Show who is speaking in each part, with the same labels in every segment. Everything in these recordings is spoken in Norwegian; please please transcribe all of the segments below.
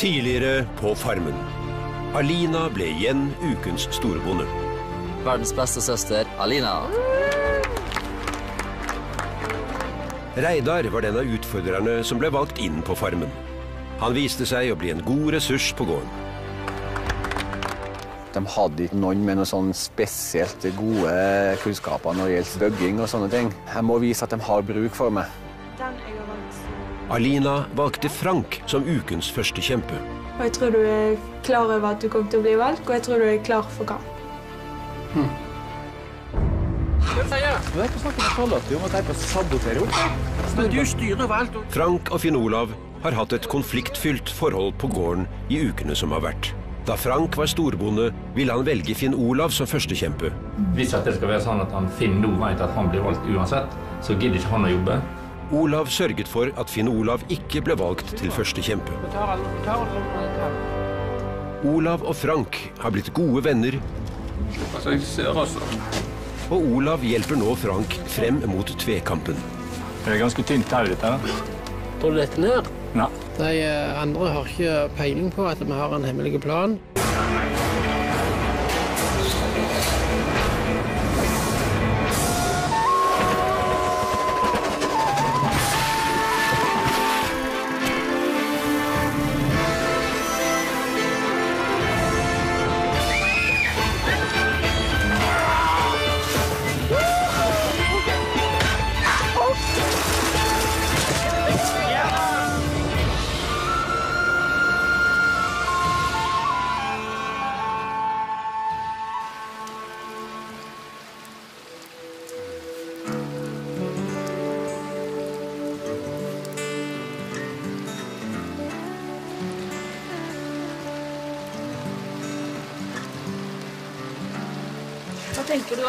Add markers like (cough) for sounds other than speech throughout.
Speaker 1: Tidligere på Farmen. Alina ble igjen ukens storbonde.
Speaker 2: Verdens beste søster, Alina.
Speaker 1: Reidar var den av utfordrerne som ble valgt inn på Farmen. Han viste seg å bli en god ressurs på gården.
Speaker 3: De hadde ikke noen med noen sånn spesielt gode kunnskaper når det gjelder bygging og sånne ting. Jeg må vise at de har bruk for meg.
Speaker 1: Alina valgte Frank som ukens førstekjempe.
Speaker 4: Og jeg tror du er klar over at du kommer til å bli valgt, og jeg tror du er klar for kamp.
Speaker 1: Frank og Finn Olav har hatt et konfliktfylt forhold på gården i ukene som har vært. Da Frank var storbonde, ville han velge Finn Olav som førstekjempe.
Speaker 5: Hvis at det skal være sånn at han Finn nå vet at han blir valgt uansett, så gidder ikke han å jobbe.
Speaker 1: Olav sørget for at Finn Olav ikke ble valgt til første kjempe. Olav og Frank har blitt gode venner, og Olav hjelper nå Frank frem mot tvekampen.
Speaker 5: Det er ganske tynt tau, dette.
Speaker 6: Tror du dette ned?
Speaker 5: Nei.
Speaker 6: De eh, andre har ikke peiling på at vi har en hemmelig plan.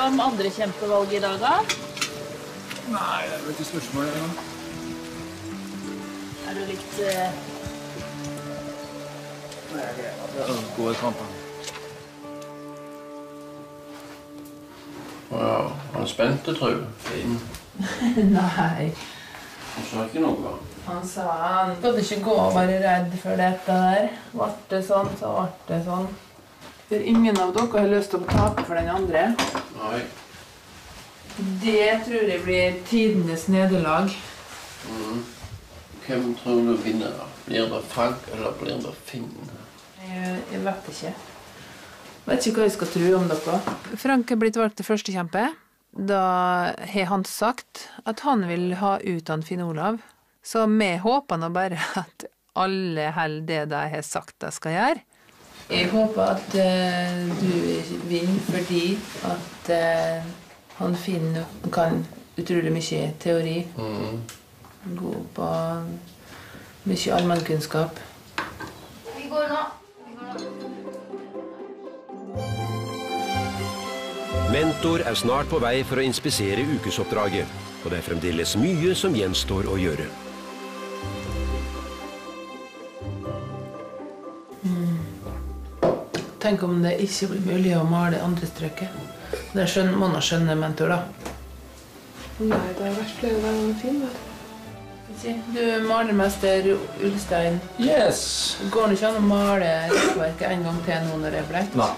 Speaker 7: Om andre kjempevalg i dag, da?
Speaker 5: Nei, det er vel ikke spørsmålet engang.
Speaker 7: Er du litt eh,
Speaker 5: Gode kamper.
Speaker 8: Ja, han spente, tror jeg. Finn. (laughs)
Speaker 7: Nei.
Speaker 8: Han sa ikke noe.
Speaker 7: Han sa han skulle ikke gå og være redd for dette der. Ble det sånn, så ble det sånn. For ingen av dere har lyst til å tape for den andre.
Speaker 8: Nei.
Speaker 7: Det tror jeg blir tidenes nederlag.
Speaker 8: Mm. Hvem tror du vinner? da? Blir det Frank, eller blir det Finn?
Speaker 7: Jeg, jeg vet ikke. Vet ikke hva jeg skal tro om dere. Frank er blitt valgt til førstekjempe. Da har han sagt at han vil ha ut han Finn Olav. Så vi håper nå bare at alle holder det de har sagt de skal gjøre. Jeg håper at uh, du vinner fordi at uh, han finner kan utrolig mye teori.
Speaker 8: Mm.
Speaker 7: God på mye allmennkunnskap.
Speaker 9: Vi går nå.
Speaker 1: Mentor er snart på vei for å inspisere ukesoppdraget, og det er fremdeles mye som gjenstår å gjøre.
Speaker 7: Tenk om det ikke blir mulig å male andre strøket. Det skjønner, må av skjønne mentor, da.
Speaker 4: Nei, det har vært flere ganger fin, da. du.
Speaker 7: maler malermester Ulstein.
Speaker 5: Yes!
Speaker 7: Går det ikke an å male rekkverket en gang til nå når det er blekt?
Speaker 5: Nei.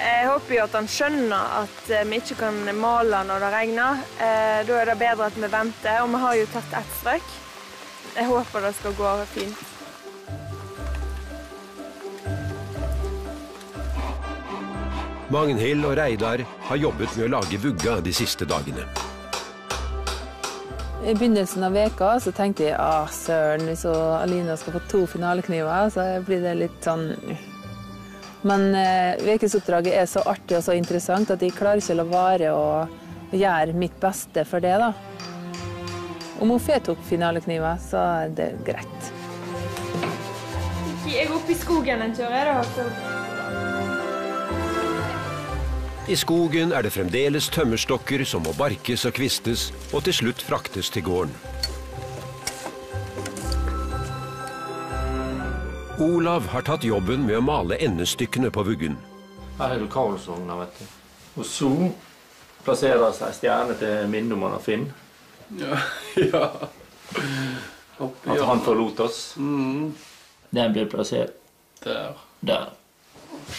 Speaker 4: Jeg håper jo at han skjønner at eh, vi ikke kan male når det regner. Eh, Da er det bedre at vi venter, og vi har jo tatt ett strøk. Jeg håper det skal gå fint.
Speaker 1: Magnhild og Reidar har jobbet med å lage vugga de siste dagene.
Speaker 7: I begynnelsen av veka så tenkte jeg at søren, hvis Alina skal få to finalekniver, så blir det litt sånn Men eh, ukesoppdraget er så artig og så interessant at jeg klarer ikke å la være å gjøre mitt beste for det, da. Om hun får to finalekniver, så er det greit.
Speaker 4: Jeg er oppe i skogen en tur, jeg da. Så.
Speaker 1: I skogen er det fremdeles tømmerstokker som må barkes og kvistes, og til slutt fraktes til gården. Olav har tatt jobben med å male endestykkene på vuggen.
Speaker 5: Her er lokalsogna, vet du. Og så plasseres ei stjerne til minne om han har Finn.
Speaker 8: Ja. (laughs) ja. Oppi
Speaker 5: At han forlot oss.
Speaker 8: Mm,
Speaker 2: Den blir plassert
Speaker 8: der.
Speaker 2: der.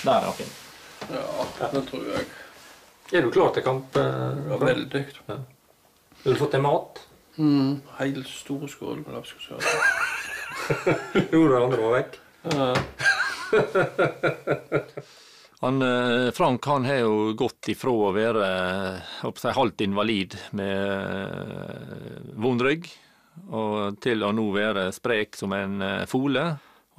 Speaker 2: Der er Finn.
Speaker 8: Ja, det tror jeg.
Speaker 5: Er du klar til kamp? eh,
Speaker 8: veldig. Ja.
Speaker 5: Har du fått deg mat?
Speaker 8: Mm, Helt stor skål med lapskaus. (laughs)
Speaker 5: Gjorde det andre var vekk?
Speaker 8: Ja.
Speaker 5: Han, eh, Frank han har jo gått ifra å være eh, jeg, halvt invalid med eh, vond rygg, og til å nå være sprek som en eh, fole.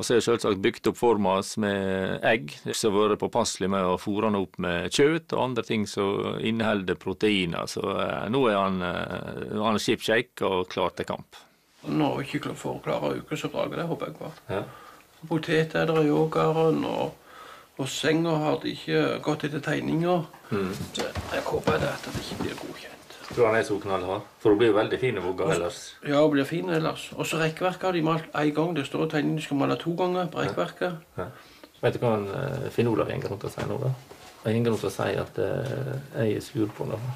Speaker 5: Og så er det selvsagt bygd opp forma hans med egg, som har vært påpasselig med å fôre han opp med kjøtt og andre ting som inneholder proteiner. Så eh, nå er han, eh, han er og klar til kamp.
Speaker 8: Nå er vi ikke klar for å klare ukesoppdraget, det håper jeg på.
Speaker 5: Ja.
Speaker 8: Poteter er det i åkeren, og, og senga har de ikke gått etter tegninger. Så jeg håper det at det ikke blir godkjent.
Speaker 5: Tror han er så knallhard. For hun blir jo veldig fin i vogga ellers.
Speaker 8: Ja, det blir fin ellers. Og så rekkverket har de malt én gang. Det står tegningen de skal male to ganger på rekkverket.
Speaker 5: Vet du hva han, eh, Finn Olav går rundt og sier nå, da? Han går rundt og sier at eh, jeg er sur på ham.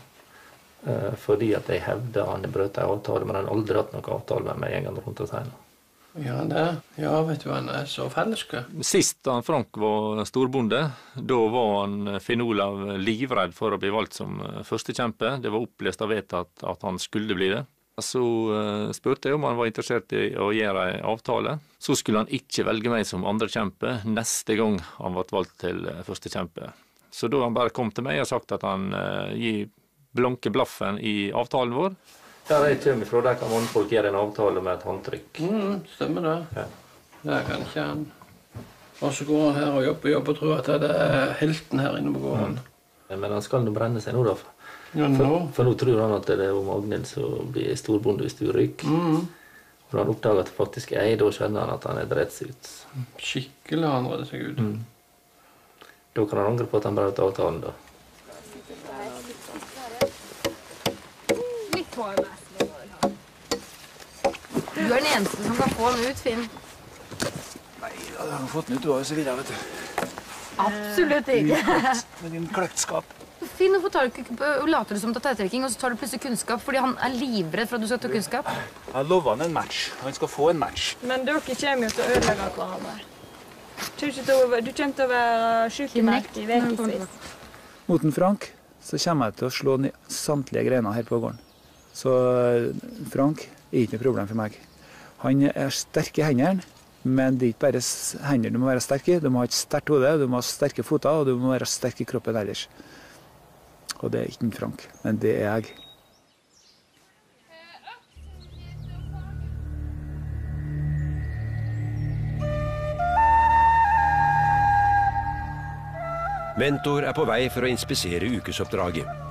Speaker 5: Eh, fordi at jeg hevder han brøt en avtale, men han har aldri hatt noen avtale med meg. gjenger rundt og sier nå.
Speaker 8: Ja, det. Ja, vet du, han er så falsk.
Speaker 5: Sist han Frank var storbonde, da var han Finn Olav livredd for å bli valgt som eh, førstekjempe. Det var opplest og vedtatt at han skulle bli det. Så eh, spurte jeg om han var interessert i å gjøre en avtale. Så skulle han ikke velge meg som andrekjempe neste gang han ble valgt til eh, førstekjempe. Så da han bare kom til meg og sagt at han eh, gir blanke blaffen i avtalen vår. Der jeg kommer fra, der kan mannfolk gjøre en avtale med et håndtrykk.
Speaker 8: Mm, stemmer det.
Speaker 5: Ja.
Speaker 8: Det kan ikke han. Og så går han her og jobber, jobber og tror at det er helten her inne på gården.
Speaker 5: Men han skal nå brenne seg nå, da.
Speaker 8: Ja, nå.
Speaker 5: For, for nå tror han at det er om Magnhild som blir storbonde hvis du ryker.
Speaker 8: Mm,
Speaker 5: Når han oppdager at det faktisk er jeg, da skjønner han at han er drept seg ut.
Speaker 8: skikkelig har han reddet seg ut.
Speaker 5: Da kan han angre på at han brøt avtalen, da.
Speaker 9: Du er den eneste som kan få den ut, Finn.
Speaker 10: Nei da, du har fått den ut, du har jo så videre, vet du.
Speaker 9: Absolutt ikke.
Speaker 10: Med din kløktskap.
Speaker 9: Finn, hvorfor tar du ikke, later du som tautrekking, og så tar du plutselig kunnskap fordi han er livredd for at du skal ta kunnskap?
Speaker 10: Jeg lova han en match. Han skal få en match.
Speaker 4: Men dere kommer jo til å ødelegge hverandre. Du kommer til å være sykemeldt i ukevis.
Speaker 10: Mot en Frank så kommer jeg til å slå ned samtlige greiner her på gården. Så eh, Frank er ikke noe problem for meg. Han er sterk i hendene, men det er ikke bare hendene du må være sterk i. Du må ha et sterkt hode, du må ha sterke føtter, og du må være sterk i kroppen ellers. Og det er ikke en Frank, men det er jeg.
Speaker 1: Mentor er på vei for å inspisere ukesoppdraget.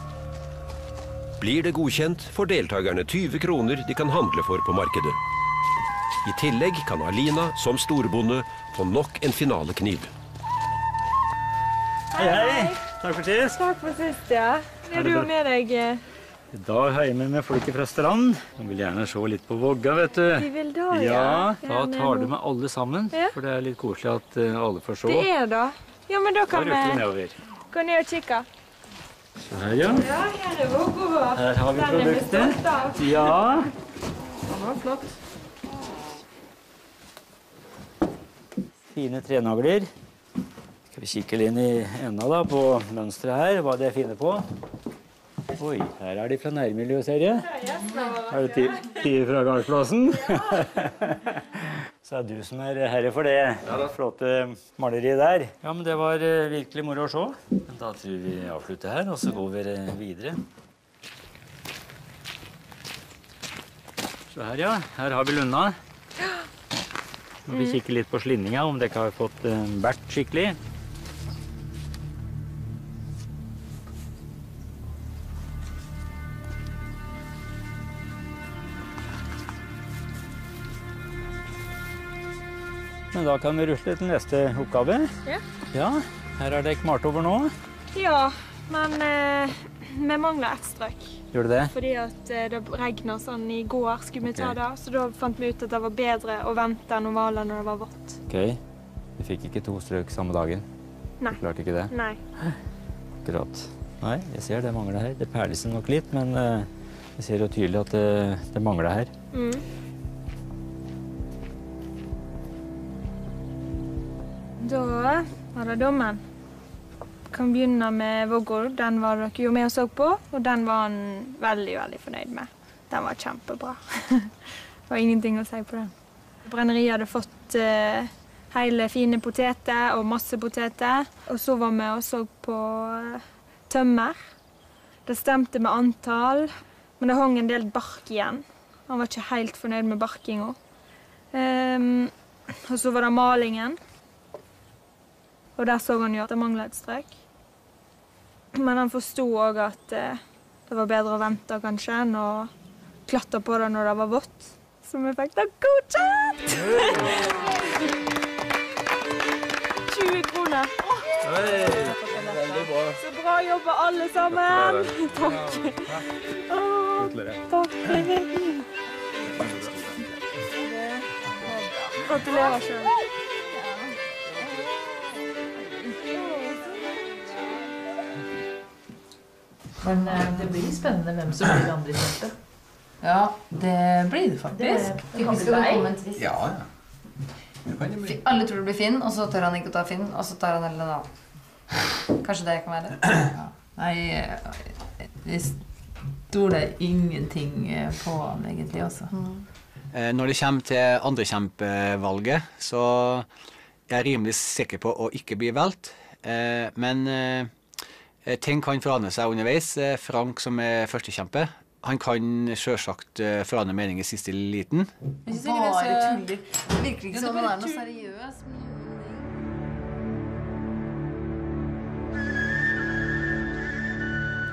Speaker 1: Blir det godkjent, får deltakerne 20 kroner de kan handle for på markedet. I tillegg kan Alina, som storbonde, få nok en finalekniv.
Speaker 11: Hei, hei. Takk for sist.
Speaker 4: Takk for sist, ja.
Speaker 11: Er
Speaker 4: Er du med deg Da
Speaker 11: I dag har jeg med meg folk fra Strand. De vil gjerne se litt på Vågga, vet du.
Speaker 4: De vil da, ja.
Speaker 11: Ja, da tar du med alle sammen.
Speaker 4: Ja.
Speaker 11: For det er litt koselig at eh, alle får se.
Speaker 4: Det er da. Ja, men da kan
Speaker 11: vi
Speaker 4: gå ned og kikke.
Speaker 11: Så her, ja.
Speaker 4: Ja, her er vår.
Speaker 11: Her har vi produktet. Ja.
Speaker 4: Den var flott.
Speaker 11: Fine trenagler. Skal vi kikke litt inn i enda da, på mønsteret her, hva de er fine på. Oi, her er de fra nærmiljøet, ser jeg. Er det ti, ti fra gardsplassen? (laughs) Så er det du som er herre for det flotte maleriet der. Ja, men det var eh, virkelig moro å se. Men Da tror vi avslutter her, og så går vi eh, videre. Så her, ja. Her har vi lunda. Når vi kikker litt på slinninga, om dere har fått eh, bært skikkelig. Men da kan vi rusle til neste oppgave.
Speaker 4: Ja.
Speaker 11: Ja, her er dere malt over nå.
Speaker 4: Ja, men eh, vi mangler ett strøk.
Speaker 11: Gjør det det?
Speaker 4: Fordi at eh, det regner sånn i går, skulle vi ta det. Så da fant vi ut at det var bedre å vente enn å male når det var vått.
Speaker 11: Ok. Vi fikk ikke to strøk samme dagen.
Speaker 4: Nei.
Speaker 11: Du klarte ikke det?
Speaker 4: Nei.
Speaker 11: Akkurat. Nei, jeg ser det mangler her. Det perles nok litt, men eh, jeg ser jo tydelig at det, det mangler her.
Speaker 4: Mm. Da var det dommen. Kan begynne med Vågå. Den var dere jo med og så på, og den var han veldig, veldig fornøyd med. Den var kjempebra. (laughs) det var ingenting å si på den. Brenneriet hadde fått uh, hele fine poteter og masse poteter. Og så var vi og så på uh, tømmer. Det stemte med antall, men det hang en del bark igjen. Han var ikke helt fornøyd med barkinga. Um, og så var det malingen. Og der så han jo at det mangla et strøk. Men han forsto òg at eh, det var bedre å vente kanskje enn å klatre på det når det var vått. Så vi fikk det godkjent! 20 kroner.
Speaker 8: Veldig bra.
Speaker 4: Så bra jobba, alle sammen. Takk. Åh, takk. Gratulerer sjøl.
Speaker 7: Men eh, det blir spennende hvem som blir andre kjempe. Ja, det blir det faktisk.
Speaker 9: Vi det, det tvist.
Speaker 3: Ja, ja. Det det.
Speaker 9: Alle tror det blir Finn, og så tør han ikke å ta Finn, og så tar han hele en annen. Kanskje det kan være det.
Speaker 7: Nei, eh, vi stoler ingenting eh, på han egentlig, også.
Speaker 3: Mm. Når det kommer til andrekjempevalget, så er jeg rimelig sikker på å ikke bli valgt. Eh, Men eh, ting kan forandre seg underveis. Eh, Frank, som er førstekjempe, han kan sjølsagt eh, forandre mening i siste liten.
Speaker 9: Bare tuller. Det virker ikke som han er noe seriøs.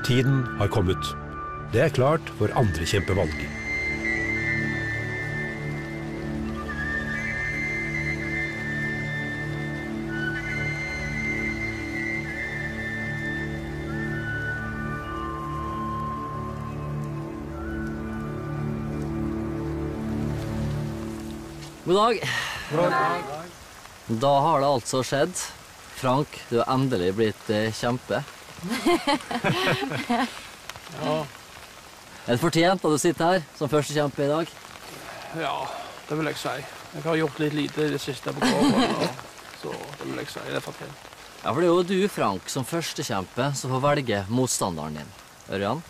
Speaker 1: Tiden har kommet. Det er klart for andre kjempevalg.
Speaker 12: God dag. Da har det altså skjedd. Frank, du har endelig blitt eh, kjempe.
Speaker 8: Ja. (laughs)
Speaker 12: Er det fortjent at du sitter her som førstekjempe i dag?
Speaker 8: ja, det vil jeg si. Jeg har gjort litt lite i det siste på gården, så det vil jeg si. Det er fortjent.
Speaker 12: Ja, for det er jo du, Frank, som førstekjempe som får velge motstanderen din. Ørjan,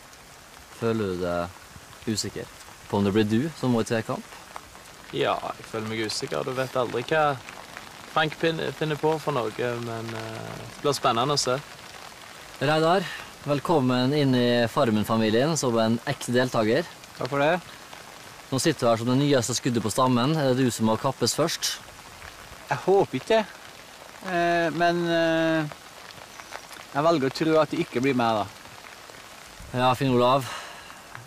Speaker 12: føler du deg usikker på om det blir du som må i tvekamp?
Speaker 13: Ja, jeg føler meg usikker. Du vet aldri hva Frank finner på for noe, men eh, det blir spennende å se.
Speaker 12: Reidar, velkommen inn i Farmen-familien som en ekte deltaker.
Speaker 3: Takk for det.
Speaker 12: Nå sitter du her som det nyeste skuddet på stammen. Er det du som må kappes først?
Speaker 3: Jeg håper ikke det. Eh, Men eh, jeg velger å tro at det ikke blir meg, da.
Speaker 12: Ja, Finn Olav.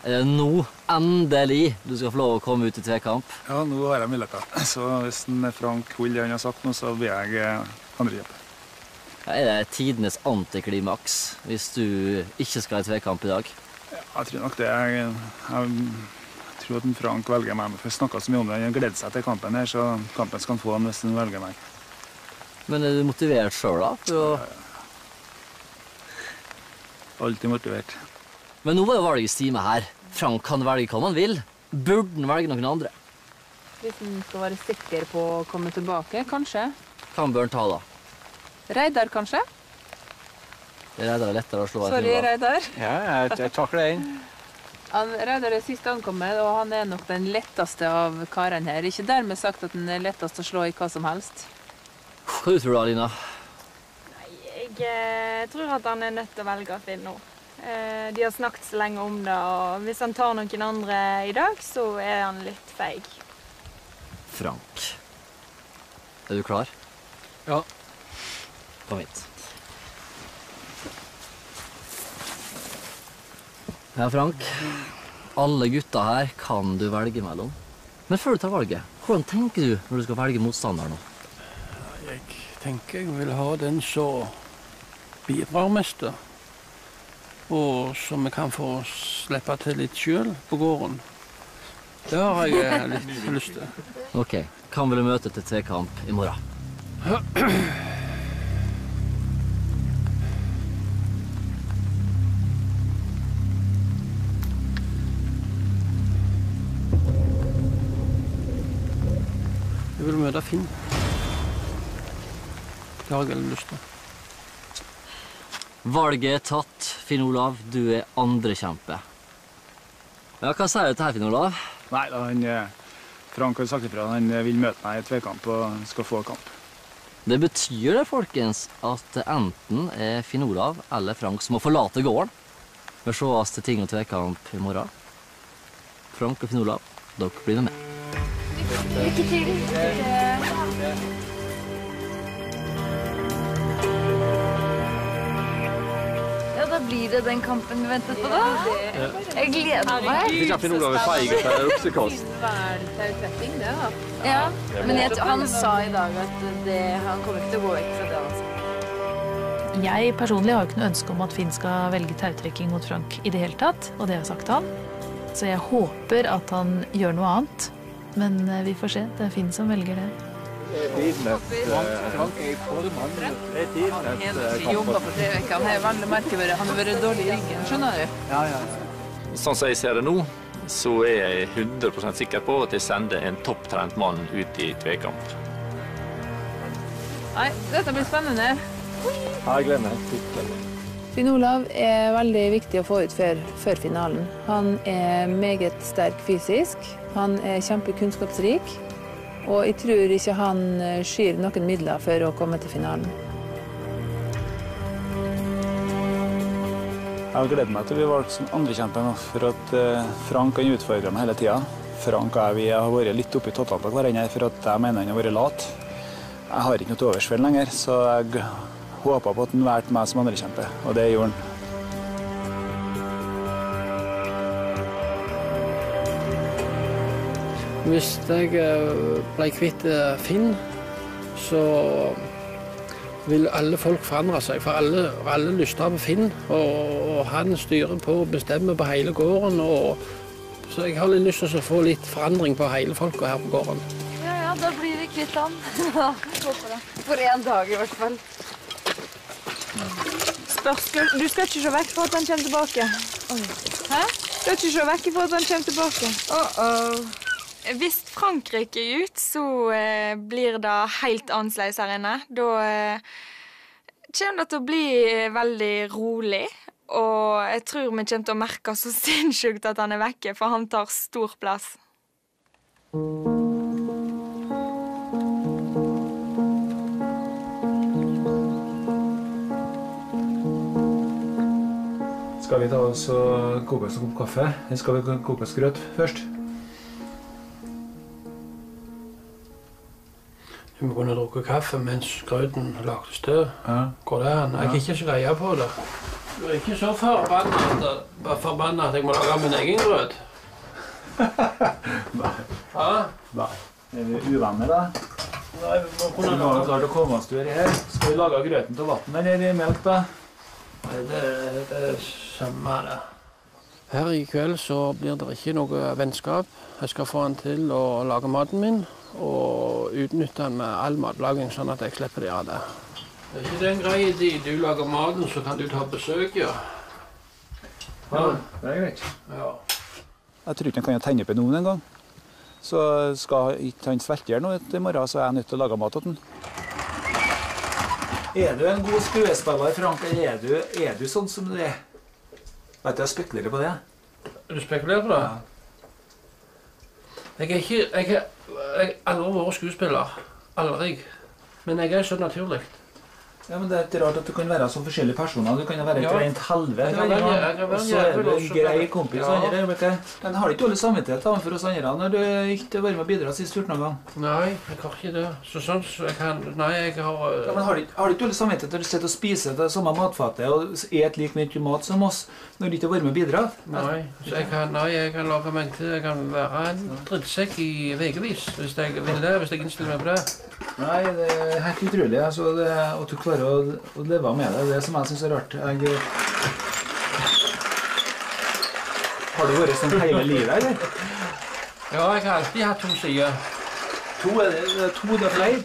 Speaker 12: Er det nå, endelig, du skal få lov å komme ut i tvekamp?
Speaker 10: Ja, nå har jeg muligheter. Så hvis en Frank det han har sagt nå, så blir jeg eh, andrekjempe.
Speaker 12: Ja, er det tidenes antiklimaks hvis du ikke skal i tvekamp i dag?
Speaker 10: Ja, Jeg tror nok det. Jeg, jeg tror at en Frank velger meg. For jeg snakka så mye om det. Han gleder seg til kampen her, så kampen skal han få han hvis han velger meg.
Speaker 12: Men er du motivert sjøl, da? For å...
Speaker 10: Alltid motivert.
Speaker 12: Men nå var jo valgets time her. Frank kan velge hva man vil. Burde han velge noen andre?
Speaker 7: Hvis han skal være sikker på å komme tilbake, kanskje.
Speaker 12: Hva bør han ta, da?
Speaker 7: Reidar, kanskje?
Speaker 12: Reidar er lettere å slå
Speaker 7: Sorry, Reidar.
Speaker 3: Ja, jeg, jeg takler den. (laughs)
Speaker 7: Han, Reidar er sist ankommet, og han er nok den letteste av karene her. Ikke dermed sagt at han er lettest å slå i hva som helst.
Speaker 12: Hva tror du, Alina?
Speaker 4: Nei, Jeg jeg tror at han er nødt til å velge Finn nå. Eh, de har snakket så lenge om det, og hvis han tar noen andre i dag, så er han litt feig.
Speaker 12: Frank. Er du klar?
Speaker 8: Ja.
Speaker 12: Kom hit. Ja, Frank. Alle gutta her kan du velge mellom. Men før du tar valget, hvordan tenker du når du skal velge motstander nå?
Speaker 8: Jeg tenker jeg vil ha den som bidrar mest. Og som vi kan få slippe til litt sjøl på gården. Det har jeg eh, litt lyst til.
Speaker 12: Ok, Hvem vil du møte til tvekamp i morgen?
Speaker 8: Jeg vil møte Finn. Det har jeg veldig lyst til.
Speaker 12: Valget er tatt, Finn Olav. Du er andrekjempe. Ja, hva sier du til her, Finn Olav?
Speaker 10: Nei, da, han, eh, Frank har sagt ifra at han vil møte meg i tvekamp og skal få kamp.
Speaker 12: Det betyr det, folkens, at det enten er Finn Olav eller Frank som må forlate gården. Vi sees til ting og tvekamp i morgen. Frank og Finn Olav, dere blir med.
Speaker 4: Lykke til.
Speaker 9: Blir det den kampen vi ventet på, da. Jeg gleder meg.
Speaker 5: Det ikke Finn Olav er feig etter oksekast.
Speaker 7: Det, da.
Speaker 9: Ja, men jeg, han sa i dag at det, han kommer ikke til å gå vekk fra det sa.
Speaker 7: Jeg personlig har jo ikke noe ønske om at Finn skal velge tautrekking mot Frank i det hele tatt, og det har jeg sagt til han. Så jeg håper at han gjør noe annet. Men eh, vi får se. Det er Finn som velger det.
Speaker 11: Tidenes.
Speaker 5: Sånn som jeg ser det nå, så er jeg 100% sikker på at jeg sender en topptrent mann ut i tvekamp.
Speaker 7: Nei, dette blir spennende.
Speaker 11: Jeg gleder meg skikkelig.
Speaker 7: Finn Olav er veldig viktig å få ut før, før finalen. Han er meget sterk fysisk. Han er kjempekunnskapsrik. Og jeg tror ikke han eh, skyr noen midler for å komme til finalen.
Speaker 10: Jeg gleder meg til å bli valgt som andrekjemper, nå, for at eh, Frank kan utfordre meg hele tida. Frank og jeg har vært litt oppi tottene på hverandre, for at jeg mener han har vært lat. Jeg har ikke noe til overs for ham lenger, så jeg håpa på at han valgte meg som andrekjemper, og det gjorde han.
Speaker 6: Hvis jeg eh, ble kvitt eh, Finn, så vil alle folk forandre seg. For alle, alle lyster på Finn, og, og han styrer på og bestemmer på hele gården. Og, så jeg har litt lyst til å få litt forandring på hele folka her på gården.
Speaker 9: Ja, ja, da blir vi kvitt han. (laughs) For én dag, i hvert fall.
Speaker 4: Spørsmål. du skal ikke se vekk fra at han kommer tilbake. Hæ? Skal ikke se vekk fra at han kommer tilbake.
Speaker 9: Uh-oh.
Speaker 4: Hvis Frankrike er ut, så eh, blir det helt annerledes her inne. Da eh, kommer det til å bli eh, veldig rolig. Og jeg tror vi kommer til å merke så (laughs) sinnssykt at han er vekke, for han tar stor plass.
Speaker 10: Skal vi ta oss og koke oss en kopp kaffe? Eller skal vi koke oss grøt først?
Speaker 6: Vi kunne drukket kaffe mens grøten lagdes til. Går det an? Jeg er ikke så greie på det. Du er ikke så forbanna at, forbanna at jeg må lage min egen grøt? (laughs)
Speaker 10: Nei. Er vi uvenner, da?
Speaker 6: Nei, vi må
Speaker 10: Vi
Speaker 6: kunne
Speaker 10: må
Speaker 6: lage
Speaker 10: klare å komme oss til her. Skal vi lage grøten til vann eller i melk, da?
Speaker 6: Nei, det, det er samme det. Her i kveld så blir det ikke noe vennskap. Jeg skal få han til å lage maten min og utnytte den med all matlaging, sånn at jeg slipper å gjøre det. Det er ikke den greia di. Du lager maten, så kan du ta besøk, ja.
Speaker 10: Ja, det er greit.
Speaker 6: Ja.
Speaker 10: Jeg tror ikke han kan tenne opp noen en gang. Så skal ikke han svelte i hjel nå i morgen, så er jeg nødt til å lage mat til han. Er du en god skuespiller, Frank, eller er du, er du sånn som du er? Vet du, jeg spekulerer på det.
Speaker 6: Du spekulerer på det? Jeg er ikke Jeg har aldri vært skuespiller. Aldri. Men jeg er så naturlig.
Speaker 10: Ja, men Det er ikke rart at du kan være så forskjellige personer. Du kan jo være et
Speaker 6: Ja.
Speaker 10: rent helvete. Og så er du en grei kompis.
Speaker 6: Ja.
Speaker 10: andre øyeblikket. Den har ikke dårlig samvittighet overfor for oss andre når du ikke var med og bidratt sist 14 gang.
Speaker 6: Nei, jeg har ikke det. Så sånn så jeg kan Nei, jeg har
Speaker 10: Ja, men har du, ikke- har du ikke dårlig samvittighet når du sitter og spiser det samme matfatet og et like mye mat som oss, når du ikke har vært med og bidratt?
Speaker 6: Nei, jeg kan, nei, jeg kan lage meg til Jeg kan være en drittsekk i ukevis hvis jeg vil det. Hvis jeg innstiller meg på det.
Speaker 10: Nei, det er helt utrolig. Altså, det, at du klarer å, å leve med det. Det er som jeg syns er rart. Jeg, har du vært sånn hele livet, eller?
Speaker 6: Ja, jeg har alltid hatt to sider.
Speaker 10: To er det, det er to, det er flere.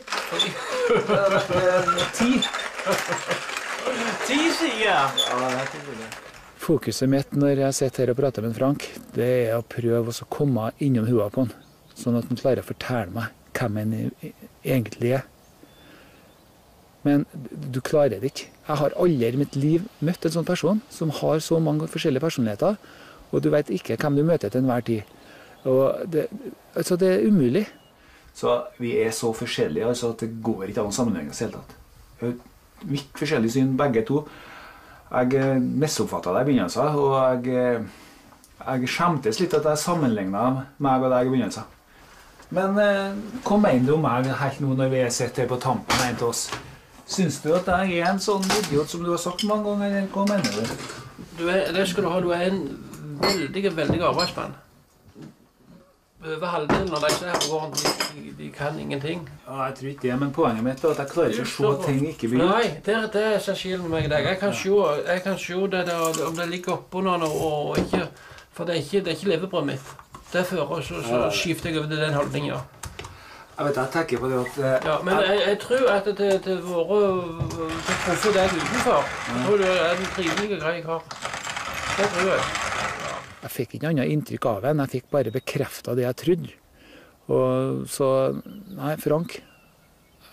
Speaker 10: Det er Ti.
Speaker 6: Ti sider!
Speaker 10: Ja, det er. Fokuset mitt når jeg sitter her og prater med Frank, det er å prøve å komme innom huet på han, sånn at han klarer å fortelle meg hvem han egentlig er. Men du klarer det ikke. Jeg har aldri i mitt liv møtt en sånn person som har så mange forskjellige personligheter, og du vet ikke hvem du møter til enhver tid. Det, altså det er umulig.
Speaker 14: Så vi er så forskjellige altså at det går ikke an å sammenligne oss i det hele tatt. Vidt forskjellig syn, begge to. Jeg eh, misoppfatta deg i begynnelsen, og jeg, eh, jeg skjemtes litt at jeg sammenligna meg og deg i begynnelsen. Men hva mener du om meg helt nå når vi sitter her på tampen en av oss? Syns du at jeg er en sånn idiot som du har sagt mange ganger, hva mener du?
Speaker 6: Du er, det skal du ha. Du er en veldig, veldig arbeidsmann. Over halvdelen av disse her på gården, de, de, de kan ingenting.
Speaker 14: Ja, jeg tror ikke det, men poenget mitt er at jeg klarer ikke å se ting ikke blir.
Speaker 6: Nei, det, det er skillen med meg i deg. Jeg kan se, jeg kan se det der, om det ligger oppå noe og ikke For det er ikke, det er ikke levebrødet mitt. Derfor så, så skifter jeg over til den holdninga.
Speaker 14: Jeg vet, jeg tenker på det at eh,
Speaker 6: Ja, men jeg, jeg tror at til, til våre til proffe deg utenfor Jeg tror du er en trivelig grei kar. Det tror jeg.
Speaker 10: Jeg fikk ikke annet inntrykk av henne, jeg fikk bare bekrefta det jeg trodde. Og så Nei, Frank,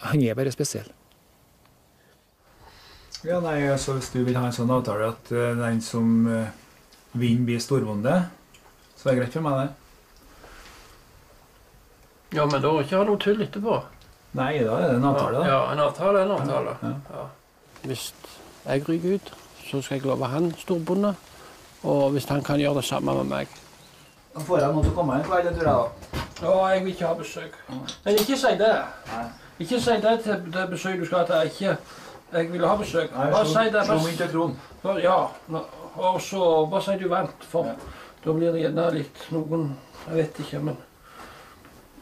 Speaker 10: han er bare spesiell.
Speaker 14: Ja, nei, altså Hvis du vil ha en sånn avtale at eh, den som eh, vinner, blir storbonde, så er det greit for meg, det.
Speaker 6: Ja, men da ikke ha noe tull etterpå.
Speaker 14: Nei, da er det en avtale, da.
Speaker 6: Ja, en avtale er en avtale.
Speaker 14: Ja.
Speaker 6: Ja. Hvis jeg ryker ut, så skal jeg love han storbonde. Og hvis han kan gjøre det samme med meg.
Speaker 14: Da får jeg noen til å komme en kveld, tror jeg. da.
Speaker 6: Jeg vil ikke ha besøk. Men ikke si det. Ikke si det til det besøk du skal jeg ikke jeg vil ha besøk.
Speaker 14: Nei,
Speaker 6: Bare si det.
Speaker 14: slå meg til.
Speaker 6: Bare- Ja. Og så bare si du vant, for da blir det gjerne litt noen Jeg vet ikke, men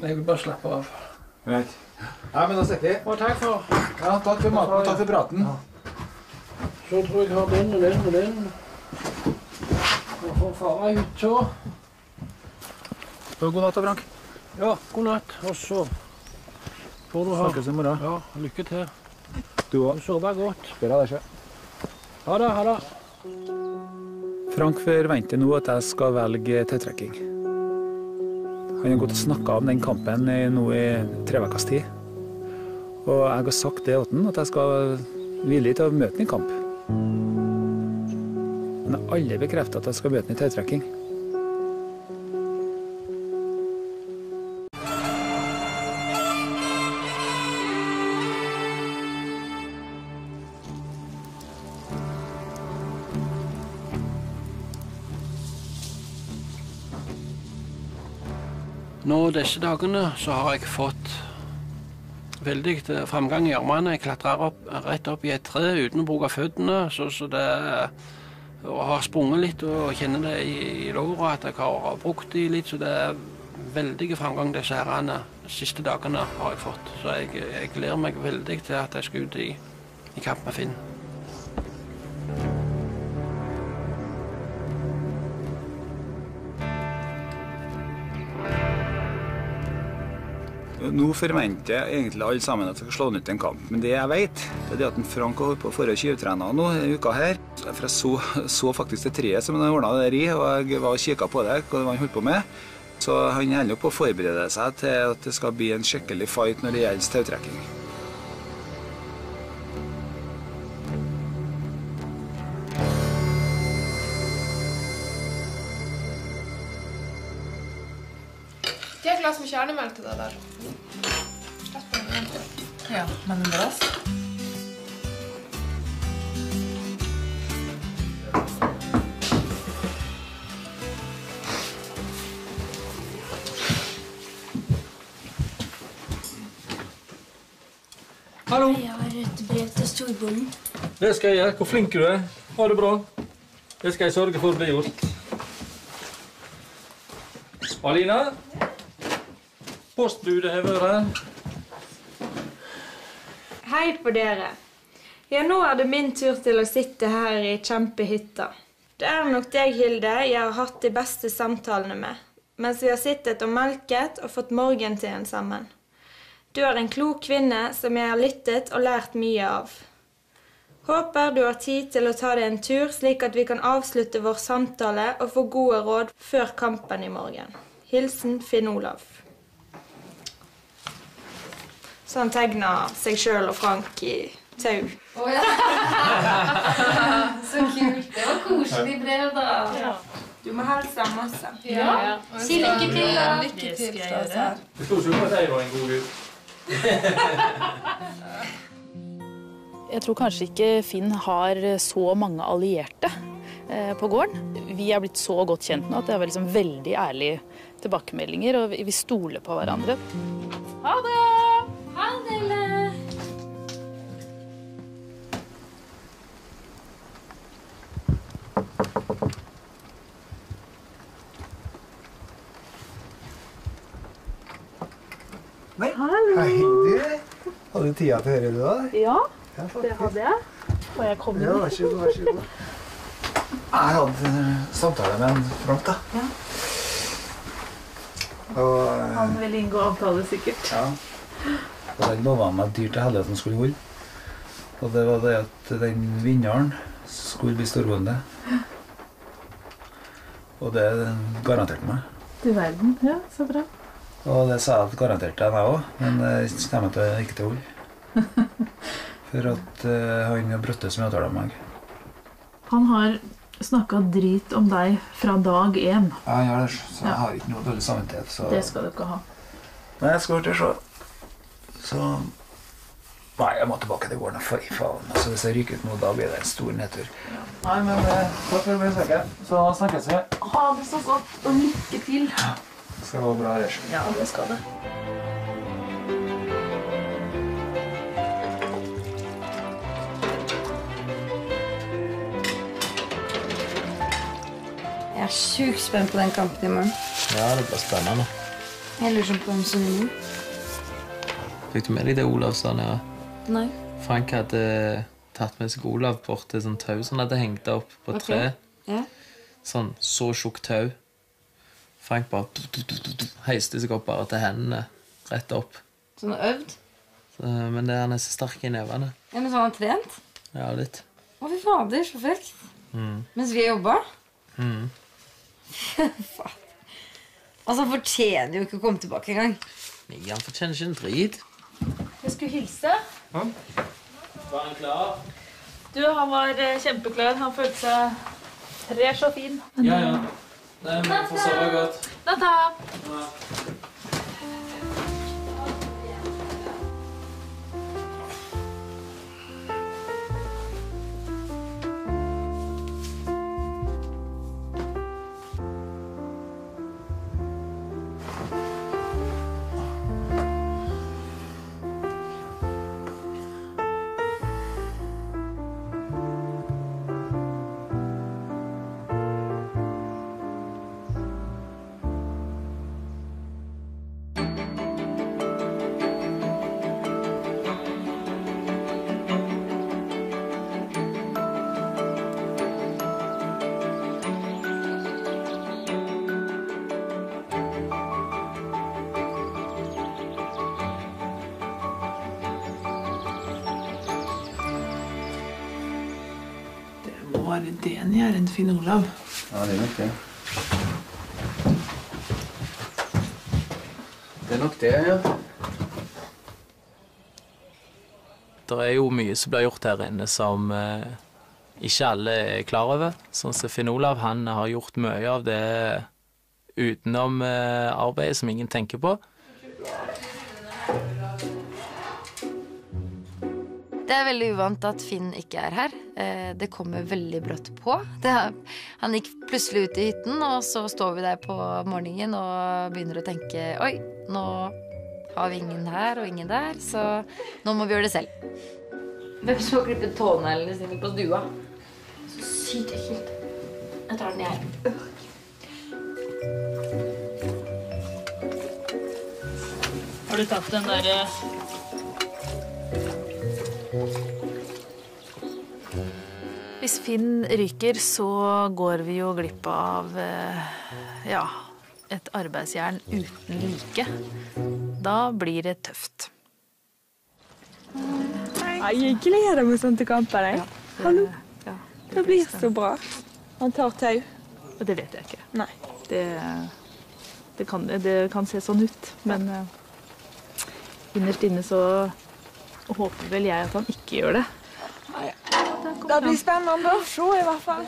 Speaker 6: jeg vil bare slappe av.
Speaker 14: Greit. Ja, men da stikker vi.
Speaker 6: Og takk for
Speaker 14: Ja, takk for maten takk for praten.
Speaker 6: Så tror jeg jeg har den og den og den. Jeg får fare ut, hytta.
Speaker 14: God natt, Frank.
Speaker 6: Ja, god natt. Og så får du ha
Speaker 14: Snakkes i morgen.
Speaker 6: Ja, lykke til.
Speaker 14: Du òg.
Speaker 6: Sove godt.
Speaker 14: Bra, det deg sjøl.
Speaker 6: Ha det. Ha det.
Speaker 10: Frank forventer nå at jeg skal velge tiltrekking. Han har gått og snakka om den kampen i, nå i tre ukers tid. Og jeg har sagt det til ham, at jeg skal villig til å møte ham i kamp. Men aldri bekrefta at jeg skal han i tautrekking.
Speaker 6: Nå disse dagene så har jeg fått veldig framgang i armene. Jeg klatrer opp, rett opp i et tre uten å bruke føttene. Så, så det og har sprunget litt og kjenner det i, i låra at jeg har brukt de litt. Så det er veldig framgang disse herrene siste dagene har jeg fått. Så jeg, jeg gleder meg veldig til at jeg skal ut i, i kamp med Finn.
Speaker 10: Nå forventer egentlig alle sammen at vi skal slå ut i en kamp. Men det jeg vet, det er det at en Frank har holdt på å få tjuvtrena nå denne uka her. For jeg så, så faktisk det treet som han ordna der i, og jeg var og kikka på det, hva det var han holdt på med. Så han holder på å forberede seg til at det skal bli en skikkelig fight når det gjelder tautrekking.
Speaker 15: Glass med kjernemelk til deg der.
Speaker 7: Ja, men en glass?
Speaker 5: Hallo.
Speaker 16: Jeg har et brev til storbonden.
Speaker 5: Det skal jeg gjøre. Hvor flink du er. Ha det bra. Det skal jeg sørge for blir gjort. Alina? Postbudet har vært her.
Speaker 4: Hei på dere. Ja, nå er det min tur til å sitte her i kjempehytta. Det er nok deg, Hilde, jeg har hatt de beste samtalene med, mens vi har sittet og melket og fått morgenteen sammen. Du er en klok kvinne som jeg har lyttet og lært mye av. Håper du har tid til å ta deg en tur, slik at vi kan avslutte vår samtale og få gode råd før kampen i morgen. Hilsen Finn Olav. Så han tegna seg sjøl og Frank i tau. (laughs)
Speaker 9: Så kult. Det var koselig brev, da.
Speaker 4: Du må hilse masse.
Speaker 9: Ja. Si lykke til, da.
Speaker 15: Lykke til.
Speaker 7: skal jeg gjøre.
Speaker 5: Det sto ikke på at jeg var en god gutt. (laughs)
Speaker 17: Jeg tror kanskje ikke Finn har så mange allierte eh, på gården. Vi er blitt så godt kjent nå at det er liksom veldig ærlige tilbakemeldinger, og vi vi stoler på hverandre.
Speaker 9: Ha det!
Speaker 10: Hei, du. Hadde du tida til å høre det da?
Speaker 17: Ja,
Speaker 10: Ja,
Speaker 17: det hadde jeg. Og jeg kom inn.
Speaker 10: Ja, vær så god, vær så god. Jeg hadde samtale med en Frank, da.
Speaker 17: Ja.
Speaker 10: Og, eh,
Speaker 17: Han vil inngå avtale, sikkert.
Speaker 10: ja. Og den lova meg dyrt til helvete han skulle holde. Og det var det at den vinneren skulle bli storbonde. Og det garanterte meg.
Speaker 17: Du verden. Ja, så bra.
Speaker 10: Og det sa jeg at garanterte jeg meg òg, men det stemmer jeg til ikke til ord. (laughs) For at uh, han brøtte som avtale med meg.
Speaker 17: Han har snakka drit om deg fra dag én.
Speaker 10: Ja, han gjør det, så jeg har ikke noe dårlig samvittighet. Så...
Speaker 17: Det skal du ikke ha.
Speaker 10: Nei, jeg skal å se. Så Nei, jeg må tilbake til gården. For faen. Altså, hvis jeg ryker ut nå, da blir det en stor nedtur. Nei, men eh, takk for besøket. Så snakkes vi.
Speaker 17: Ha det så godt, og lykke til.
Speaker 10: Det skal gå bra.
Speaker 17: Ja, det skal det.
Speaker 9: Jeg er sjukt spent på den kampen i morgen.
Speaker 13: Ja, det blir spennende.
Speaker 9: Jeg lurer sånn på hvem som vinner.
Speaker 13: Fikk du med deg det Olav sa nede?
Speaker 9: Nei.
Speaker 13: Frank hadde tatt med seg Olav bort til sånn tau som han hadde hengt opp på
Speaker 9: okay.
Speaker 13: tre.
Speaker 9: Ja.
Speaker 13: Sånn så tjukt tau. Frank bare heiste seg opp bare til hendene. Rett opp.
Speaker 9: Så han har øvd?
Speaker 13: Så, men det, han er så sterk i nevene.
Speaker 9: Ja, men Så han har trent?
Speaker 13: Ja, litt.
Speaker 9: Å, fy fader, så frekt.
Speaker 13: Mm.
Speaker 9: Mens vi har jobba?
Speaker 13: Mm. (laughs)
Speaker 9: Altså, han fortjener jo ikke å komme tilbake engang.
Speaker 13: Nei, han fortjener ikke en drit.
Speaker 7: Jeg skulle hilse.
Speaker 13: Var han klar?
Speaker 7: Du, han var eh, kjempeklar. Han følte seg fresh og fin.
Speaker 13: Ja, ja. Nei, men får sove godt.
Speaker 7: Natta. Det må gjør, er en Finn Olav.
Speaker 10: Ja, det er nok det. Det er nok det, ja.
Speaker 13: Det er jo mye som blir gjort her inne som eh, ikke alle er klar over. Sånn som Finn Olav, han har gjort mye av det utenom eh, arbeidet som ingen tenker på.
Speaker 9: Det er veldig uvant at Finn ikke er her. Eh, Det kommer veldig brått på. Det er, han gikk plutselig ut i hytten, og så står vi der på morgenen og begynner å tenke Oi, nå har vi ingen her og ingen der, så nå må vi gjøre det selv. Hvem så klippe klippet tåneglene sine på stua? Så sykt ekkelt. Jeg tar den, jeg.
Speaker 7: Har du tatt den derre
Speaker 17: Hvis Finn ryker, så går vi jo glipp av eh, ja, et arbeidsjern uten like. Da blir det tøft.
Speaker 4: Jeg gleder meg sånn til kampen. jeg. Hallo. Det blir så bra. Han tar tau.
Speaker 17: Og det vet jeg ikke.
Speaker 4: Nei.
Speaker 17: Det, det, kan, det kan se sånn ut, men eh, innerst inne så håper vel jeg at han ikke gjør det.
Speaker 4: Det blir spennende å se, i hvert fall.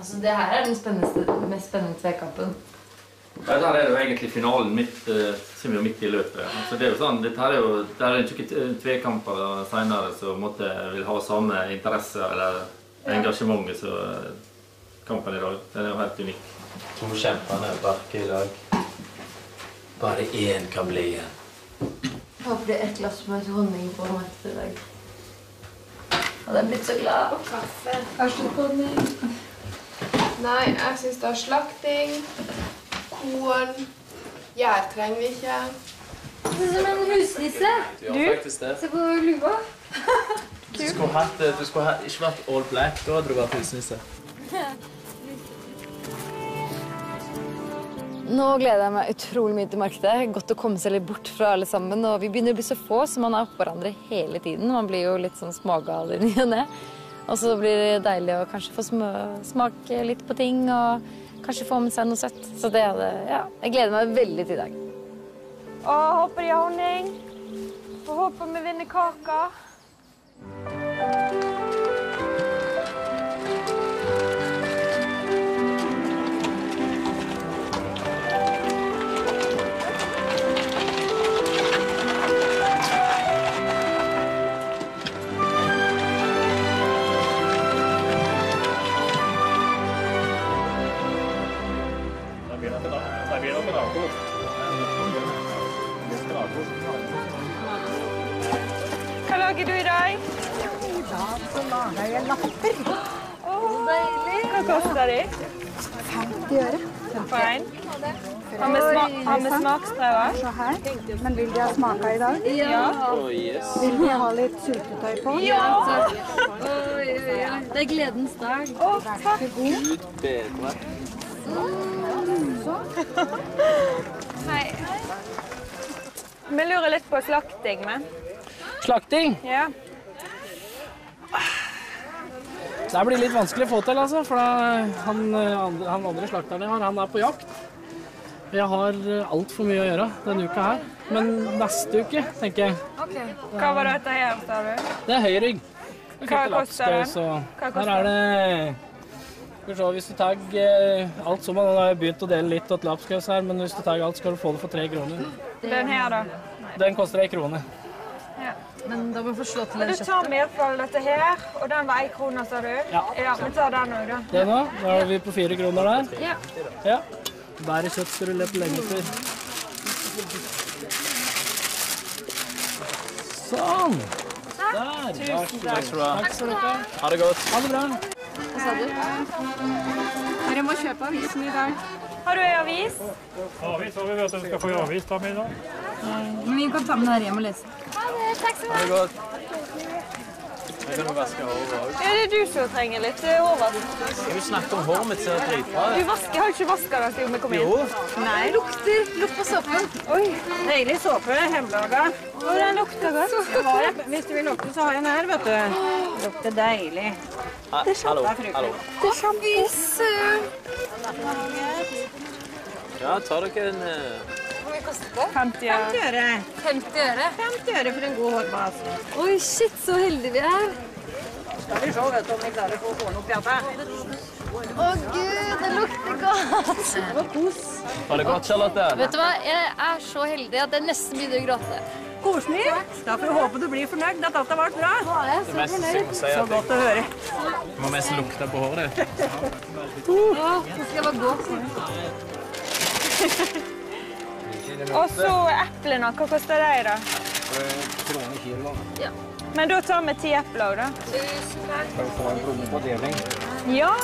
Speaker 9: Altså, det her er den mest spennende tvekampen.
Speaker 5: Ja, der er jo egentlig finalen midt, eh, som jo midt i løpet. Altså, det er jo sånn, dette her er jo, det er ikke tvekamper senere som måtte, vil ha samme interesse eller engasjement som eh, kampen i dag. Den er jo helt unik.
Speaker 18: To kjempende barker i lag. Bare én kan bli igjen.
Speaker 9: Jeg håper det er et glass med honning på etter i dag. Hadde jeg blitt så glad.
Speaker 15: Og kaffe.
Speaker 9: Kanskje honning.
Speaker 15: Nei, jeg syns det er slakting, korn Gjær trenger vi ikke.
Speaker 9: Det er som en husnisse.
Speaker 18: Du.
Speaker 9: Se på lua. (laughs)
Speaker 13: Du skulle, hatt, du skulle hatt, ikke vært all black, da hadde du vært husnisse. (laughs)
Speaker 9: Nå gleder jeg meg utrolig mye til markedet. Godt å komme seg litt bort fra alle sammen. Og vi begynner å bli så få, så man er oppå hverandre hele tiden. Man blir jo litt sånn smågal i ny og ne. Og så blir det deilig å kanskje få smake litt på ting og kanskje få med seg noe søtt. Så det hadde, ja, jeg gleder meg veldig til i dag.
Speaker 4: Å, håper de har honning. Og håper vi vinner kaka.
Speaker 19: Lapper.
Speaker 4: deilig. Hva koster de?
Speaker 19: 50 øre.
Speaker 4: For en? Har vi, sma har vi smaksprøver?
Speaker 19: Se her. Men vil de ha smaka i dag?
Speaker 4: Ja.
Speaker 19: Vil de ha litt syltetøy på?
Speaker 4: Ja.
Speaker 9: Oi, oi, oi. Det er gledens dag.
Speaker 4: Å, takk.
Speaker 13: Gud bedre.
Speaker 4: Hei. Vi lurer litt på slakting, men.
Speaker 20: Slakting?
Speaker 4: Ja.
Speaker 20: Det blir litt vanskelig å få til, altså. For han, eh, han andre slakteren jeg har, han er på jakt. Jeg har altfor mye å gjøre denne uka her. Men neste uke, tenker jeg.
Speaker 4: Ok. Hva var dette her, sa du?
Speaker 20: Det er høyrygg.
Speaker 4: Hva koster den?
Speaker 20: Her er det Skal vi se, hvis du tar eh, alt som Nå har jeg begynt å dele litt til lapskaus her, men hvis du tar alt, skal du få det for tre kroner.
Speaker 4: Den her, da?
Speaker 20: Den koster ei krone.
Speaker 9: Men da må vi få slå til
Speaker 4: den
Speaker 9: kjøttet.
Speaker 4: du tar med i dette her, og den var én krone, sa du?
Speaker 20: Ja.
Speaker 4: ja vi tar den òg, da.
Speaker 20: Det nå? Da er vi på fire kroner der.
Speaker 4: Ja.
Speaker 20: Ja. Bære i kjøtt skal du leve lenge før. Sånn. Der.
Speaker 4: Tusen
Speaker 20: Takk skal du ha.
Speaker 4: Takk skal du ha.
Speaker 20: Ha det godt. Ha det bra.
Speaker 4: Hva sa du? Dere må kjøpe avisen i dag. Har du ei avis?
Speaker 21: Avis har vi vet at vi skal få ei avis da, Mina.
Speaker 9: Men vi kan ta med den her hjem og lese.
Speaker 4: Ha det. Takk skal
Speaker 13: Ha det
Speaker 4: du ha.
Speaker 13: godt. Jeg kan jo vaske håret òg.
Speaker 4: Ja, det er du som trenger litt eh, hårvask.
Speaker 13: Du snakket om håret mitt ser dritbra
Speaker 4: Du
Speaker 13: ut.
Speaker 4: vasker, har ikke vaska det siden vi kom inn?
Speaker 13: Jo.
Speaker 4: Nei. Det lukter. Lukt på såpen. Oi, deilig såpe. Hjemmelaga. Og den lukter godt. Hvis du vil lukte, så har jeg den her, vet du. Lukter deilig. Det er sjampo.
Speaker 13: Hallo.
Speaker 4: Det er sjampo.
Speaker 13: Ja, tar dere en eh,
Speaker 4: Hvor mye kostet det? 50 øre.
Speaker 9: 50 øre?
Speaker 4: 50 øre for en god hårvask.
Speaker 9: Oi, shit, så heldige vi er.
Speaker 4: Skal vi se vet du, om vi klarer å få håren opp i hjertet.
Speaker 9: Å gud, det lukter godt.
Speaker 4: Det var kos.
Speaker 13: Var det godt, Charlotte?
Speaker 9: Vet du hva, jeg er så heldig at jeg nesten begynner å gråte.
Speaker 4: Koselig. Da får vi håpe du blir fornøyd at har vært bra.
Speaker 13: Det mest synd å si
Speaker 4: Så godt å høre.
Speaker 13: Du må mest lukte på håret ditt.
Speaker 9: Ja, nå skal jeg bare gå. (laughs)
Speaker 4: Og så eplene. Hva koster de, da?
Speaker 22: Kroner kilo.
Speaker 9: Ja.
Speaker 4: Men da tar vi ti epler, da.
Speaker 9: Tusen takk.
Speaker 22: Skal vi få en krone på deling?
Speaker 4: Ja!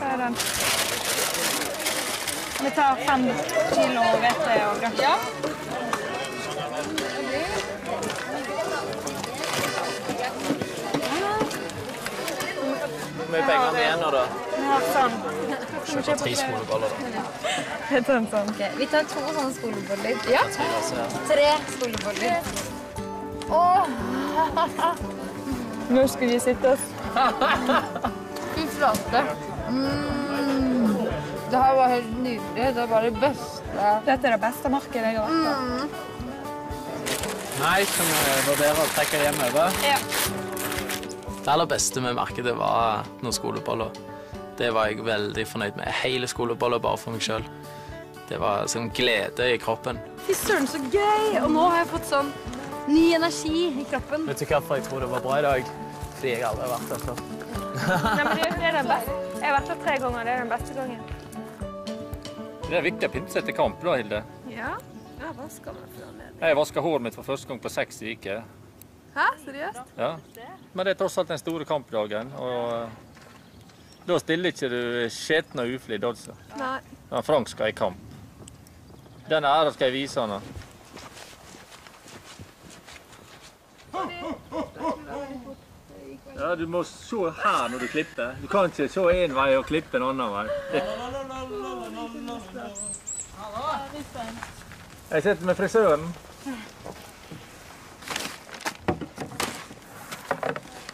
Speaker 22: Ja?
Speaker 4: Vi tar fem kilo hvete òg, da. Ja.
Speaker 13: Mye penger vi igjen nå, da?
Speaker 4: Vi har sånn.
Speaker 13: Skal tre skoleboller, da?
Speaker 4: Jeg tar en sånn.
Speaker 9: Ok, vi tar to sånne skoleboller. Ja.
Speaker 13: Tre
Speaker 9: skoleboller. Åh! (laughs)
Speaker 4: Nå skal vi sitte oss.
Speaker 9: Fy flate. Mm. Det her var helt nydelig. Det var det beste.
Speaker 4: Dette er det beste markedet jeg har vært
Speaker 9: på.
Speaker 13: Nei, skal vi vurdere å trekke det hjem over?
Speaker 4: Ja.
Speaker 13: Det aller beste med markedet var noen skoleboller. Det var jeg veldig fornøyd med. Hele skoleboller bare for meg sjøl. Det var sånn glede i kroppen.
Speaker 9: Fy søren, så gøy! Og nå har jeg fått sånn ny energi i kroppen.
Speaker 13: Vet du hvorfor jeg tror det var bra i dag? Fordi jeg aldri har vært der før.
Speaker 4: Nei, men det det er den beste. Jeg har vært der tre ganger. Det er den beste gangen.
Speaker 5: Det er viktig å pynte seg til kamp, da, Hilde.
Speaker 4: Ja. Jeg vaska
Speaker 5: håret mitt for første gang på seks uker.
Speaker 4: Hæ? Seriøst?
Speaker 5: Ja. Men det er tross alt den store kampdagen. Og eh, da stiller ikke du skjeten og uflidd, altså.
Speaker 4: Nei.
Speaker 5: Ja, Frank skal i kamp. Den æra skal jeg vise han. Ja, Du må se her når du klipper. Du kan ikke se én vei og klippe en annen vei. Jeg sitter med frisøren.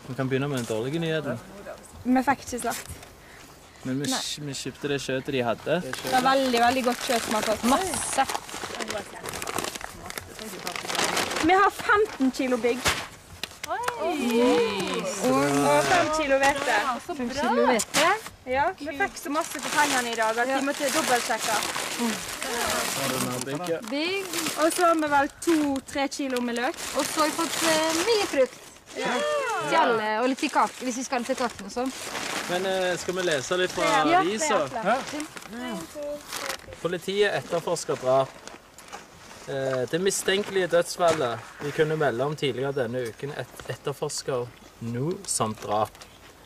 Speaker 13: Vi kan begynne med den dårlige nyheten.
Speaker 4: Vi fikk ikke slakt.
Speaker 13: Men vi, vi kjøpte det kjøttet de hadde.
Speaker 4: Det var veldig, veldig godt kjøtt vi har fått. Masse. Vi har 15 kilo bygg. Og 5 kilo hvete.
Speaker 9: Så kilo hvete?
Speaker 4: Ja, vi fikk så masse for pengene i dag at vi måtte dobbeltsjekke.
Speaker 9: Bygg.
Speaker 4: Og så har vi vel to-tre kilo med løk.
Speaker 9: Og så har vi fått eh, mye frukt. Til alle, og litt til kake, hvis vi skal til kaken og sånn.
Speaker 13: Men eh, skal vi lese litt fra
Speaker 9: Ja, det er
Speaker 13: avisa?
Speaker 9: eple.
Speaker 13: Politiet etterforsker drap. Eh, Det mistenkelige dødsfallet vi kunne melde om tidligere denne uken, et etterforsker nå som drap.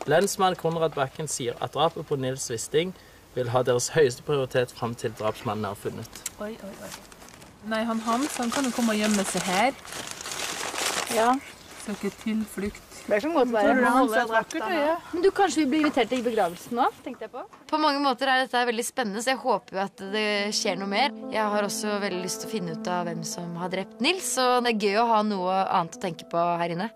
Speaker 13: Lensmann Konrad Bakken sier at drapet på Nils Wisting vil ha deres høyeste prioritet fram til drapsmannen er funnet.
Speaker 7: Oi, oi, oi. Nei, han Hans han kan jo komme og gjemme seg her.
Speaker 17: Ja.
Speaker 7: Søke tilflukt.
Speaker 17: Det kan godt være.
Speaker 7: Tror du
Speaker 17: Han
Speaker 7: Hans
Speaker 17: er
Speaker 7: er
Speaker 17: drept,
Speaker 7: vakkert øye?
Speaker 17: Men du, kanskje vi blir invitert til begravelsen nå? tenkte jeg på.
Speaker 9: På mange måter er dette veldig spennende, så jeg håper jo at det skjer noe mer. Jeg har også veldig lyst til å finne ut av hvem som har drept Nils, og det er gøy å ha noe annet å tenke på her inne.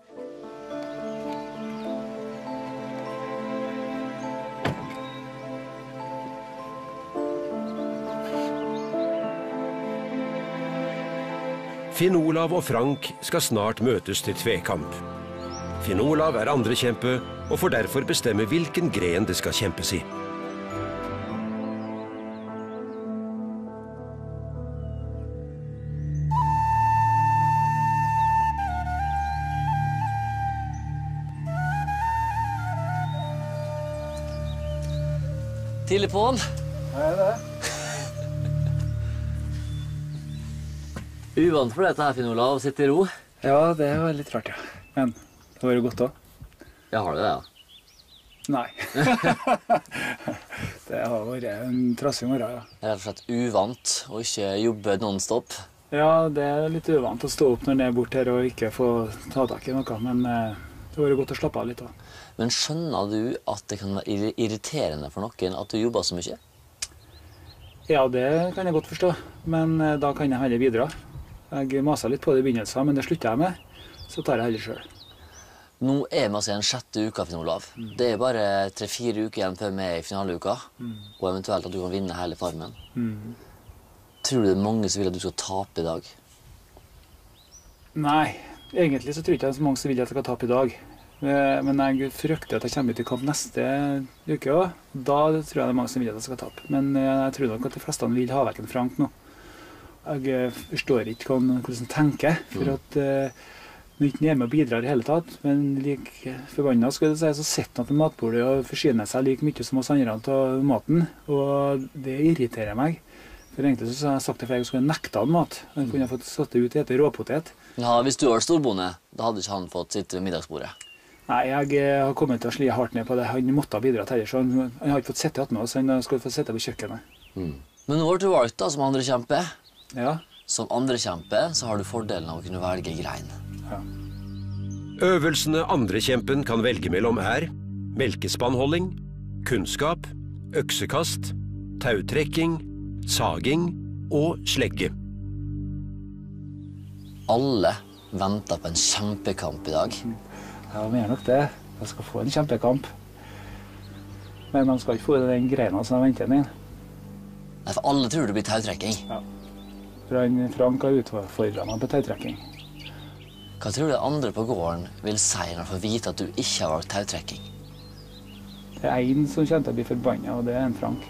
Speaker 1: Finn-Olav og Frank skal snart møtes til tvekamp. Finn-Olav er andrekjempe og får derfor bestemme hvilken gren det skal kjempes i.
Speaker 12: Tidlig på'n. Uvant for dette her, Finn Olav, å sitte i ro.
Speaker 10: Ja, det var litt rart, ja. Men det har vært godt òg.
Speaker 12: Ja, har du det, ja?
Speaker 10: Nei. (laughs) det har vært en trassig morgen, ja.
Speaker 12: Rett og slett uvant å ikke jobbe nonstop.
Speaker 10: Ja, det er litt uvant å stå opp når en er borte her og ikke få ta tak i noe, men eh, det har vært godt å slappe av litt òg.
Speaker 12: Men skjønner du at det kan være irriterende for noen at du jobber så mye?
Speaker 10: Ja, det kan jeg godt forstå, men eh, da kan jeg heller bidra. Jeg masa litt på det i begynnelsen, men det slutter jeg med. Så tar jeg heller sjøl.
Speaker 12: Nå er vi altså i den sjette uka, Finn Olav. Det er bare tre-fire uker igjen før vi er i finaleuka.
Speaker 10: Mm.
Speaker 12: Og eventuelt at du kan vinne hele Farmen.
Speaker 10: Mm.
Speaker 12: Tror du det er mange som vil at du skal tape i dag?
Speaker 10: Nei, egentlig så tror jeg ikke det er så mange som vil at jeg skal tape i dag. Eh, Men jeg frykter at jeg kommer i kamp neste uke òg. Da tror jeg det er mange som vil at jeg skal tape. Men eh, jeg tror nok at de fleste vil ha vekk en Frank nå. Jeg eh, forstår ikke hvordan han tenker. For
Speaker 12: Mm.
Speaker 10: at eh, når ikke han er med og bidrar i hele tatt, men like forbanna skal jeg si, så sitter han på matbordet og forsyner seg like mye som oss andre av maten. Og det irriterer meg. For egentlig så har jeg sagt det før, jeg skulle nekta han mat. Han kunne fått satt det ut og spist råpotet.
Speaker 12: Ja, hvis du var storbonde, da hadde ikke han fått sitte ved middagsbordet.
Speaker 10: Nei, jeg eh, har kommet til å slie hardt ned på det. Han måtte bidra til det, så han, han har ikke fått sitte attmed oss. Han skulle få sitte på kjøkkenet.
Speaker 12: Men nå ble du valgt da som andrekjempe.
Speaker 10: Ja.
Speaker 12: Som andrekjempe så har du fordelen av å kunne velge grein.
Speaker 1: Øvelsene andrekjempen kan velge mellom er melkespannholding, kunnskap, øksekast, tautrekking, saging og slegge.
Speaker 12: Alle venter på en kjempekamp i dag.
Speaker 10: Ja, vi gjør nok det. De skal få en kjempekamp. Men de skal ikke få den greina som de venter med.
Speaker 12: Nei, for alle tror det blir tautrekking.
Speaker 10: For han, Frank har utfordra meg på tautrekking.
Speaker 12: Hva tror du andre på gården vil si når de får vite at du ikke har valgt tautrekking?
Speaker 10: Det er én som kommer til å bli forbanna, og det er en Frank.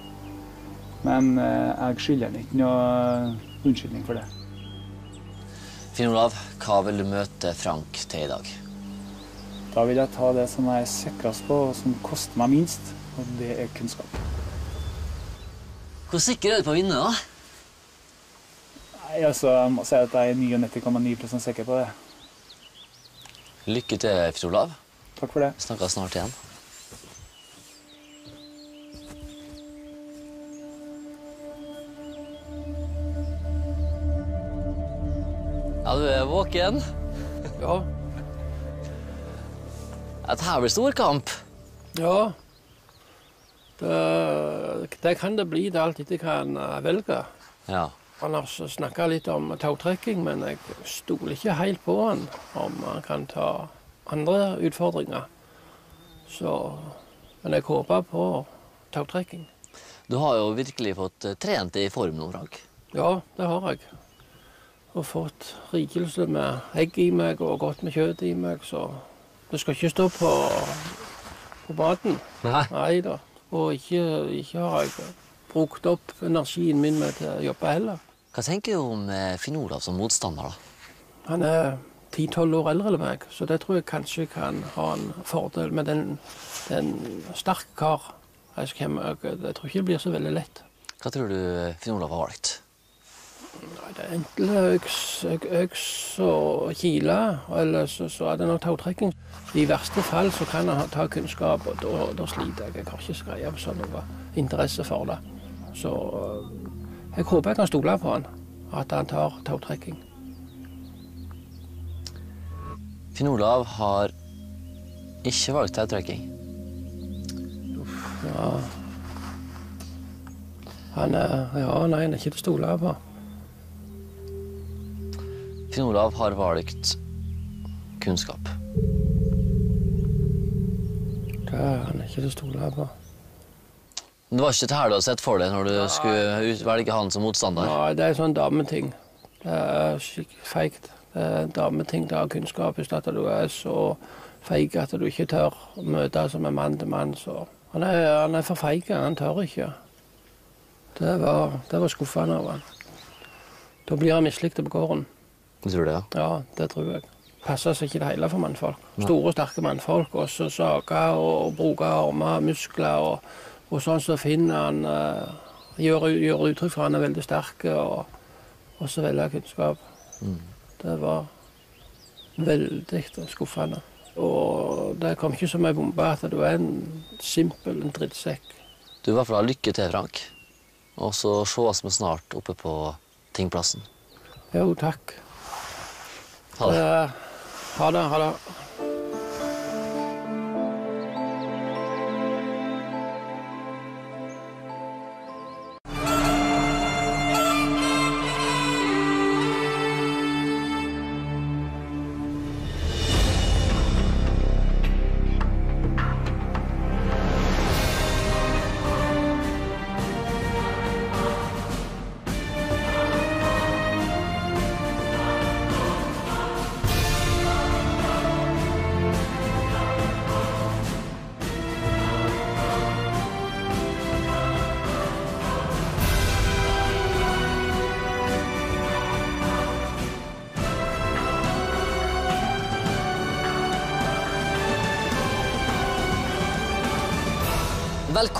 Speaker 10: Men eh, jeg skylder ham ikke noe unnskyldning for det.
Speaker 12: Finn Olav, hva vil du møte Frank til i dag?
Speaker 10: Da vil jeg ta det som jeg er sikrest på, og som koster meg minst, og det er kunnskap.
Speaker 12: Hvor sikker er du på å vinne, da?
Speaker 10: Nei, altså, Jeg må si at jeg er 99,9% sikker på det.
Speaker 12: Lykke til, Finn Olav.
Speaker 10: Takk for det.
Speaker 12: Snakkes snart igjen. Ja, du er våken?
Speaker 6: Ja.
Speaker 12: Dette her blir storkamp.
Speaker 6: Ja. Det, det kan det bli. Det er alt etter hva en eh, velger.
Speaker 12: Ja.
Speaker 6: Han har snakka litt om tautrekking, men jeg stoler ikke helt på han om han kan ta andre utfordringer. Så Men jeg håper på tautrekking.
Speaker 12: Du har jo virkelig fått eh, trent i form nå, Frank.
Speaker 6: Ja, det har jeg. Og fått rikelse med egg i meg og godt med kjøtt i meg, så det skal ikke stå på, på maten.
Speaker 12: Nei.
Speaker 6: da. Og ikke, ikke har jeg brukt opp energien min med til å jobbe heller.
Speaker 12: Hva tenker du om eh, Finn Olav som motstander, da?
Speaker 6: Han er 10-12 år eldre enn meg, så det tror jeg kanskje kan ha en fordel. Men den, den sterke kar jeg, jeg, jeg tror ikke det blir så veldig lett.
Speaker 12: Hva tror du eh, Finn Olav har valgt?
Speaker 6: Nei, det er enten øks, øks og kile, eller så, så er det nok tautrekking. I verste fall så kan han ta kunnskap, og da sliter jeg. Jeg har ikke skrevet sånn noe interesse for det. Så jeg håper jeg kan stole på han, at han tar tautrekking.
Speaker 12: Finn Olav har ikke valgt tautrekking.
Speaker 6: Ja. Han er, ja, nei, han er ikke til å stole på.
Speaker 12: Finn Olav har valgt kunnskap.
Speaker 6: Det er han ikke til å stole på.
Speaker 12: Det var ikke det hadde sett for deg når du skulle velge han som motstander?
Speaker 6: Nei, det er sånn dameting. Det er skikkelig feigt. Det er dameting til å kunnskap hvis at du er så feig at du ikke tør å møte som en mann til mann. Så han er, han er for feig. Han tør ikke. Det var, det var skuffende av han. Da blir han mislikt på gården.
Speaker 12: Du tror det, ja?
Speaker 6: Ja, det tror jeg. Passer seg ikke det hele for mannfolk. Store, sterke mannfolk. Og så sage og bruke armer, muskler og, og sånn som Finn. Han eh, gjør, gjør uttrykk for han er veldig sterk, og, og så velger kunnskap.
Speaker 12: Mm.
Speaker 6: Det var veldig skuffende. Og det kom ikke som ei bombe at du er en simpel en drittsekk.
Speaker 12: Du i hvert fall lykke til, Frank. Og så sees vi snart oppe på tingplassen.
Speaker 6: Jo, takk.
Speaker 12: Ha det.
Speaker 6: Eh, ha det. Ha det.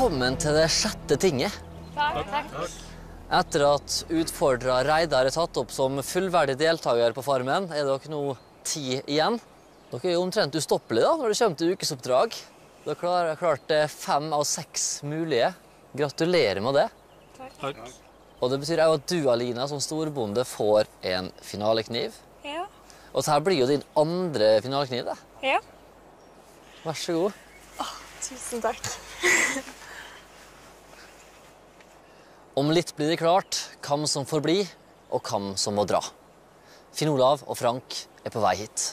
Speaker 12: Velkommen til det sjette tinget. Takk. Etter at utfordra Reidar er tatt opp som fullverdig deltaker på Farmen, er dere nå ti igjen. Dere er jo omtrent ustoppelige da, når det kommer til ukesoppdrag. Dere har klart fem av seks mulige. Gratulerer med det.
Speaker 23: Takk.
Speaker 12: Og det betyr også at du, Alina, som storbonde får en finalekniv.
Speaker 4: Ja.
Speaker 12: Og dette blir jo din andre finalekniv, da.
Speaker 4: Ja.
Speaker 12: Vær så god.
Speaker 4: Tusen takk. (laughs)
Speaker 12: Om litt blir det klart hvem som får bli, og hvem som må dra. Finn Olav og Frank er på vei hit.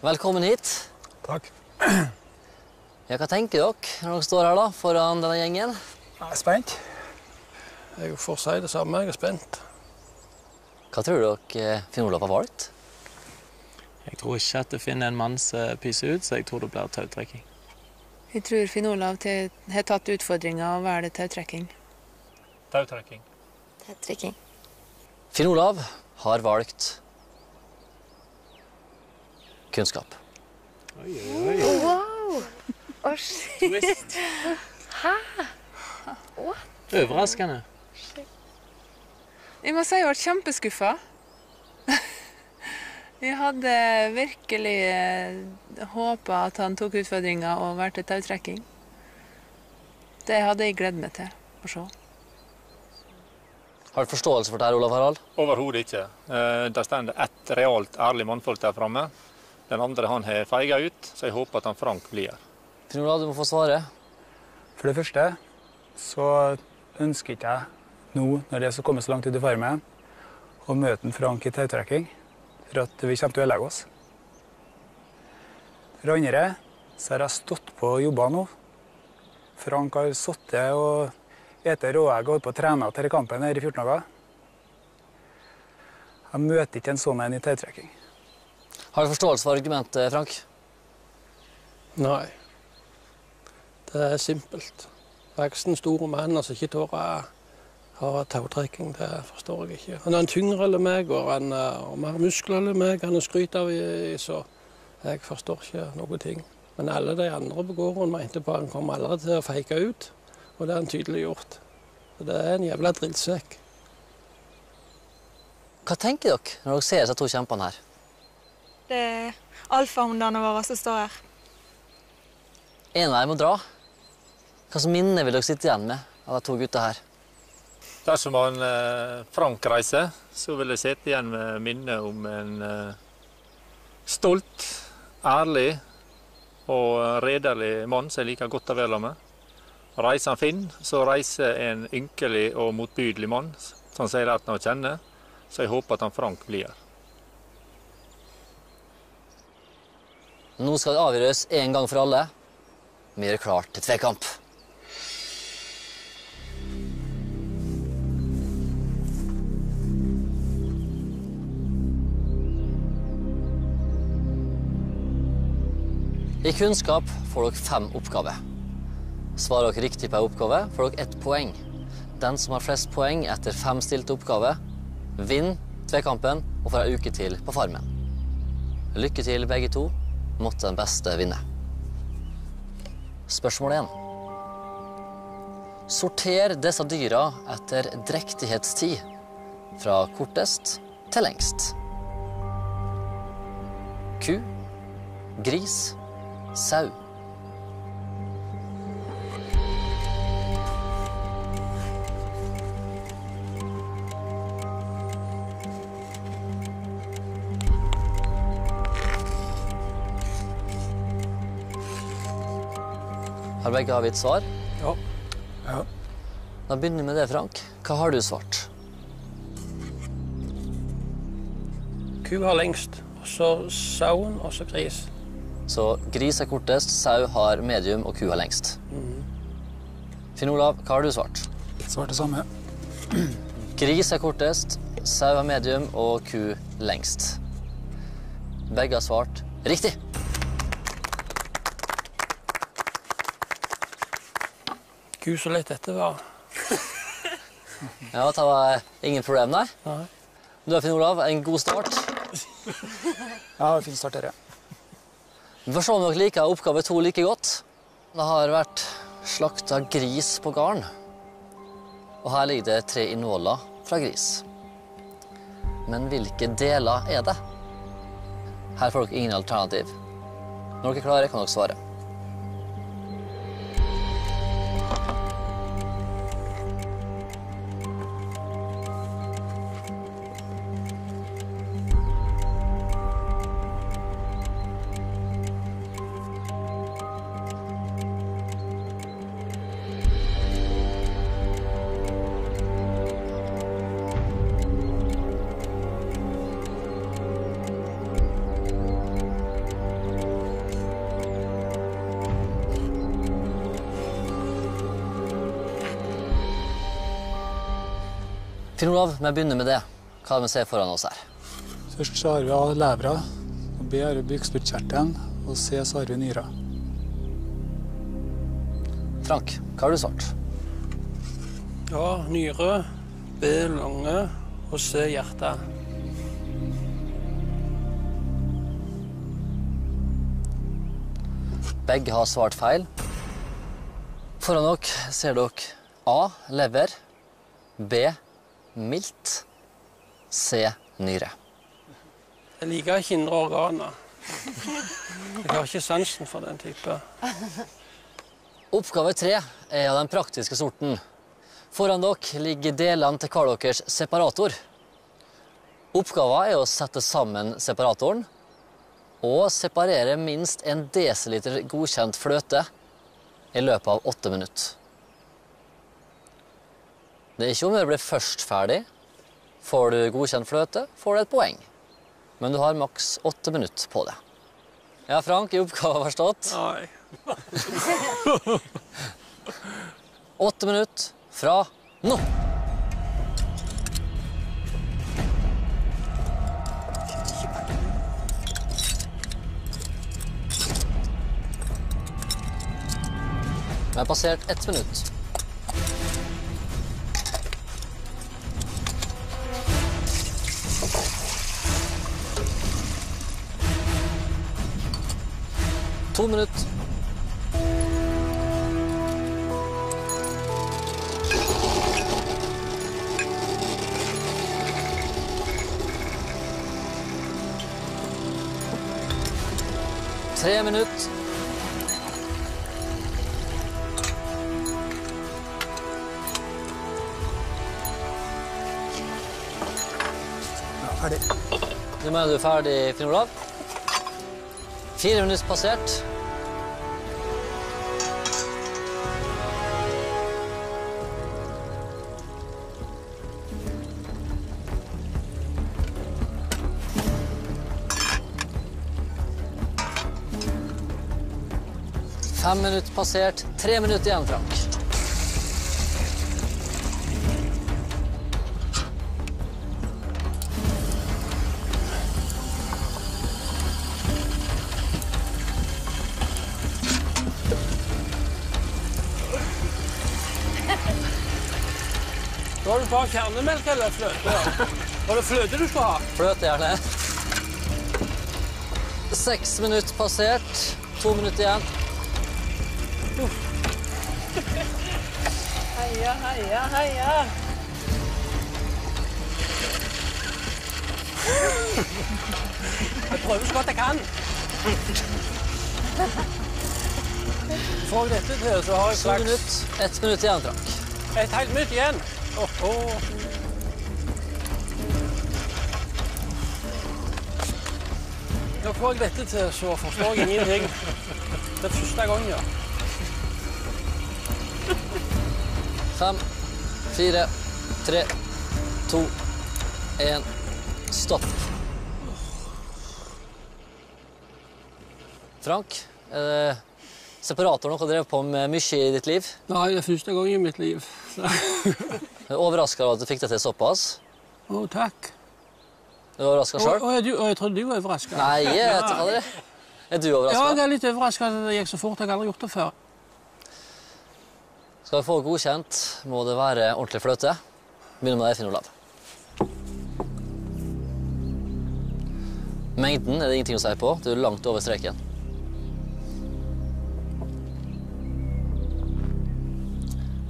Speaker 12: Velkommen hit.
Speaker 24: Takk.
Speaker 12: Ja, hva tenker dere når dere står her da, foran denne gjengen?
Speaker 24: Jeg er spent.
Speaker 6: Jeg får si det samme, jeg er spent.
Speaker 12: Hva tror dere Finn Olav har valgt?
Speaker 13: Jeg tror ikke at det finner en mann som pyser ut, så jeg tror det blir tautrekking.
Speaker 7: Jeg tror Finn Olav har tatt utfordringa og velger tautrekking.
Speaker 23: Tautrekking.
Speaker 9: Tautrekking.
Speaker 12: Finn Olav har valgt kunnskap.
Speaker 9: Oi, oi, Wow! Å, shit. Hæ? What?
Speaker 13: Overraskende.
Speaker 7: Jeg må si jeg ble kjempeskuffa. (laughs) Jeg hadde virkelig håpa at han tok utfordringa og valgte tautrekking. Det hadde jeg gledet meg til å se.
Speaker 12: Har du forståelse for det her, Olav Harald?
Speaker 5: Overhodet ikke. Eh, Det står ett realt ærlig mannfolk der framme. Den andre han har feiga ut, så jeg håper at han Frank blir her.
Speaker 12: Olav, du må få svare.
Speaker 10: For det første så ønsker ikke jeg nå, når det er så kommet så langt ut i farmen, å møte Frank i tautrekking, for at vi kommer til å ødelegge oss. For det andre så har jeg stått på og jobba nå. Frank har sittet og spist råegg og holdt på å trene til kampen her i 14 dager. Jeg møter ikke en sånn en i tautrekking.
Speaker 12: Har du forståelse for argumentet, Frank?
Speaker 6: Nei. Det er simpelt. Voksen, store mann som ikke tør å ha tautrekking, det forstår jeg ikke. Han er tyngre enn meg, og han har mer muskler enn meg, han er skryt av, i- så jeg forstår ikke noen ting. Men alle de andre på gården mente på at han kom aldri til å feike ut, og det har han tydelig gjort. Så det er en jævla drittsekk.
Speaker 12: Hva tenker dere når dere ser disse to kjempene her?
Speaker 4: Det er alfahundene våre som står her.
Speaker 12: En av dem må dra. Hva slags minne vil dere sitte igjen med av de to gutta her?
Speaker 5: Dersom han eh, Frank reiser, så vil jeg sitte igjen med minnet om en eh, stolt, ærlig og redelig mann som jeg liker godt å være sammen med. Reiser han Finn, så reiser en ynkelig og motbydelig mann, sånn som jeg har lært han å kjenne. Så jeg håper at han Frank blir her.
Speaker 12: Nå skal det avgjøres en gang for alle. Vi er klart til tvekamp. I kunnskap får dere fem oppgaver. Svarer dere riktig på en oppgave, får dere ett poeng. Den som har flest poeng etter fem stilte oppgaver, vinner tvekampen og får en uke til på Farmen. Lykke til, begge to. Måtte den beste vinne. Spørsmål 1. Sorter disse dyra etter drektighetstid, fra kortest til lengst. Ku, gris, sau. Har begge avgitt svar?
Speaker 6: Ja.
Speaker 10: Ja.
Speaker 12: Da begynner vi med det, Frank. Hva har du svart?
Speaker 6: Ku har lengst, og så sauen, og så gris.
Speaker 12: Så gris er kortest, sau har medium og ku har lengst. Finn Olav, hva har du svart?
Speaker 10: Svart det samme.
Speaker 12: Gris er kortest, sau har medium og ku lengst. Begge har svart riktig.
Speaker 6: Gud, så lett dette var.
Speaker 12: Ja, det var ingen problem der.
Speaker 6: Nei.
Speaker 12: Du har Finn Olav, en god start.
Speaker 10: Ja, fin start her,
Speaker 12: Vi får se om dere liker oppgave to like godt. Det har vært slakta gris på garn. Og her ligger det tre innvoller fra gris. Men hvilke deler er det? Her får dere ingen alternativ. Når dere er klare, kan dere svare. Finn Olav, vi begynner med det. Hva er det vi ser foran oss her?
Speaker 10: Først så har vi A levra, B har vi bukspyttkjertelen, og C så har vi nyra.
Speaker 12: Frank, hva har du svart?
Speaker 6: Ja, nyre, B lunge og C hjerte.
Speaker 12: Begge har svart feil. Foran dere ser dere A. Lever. B. Mildt. C. Nyre.
Speaker 6: Jeg liker ikke indre organer. Jeg har ikke sansen for den type.
Speaker 12: Oppgave tre er av den praktiske sorten. Foran dere ligger delene til hver deres separator. Oppgaven er å sette sammen separatoren og separere minst en desiliter godkjent fløte i løpet av åtte minutter. Det er ikke om å bli først ferdig. Får du godkjent fløte, får du et poeng. Men du har maks åtte minutter på det. Ja, Frank, er oppgaven forstått?
Speaker 6: Nei. (laughs)
Speaker 12: Åtte minutter fra nå. Vi har passert ett minutt. To minutter. Tre minutter. Du mener du er ferdig, Finn Olav? Fire minutter passert. Fem minutter passert. Tre minutter igjen, Frank.
Speaker 6: Du kjernemelk eller fløte. Var det fløte du skulle ha?
Speaker 12: Fløte gjerne. Seks minutter passert. To minutter igjen.
Speaker 6: Heia, heia, heia. Jeg prøver så godt jeg kan. Får jeg dette til, så har jeg flaks.
Speaker 12: Ett minutt igjen, Frank.
Speaker 6: Et helt minutt igjen. Åh. Nå får jeg dette til, så forstår jeg ingenting. Det er første gang, ja.
Speaker 12: Fem, fire, tre, to, én. Stopp. Frank, er det separator noe du har drevet på med mye i ditt liv?
Speaker 6: Nei, det er første gang i mitt liv. (laughs)
Speaker 12: Jeg er overraska over at du fikk det til såpass.
Speaker 6: Å, takk.
Speaker 12: Du er overraska sjøl?
Speaker 6: å, jeg trodde du var overraska.
Speaker 12: Nei, jeg vet ikke aldri. Er du
Speaker 6: Ja, jeg er litt overraska at det gikk så fort. Jeg har aldri gjort det før.
Speaker 12: Skal vi få godkjent, må det være ordentlig fløte. Begynner med deg, Finn Olav. Mengden er det ingenting å si på. Du er langt over streken.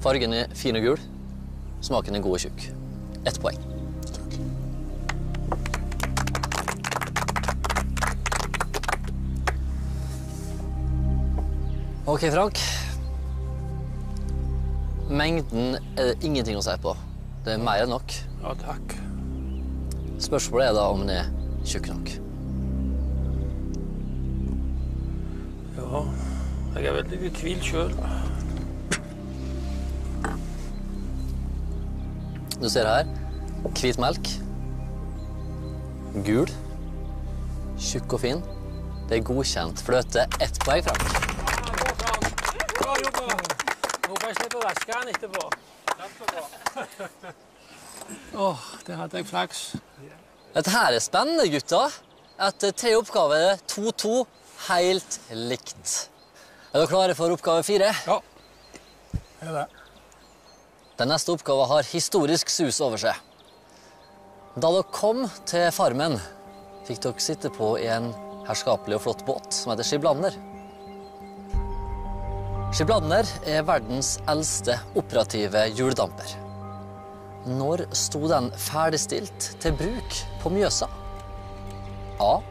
Speaker 12: Fargen er fin og gul. Smaken er god og tjukk. Ett poeng. OK, Frank. Mengden er det ingenting å si på. Det er mer enn nok.
Speaker 6: Ja, takk.
Speaker 12: Spørsmålet er da om den er tjukk nok.
Speaker 6: Ja, jeg er veldig i tvil sjøl.
Speaker 12: Du ser her hvit melk. Gul. Tjukk og fin. Det er godkjent fløte. Ett poeng, Frank.
Speaker 6: Bra jobba. kan jeg slippe å vaske den etterpå. (laughs) Åh, der hadde jeg flaks.
Speaker 12: Dette her er spennende, gutter. Etter tre oppgaver er det 2-2 helt likt. Er dere klare for oppgave fire?
Speaker 6: Ja. Det er det.
Speaker 12: Den neste oppgaven har historisk sus over seg. Da dere kom til Farmen, fikk dere sitte på en herskapelig og flott båt som heter Skiblander. Skiblander er verdens eldste operative hjuldamper. Når sto den ferdigstilt til bruk på Mjøsa? A.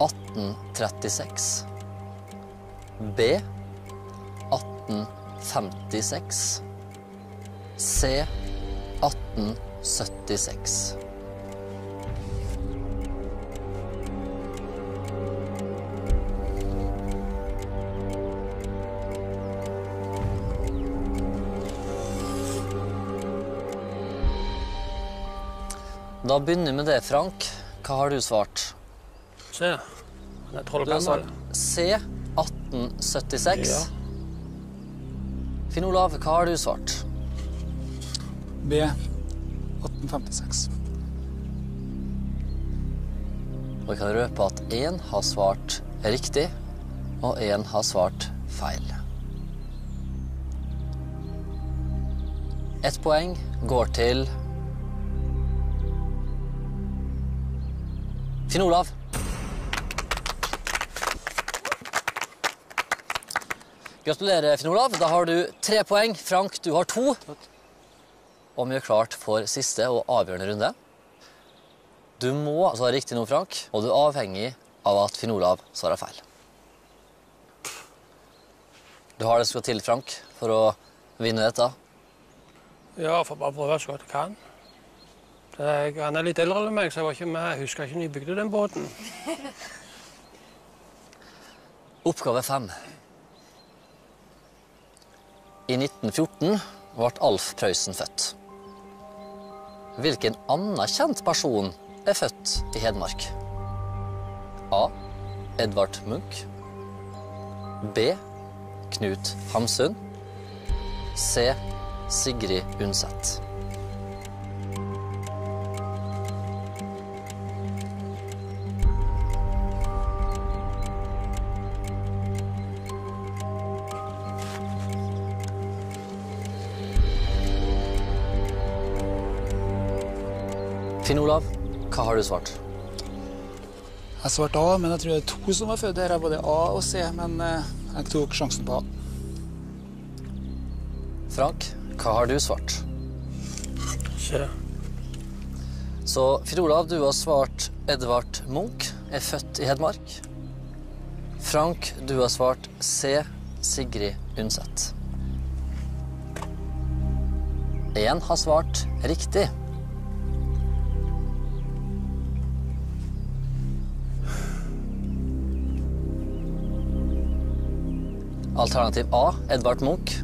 Speaker 12: 1836. B. 1856. C. 1876. Da begynner vi med det, Frank. Hva har du svart?
Speaker 6: Se. Jeg er
Speaker 12: Du har svart. C. 1876.
Speaker 6: Ja.
Speaker 12: Finn Olav, hva har du svart?
Speaker 10: B. 1856.
Speaker 12: Og jeg kan røpe at én har svart riktig, og én har svart feil. Ett poeng går til Finn Olav. Gratulerer, Finn Olav. Da har du tre poeng. Frank, du har to. Og vi er klart for siste og avgjørende runde. Du må ha riktig nå, Frank, og du er avhengig av at Finn Olav svarer feil. Du har det som skal til, Frank, for å vinne dette.
Speaker 6: Ja, får bare prøve så godt jeg kan. Jeg, han er litt eldre enn meg, så jeg var ikke med. Jeg husker ikke når jeg bygde den båten. (laughs)
Speaker 12: Oppgave fem. I 1914 ble Alf Prøysen født. Hvilken annen kjent person er født i Hedmark? A. Edvard Munch. B. Knut Hamsun. C. Sigrid Undset. Finn Olav, hva har du svart?
Speaker 10: Jeg svarte A, men jeg tror det er to som var født her. Både A og C, men eh, jeg tok sjansen på A.
Speaker 12: Frank, hva har du svart?
Speaker 6: C.
Speaker 12: Så Finn Olav, du har svart Edvard Munch, er født i Hedmark. Frank, du har svart C. Sigrid Undset. Én har svart riktig. Alternativ A, Edvard Munch.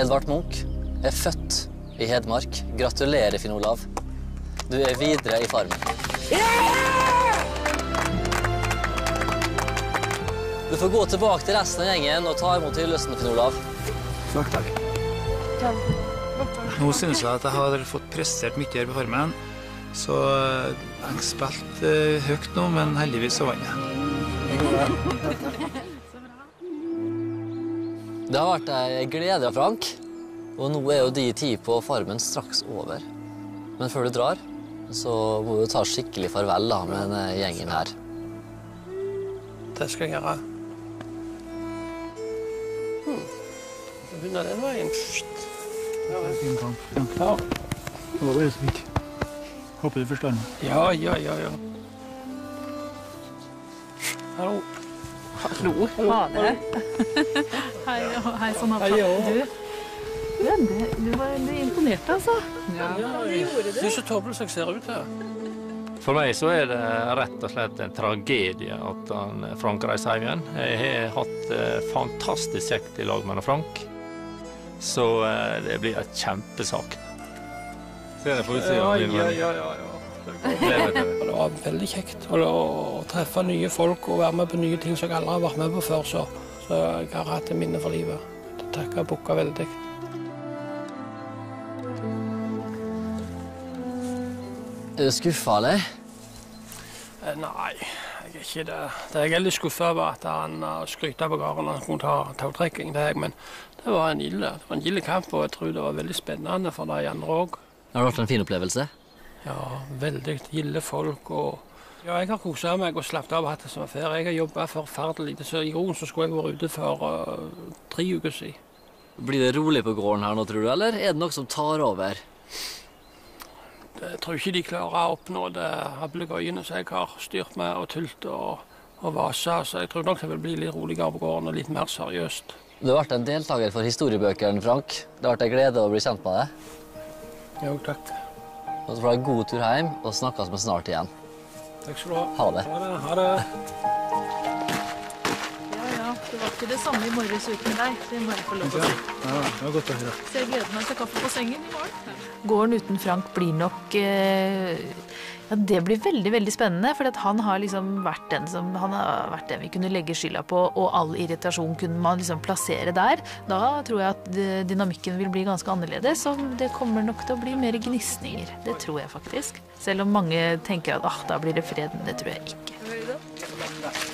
Speaker 12: Edvard Munch er født i Hedmark. Gratulerer, Finn Olav. Du er videre i Farmen. Du får gå tilbake til resten av gjengen og ta imot hyllesten, Finn Olav.
Speaker 10: Takk, takk. Nå synes jeg at jeg har fått prestert mye her på Farmen. Så eh, jeg spilte eh, høyt nå, men heldigvis så vant jeg.
Speaker 12: Det har vært ei glede, Frank. Og nå er jo de tid på Farmen straks over. Men før du drar, så må du ta skikkelig farvel da, med denne gjengen her.
Speaker 6: Det skal jeg gjøre. Hmm. Jeg begynner den veien. Ja,
Speaker 10: Fin kamp. Ja. Det vidt. Håper du forstår meg.
Speaker 6: ja, ja, ja. ja. Hallo.
Speaker 17: Hallo. Hane. (laughs) Hei, og hei sånn at du, ja, det, du var veldig imponert, altså. Ja,
Speaker 6: det gjorde du. Du er så jeg ser ut her.
Speaker 5: For meg så er det rett og slett en tragedie at han, Frank reiser hjem igjen. Jeg har hatt det fantastisk kjekt i lag med han Frank, så eh, det blir en kjempesak. Ser jeg på utsida.
Speaker 6: Ja, ja, ja, ja, ja.
Speaker 5: Det
Speaker 6: var veldig kjekt å, treffe nye folk og være med på nye ting som jeg aldri har vært med på før. Så, så jeg har hatt et minne for livet. Det takker jeg Bukka veldig.
Speaker 12: Er du skuffa, eller?
Speaker 6: Eh, nei, jeg er ikke det. Det jeg er litt skuffa over at han skryter på gården rundt tautrekking, det jeg, men det var en gild kamp, og jeg tror det var veldig spennende for de andre òg.
Speaker 12: Har det vært en fin opplevelse?
Speaker 6: Ja, veldig gilde folk. og ja, Jeg har kosa meg og slappet av og hatt det som en ferie. Jeg har jobba forferdelig. Så I grunnen så skulle jeg vært ute for uh, tre uker siden.
Speaker 12: Blir det rolig på gården her nå, tror du, eller er det noe som tar over?
Speaker 6: Jeg tror ikke de klarer å oppnå det ablegøyene som jeg har styrt med og tult og, og vasa. Så jeg tror nok det vil bli litt roligere på gården og litt mer seriøst.
Speaker 12: Du har vært en deltaker for historiebøkene, Frank. Det har vært en glede å bli kjent med deg.
Speaker 6: Jo, takk.
Speaker 12: Og så får du ha en god tur hjem, og snakkes vi snart igjen.
Speaker 6: Takk skal du ha.
Speaker 12: Ha det.
Speaker 6: Ha det. Ha det.
Speaker 17: Ja, ja. Det var ikke det samme i morges uten deg. Det må jeg få lov til å si.
Speaker 14: Ja, det var godt å høre.
Speaker 17: Så jeg gleder meg til kaffe på sengen i morgen. Gården uten Frank blir nok eh, Ja, det blir veldig, veldig spennende. For han har liksom vært den som Han har vært den vi kunne legge skylda på, og all irritasjon kunne man liksom plassere der. Da tror jeg at eh, dynamikken vil bli ganske annerledes, og det kommer nok til å bli mer gnisninger. Det tror jeg faktisk. Selv om mange tenker at ah, da blir det fred, men det tror jeg ikke.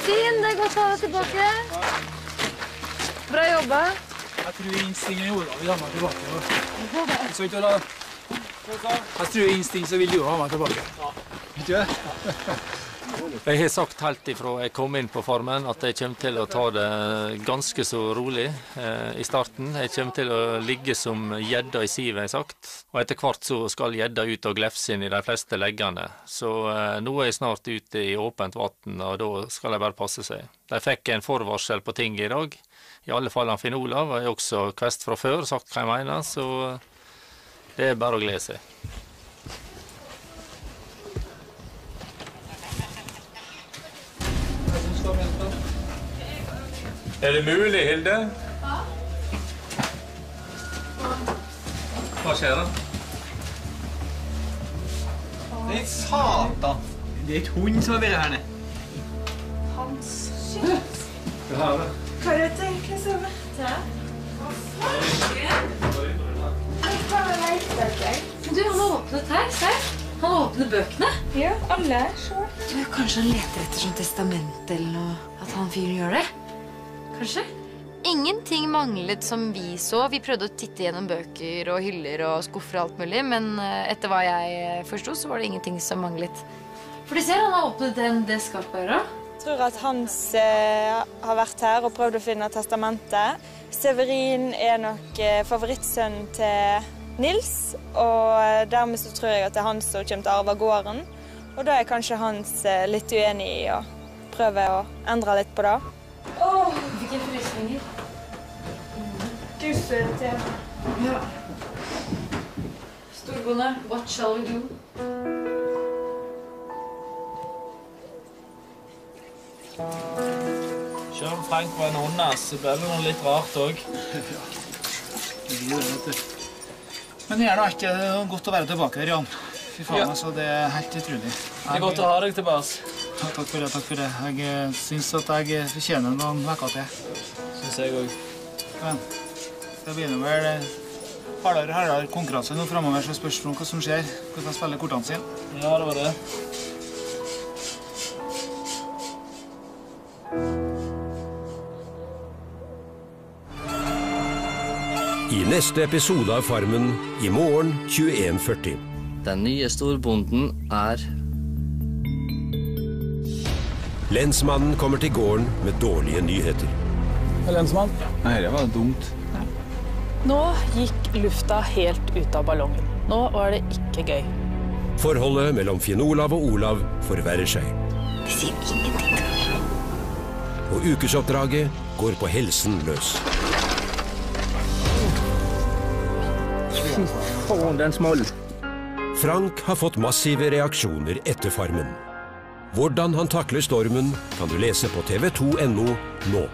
Speaker 9: Fin, det er godt å ha deg tilbake. Bra jobba.
Speaker 14: Jeg tror instinktet gjorde at vi ha meg tilbake. Så ikke da. du er instinkt så vil du ha meg tilbake. Ikke det?
Speaker 5: Jeg har sagt helt ifra jeg kom inn på farmen at jeg kommer til å ta det ganske så rolig eh, i starten. Jeg kommer til å ligge som gjedda i sivet, har jeg sagt. Og etter hvert så skal gjedda ut og glefse inn i de fleste leggene. Så eh, nå er jeg snart ute i åpent vann, og da skal de bare passe seg. De fikk en forvarsel på tinget i dag. I alle fall han Finn Olav og jeg også kvest fra før, sagt hva jeg mener, så det er bare å glede seg. Er det mulig, Hilde? Hva skjer da?
Speaker 3: Det er satan! Det er ikke hund som har vært her nede.
Speaker 4: Hans.
Speaker 5: Det.
Speaker 4: Er deg.
Speaker 9: Du, han har åpnet her. Se. Han åpner bøkene.
Speaker 4: Ja, alle. Se.
Speaker 9: Du, kanskje han leter etter sånn testament eller noe? At han fyren gjør det? Kanskje? Ingenting manglet som vi så. Vi prøvde å titte gjennom bøker og hyller og skuffer og alt mulig, men eh, etter hva jeg forsto, så var det ingenting som manglet. For du ser, han har åpnet den, det skapet her òg.
Speaker 4: Jeg tror at Hans eh, har vært her og prøvd å finne testamentet. Severin er nok eh, favorittsønnen til Nils, og eh, dermed så tror jeg at det er han som kommer til å arve gården. Og da er kanskje Hans eh, litt uenig i å prøve å endre litt på det.
Speaker 9: Åh, hvilke frysninger.
Speaker 4: Du så irriterende.
Speaker 9: Ja. Storbonde, what shall we do?
Speaker 25: Selv om Frank var en hundas, så ble det noe litt rart òg. (laughs)
Speaker 14: Men det er da ikke godt å være tilbake her, Jan. Fy faen,
Speaker 25: Ja.
Speaker 14: altså, det er helt utrolig.
Speaker 25: Det er godt å ha deg tilbake.
Speaker 14: Ja, takk for det. takk for det. Jeg eh, syns at jeg fortjener noen uker til.
Speaker 25: Syns jeg òg.
Speaker 14: Men det begynner vel eh, hardere og hardere konkurranse nå framover, så spørs det hva som skjer. Hvordan de spiller kortene sine.
Speaker 25: Ja, det var det.
Speaker 1: I neste episode av Farmen i morgen 21.40.
Speaker 12: Den nye storbonden er
Speaker 1: Lensmannen kommer til gården med dårlige nyheter.
Speaker 14: Lensmann? Nei, det var dumt.
Speaker 17: Nå gikk lufta helt ut av ballongen. Nå var det ikke gøy.
Speaker 1: Forholdet mellom Finn Olav og Olav forverrer seg.
Speaker 9: De sier ingenting til hverandre.
Speaker 1: Og ukesoppdraget går på helsen løs.
Speaker 11: Fy faen, den smalt.
Speaker 1: Frank har fått massive reaksjoner etter Farmen. Hvordan han takler stormen, kan du lese på tv2.no nå.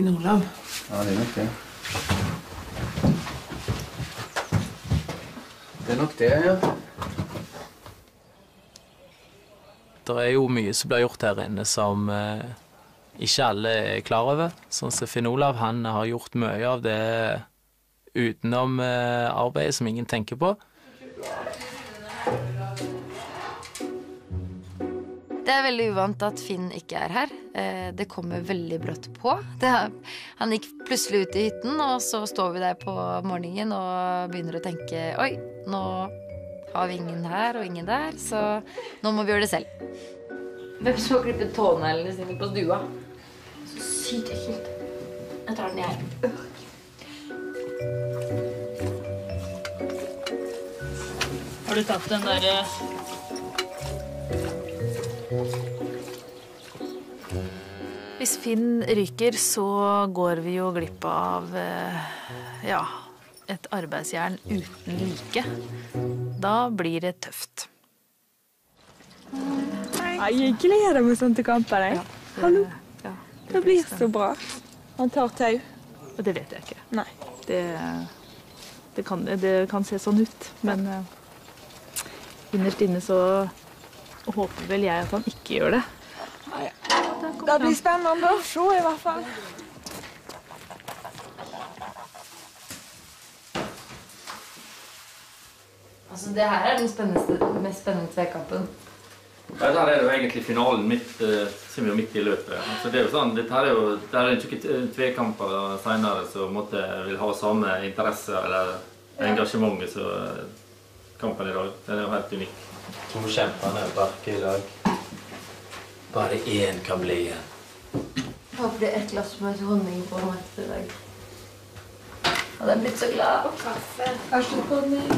Speaker 7: Finn Olav.
Speaker 3: Ja, det er nok det. Det er nok det, ja.
Speaker 13: Det er jo mye som blir gjort her inne som eh, ikke alle er klar over. Sånn som Finn Olav, han har gjort mye av det utenom eh, arbeidet som ingen tenker på.
Speaker 9: Det er veldig uvant at Finn ikke er her. Eh, Det kommer veldig brått på. Det er, han gikk plutselig ut i hytten, og så står vi der på morgenen og begynner å tenke Oi, nå har vi ingen her og ingen der, så nå må vi gjøre det selv. Hvem så klippe tåneglene sine på stua? Så sykt ekkelt. Jeg tar den, her.
Speaker 17: Har du tatt den der eh, Hvis Finn ryker, så går vi jo glipp av eh, ja, et arbeidsjern uten like. Da blir det tøft.
Speaker 4: Jeg gleder meg sånn til kampen. jeg. Hallo. Det blir så bra. Han tar tau.
Speaker 17: Det vet jeg ikke.
Speaker 4: Nei.
Speaker 17: Det, det, kan, det kan se sånn ut, men eh, innerst inne så håper vel jeg at han ikke gjør det.
Speaker 4: Det blir spennende å se, i hvert fall.
Speaker 9: Altså, det her er den mest spennende tvekampen.
Speaker 5: Ja, der er jo egentlig finalen midt, eh, som er midt i løpet. Altså, det er jo sånn, dette her er jo, der er det ikke tvekamper senere som måtte, vil ha samme interesse eller engasjement som kampen i dag. Den er jo helt unik.
Speaker 26: To kjempende barker i lag. Bare én kan bli igjen.
Speaker 9: Håper det er et glass med honning på meg i dag. Hadde jeg blitt så glad.
Speaker 15: Og kaffe.
Speaker 9: Erstepodning.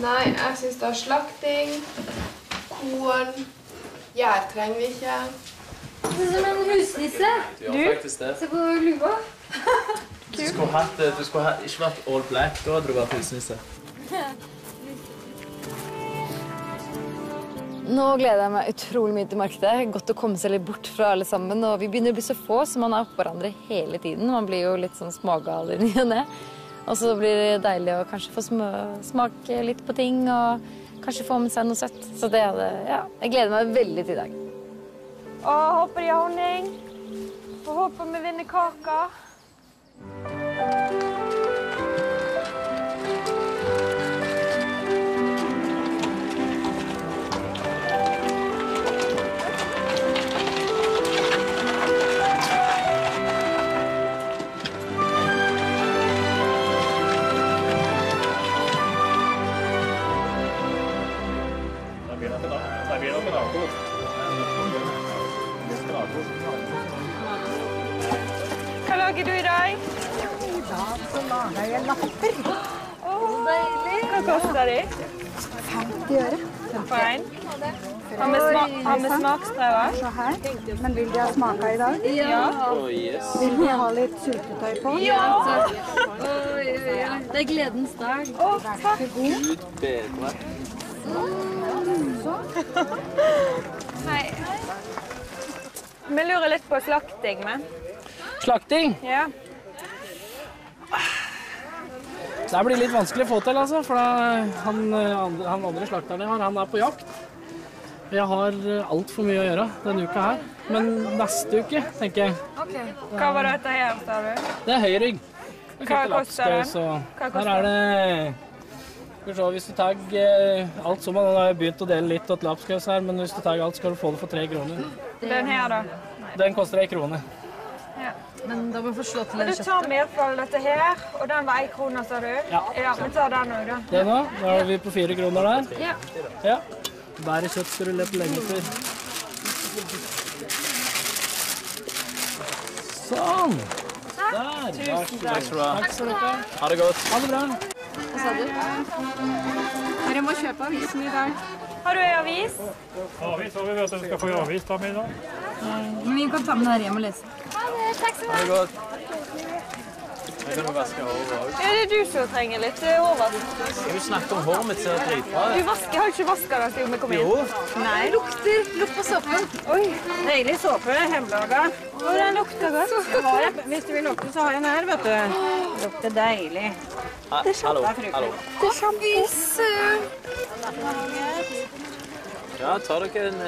Speaker 15: Nei, jeg syns det er slakting, korn, gjær trenger vi ikke.
Speaker 9: Det er som en husnisse.
Speaker 26: Du.
Speaker 9: Se på lua.
Speaker 26: Du skulle, hatt, du skulle hatt, ikke vært all black, da hadde du vært husnisse. (laughs)
Speaker 9: Nå gleder jeg meg utrolig mye til markedet. Godt å komme seg litt bort fra alle sammen. Og vi begynner å bli så få, så man er oppå hverandre hele tiden. Man blir jo litt sånn smågal (laughs) i ny og ne. Og så blir det deilig å kanskje få smake litt på ting, og kanskje få med seg noe søtt. Så det er det, ja. Jeg gleder meg veldig til i dag.
Speaker 4: Å, håper de har honning. Og håper vi vinner kaka.
Speaker 19: Lapper.
Speaker 4: Deilig. Hva koster de?
Speaker 19: 50 øre.
Speaker 4: For? Har vi, sma vi smaksprøver?
Speaker 19: Se her. Men vil de ha smaka i dag?
Speaker 4: Ja.
Speaker 19: Vil de ha litt syltetøy på?
Speaker 4: Ja.
Speaker 9: Det er gledens dag.
Speaker 4: Oh, takk.
Speaker 26: Gud bedre.
Speaker 4: Hei. Vi lurer litt på slakting, men.
Speaker 20: Slakting?
Speaker 4: Ja.
Speaker 20: Det blir litt vanskelig å få til, altså. For han, eh, han andre slakteren jeg har, han er på jakt. Jeg har altfor mye å gjøre denne uka her. Men neste uke, tenker jeg.
Speaker 4: Ok. Hva var dette her, sa du?
Speaker 20: Det er høyrygg.
Speaker 4: Hva koster? Hva
Speaker 20: her er det hvis du tar eh, alt som Nå har begynt å dele litt til lapskaus her, men hvis du tar alt, skal du få det for tre kroner.
Speaker 4: Den her, da?
Speaker 20: Den koster ei krone.
Speaker 9: Men da må vi få slå til
Speaker 4: den
Speaker 9: kjøttet.
Speaker 4: du tar i dette her, og den var én krone, sa du?
Speaker 20: Ja.
Speaker 4: ja. Vi tar den òg, da.
Speaker 20: Det nå? Da er vi på fire kroner der.
Speaker 4: Ja.
Speaker 20: Ja. Bær i kjøtt skal du lete lenge etter. Sånn. Der.
Speaker 4: Tusen
Speaker 20: Takk skal du ha.
Speaker 4: Takk skal du ha.
Speaker 20: Ha det godt. Ha det bra.
Speaker 9: Hva sa du?
Speaker 4: Dere må kjøpe avisen i dag. Har du ei avis?
Speaker 27: Avis har vi vet at du skal få ei avis da, Mina.
Speaker 9: Men vi kan ta med den her hjem og lese.
Speaker 4: Ha det. Takk skal
Speaker 20: Ha det.
Speaker 13: Jeg kan vaske håret òg.
Speaker 4: Er det du som trenger litt eh, hårvask?
Speaker 13: Du snakker om håret mitt ser dritbra
Speaker 4: Du
Speaker 13: ut.
Speaker 4: vasker, har ikke vaska det siden vi kom inn?
Speaker 13: Jo.
Speaker 4: Nei. Det lukter. Lukt på såpen. Oi. Deilig såpe. Hjemmelaga. Å, den lukter godt.
Speaker 19: Jeg Hvis du vil lukte, så har jeg den her, vet du. Lukter deilig.
Speaker 13: Ha- Hallo. hallo.
Speaker 4: Det er sjampis.
Speaker 13: Ja, tar dere en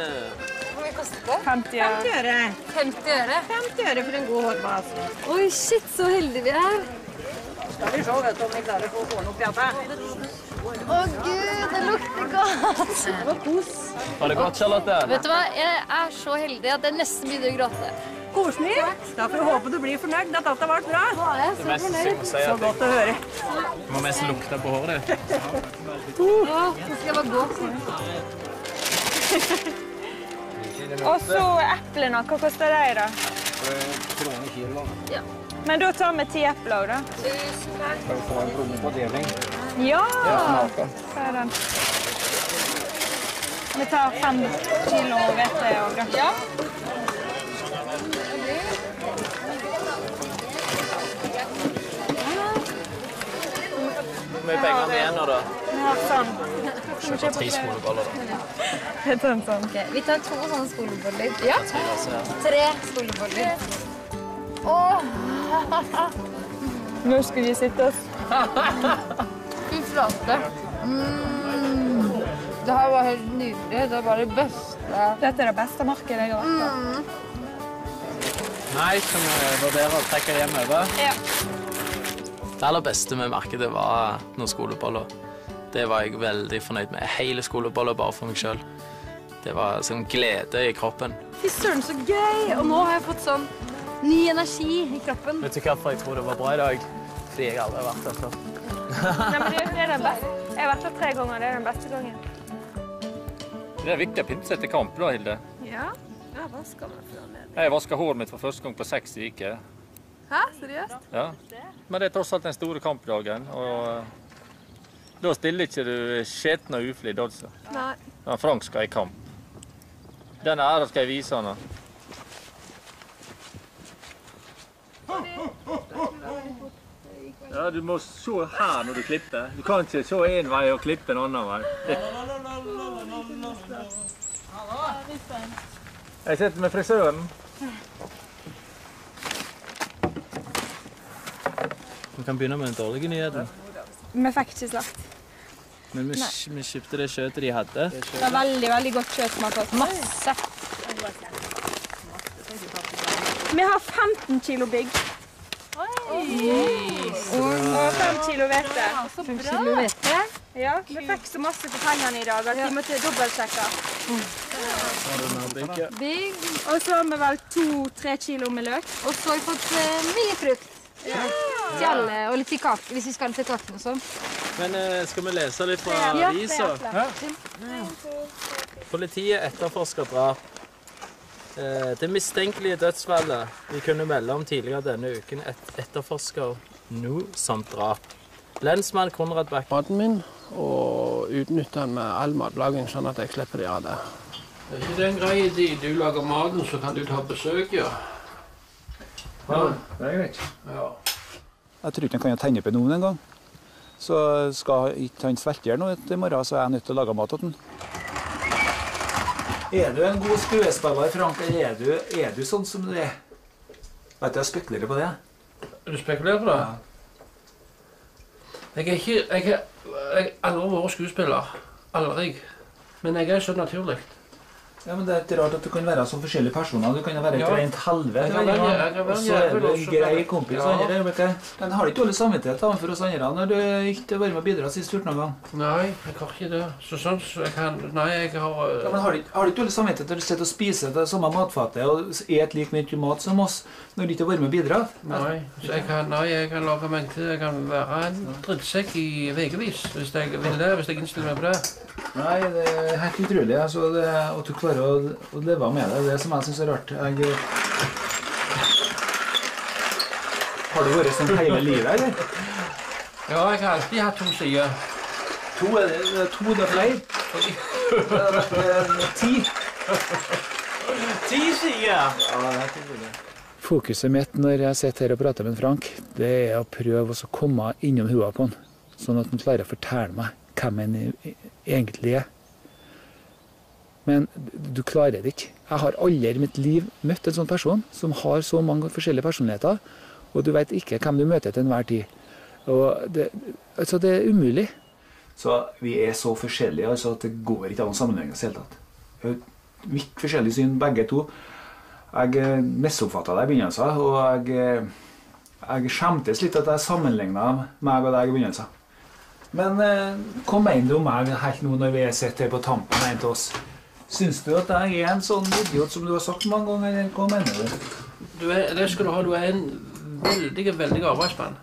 Speaker 4: koster det? 50
Speaker 19: 50 øre.
Speaker 4: 50 øre?
Speaker 19: 50 øre for en god hårvask.
Speaker 4: Oi, shit, så heldige vi er.
Speaker 19: Skal vi se vet du, om vi klarer å få håren opp i igjen.
Speaker 9: Å gud, det lukter godt.
Speaker 13: Var det godt, Charlotte?
Speaker 9: Vet du hva, jeg er så heldig at jeg nesten begynner å gråte.
Speaker 19: Koselig. Da får vi håpe du blir fornøyd at alt har vært bra.
Speaker 13: Det meste så jeg må si
Speaker 19: Så godt å høre.
Speaker 13: Du må mest lukte på håret ditt.
Speaker 4: Å, nå skal jeg bare gå. (laughs) Og så eplene. Hva koster de, da?
Speaker 28: Kroner kiloen.
Speaker 4: Ja. Men da tar vi ti epler, da. Tusen takk.
Speaker 28: Skal vi få en krone på deling?
Speaker 4: Ja!
Speaker 28: Ja?
Speaker 4: Vi tar fem kilo hvete òg, da. Ja.
Speaker 13: Hvor mye penger har vi igjen nå, da?
Speaker 4: Vi har sånn.
Speaker 13: Kjøper tre skoleboller, da.
Speaker 4: Jeg tar en sånn.
Speaker 9: Vi tar to sånne skoleboller.
Speaker 4: Ja.
Speaker 9: Tre skoleboller. Åh! (laughs)
Speaker 4: Nå skal vi sitte oss. (laughs)
Speaker 9: Fy flate. Mm. Det her var helt nydelig. Det var det beste.
Speaker 4: Dette er det beste markedet jeg har vært på.
Speaker 9: Mm.
Speaker 13: Nei, kan vi vurdere å trekke det hjem over?
Speaker 4: Ja.
Speaker 13: Det aller beste med markedet var noen skoleboller. Det var jeg veldig fornøyd med. Hele skoleboller bare for meg sjøl. Det var sånn glede i kroppen.
Speaker 9: Fy søren, så gøy! Og nå har jeg fått sånn ny energi i kroppen.
Speaker 13: Vet du hvorfor jeg tror det var bra i dag? Fordi jeg aldri har vært der før.
Speaker 4: Nei, men det det er den beste. Jeg har vært der tre ganger. Det er den beste gangen.
Speaker 5: Det er viktig å pynte seg til kamp, da, Hilde.
Speaker 4: Ja. Jeg vasker meg før med.
Speaker 5: Jeg vaska håret mitt for første gang på seks uker.
Speaker 4: Hæ? Seriøst?
Speaker 5: Ja. Men det er tross alt den store kampdagen, og da stiller ikke du skjeten og uflidd, altså.
Speaker 4: Nei.
Speaker 5: Ja, Frank skal i kamp. Den æra skal jeg vise han. Ja, du må se her når du klipper. Du kan ikke se én vei og klippe en annen vei. Jeg sitter med frisøren.
Speaker 13: Vi kan begynne med den dårlige nyheten.
Speaker 4: Vi fikk ikke slakt.
Speaker 13: Men vi, vi kjøpte det kjøttet de hadde.
Speaker 4: Det er veldig, veldig godt kjøtt vi. Masse. Vi har 15 kilo bygg. Og 5 kilo hvete.
Speaker 9: Så bra.
Speaker 4: Ja, vi fikk så masse for pengene i dag at vi måtte dobbeltsjekke.
Speaker 9: Bygg.
Speaker 4: Og så har vi vel to-tre kilo med løk.
Speaker 9: Og så har vi fått eh, mye frukt. Til alle, og litt i kake, hvis vi skal til kaken og sånn.
Speaker 13: Men eh, skal vi lese litt fra
Speaker 9: Ja,
Speaker 13: avisa?
Speaker 9: det er
Speaker 13: Politiet etterforsker drap. Eh, Det mistenkelige dødsfallet vi kunne melde om tidligere denne uken, et etterforsker nå som drap. Lensmann Konrad Bakke.
Speaker 6: Maten min og utnytte den med all matlaging, sånn at jeg slipper å gjøre det. Er ikke den greia di. Du lager maten, så kan du ta besøk, ja.
Speaker 10: Ja, det er greit.
Speaker 6: Ja.
Speaker 10: Jeg tror ikke han kan tenne opp en ovn engang. Så skal ikke han svelte i hjel i morgen, så er jeg nødt til å lage mat til han. Er du en god skuespiller, Frank, eller er du, er du sånn som du er? Vet du, jeg spekulerer på det.
Speaker 6: Du spekulerer på det? Jeg er ikke jeg har aldri vært skuespiller. Aldri. Men jeg er så naturlig.
Speaker 10: Ja, men Det er ikke rart at du kan være så forskjellige personer. Du kan være et
Speaker 6: Ja.
Speaker 10: rent helvete. Og så er du en grei kompis.
Speaker 6: Ja.
Speaker 10: andre øyeblikket. Den har ikke dårlig samvittighet overfor for oss andre når du ikke var med og bidra sist 14 gang.
Speaker 6: Nei, jeg har ikke det. Så sånn så jeg kan Nei, jeg har
Speaker 10: Ja, men ikke- har du ikke dårlig samvittighet når du sitter og spiser det samme matfatet og spiser like mye mat som oss, når du ikke har vært med og bidratt?
Speaker 6: Nei, så jeg kan, nei, jeg kan lage meg til. Jeg kan være en drittsekk i ukevis hvis jeg vil det. Hvis jeg innstiller meg på det.
Speaker 10: Nei, det er helt utrolig altså, det, at du klarer å, å leve med det. Det er som jeg syns er rart. Jeg, har du vært sånn hele livet, eller?
Speaker 6: Ja, jeg har alltid hatt to sider.
Speaker 10: To er det, det er to, det er flere. Det er Ti.
Speaker 13: Ti sider!
Speaker 10: Ja, det er. Fokuset mitt når jeg sitter her og prater med Frank, det er å prøve å komme innom hodet på han, sånn at han klarer å fortelle meg hvem han egentlig er. Men du klarer det ikke. Jeg har aldri i mitt liv møtt en sånn person som har så mange forskjellige personligheter, og du vet ikke hvem du møter til enhver tid. Det, altså det er umulig.
Speaker 14: Så vi er så forskjellige altså at det går ikke an å sammenligne oss i det hele tatt. Vi har vidt forskjellig syn, begge to. Jeg eh, misoppfatta deg i begynnelsen, og jeg, eh, jeg skjemtes litt at jeg sammenligna meg og deg i begynnelsen. Men hva mener du om meg helt nå når vi er sett her på tampen en av oss? Syns du at jeg er en sånn idiot som du har sagt mange ganger, hva mener du?
Speaker 6: Du er, det skal du ha. Du er en veldig, veldig arbeidsmann.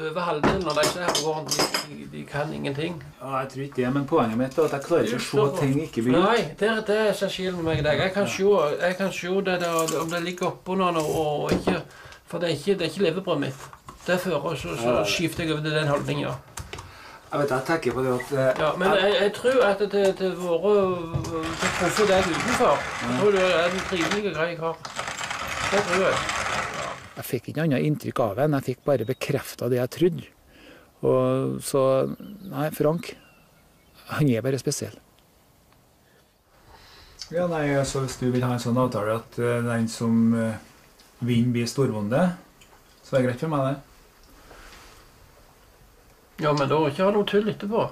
Speaker 6: Over halvdelen av disse her på gården, de, de kan ingenting.
Speaker 14: Ja, jeg tror ikke det, men poenget mitt er at jeg klarer ikke å se ting ikke blir
Speaker 6: Nei, det, det er så med meg i deg. Jeg kan se, jeg kan se det der, om det ligger oppunder noe og ikke For det er ikke, det er ikke levebrødet mitt. Derfor så, så skifter jeg over til den holdninga.
Speaker 14: Jeg vet jeg tenker på det at eh,
Speaker 6: Ja, men jeg, jeg tror at det til våre til proffe deg utenfor Jeg tror du er en trivelig grei kar. Det tror jeg.
Speaker 10: Jeg fikk ikke noe annet inntrykk av henne, jeg fikk bare bekrefta det jeg trodde. Og så Nei, Frank, han er bare spesiell.
Speaker 14: Ja, nei, altså Hvis du vil ha en sånn avtale at eh, den som eh, vinner, blir storbonde, så er det greit for meg, det.
Speaker 6: Ja, men da ikke ha noe tull etterpå.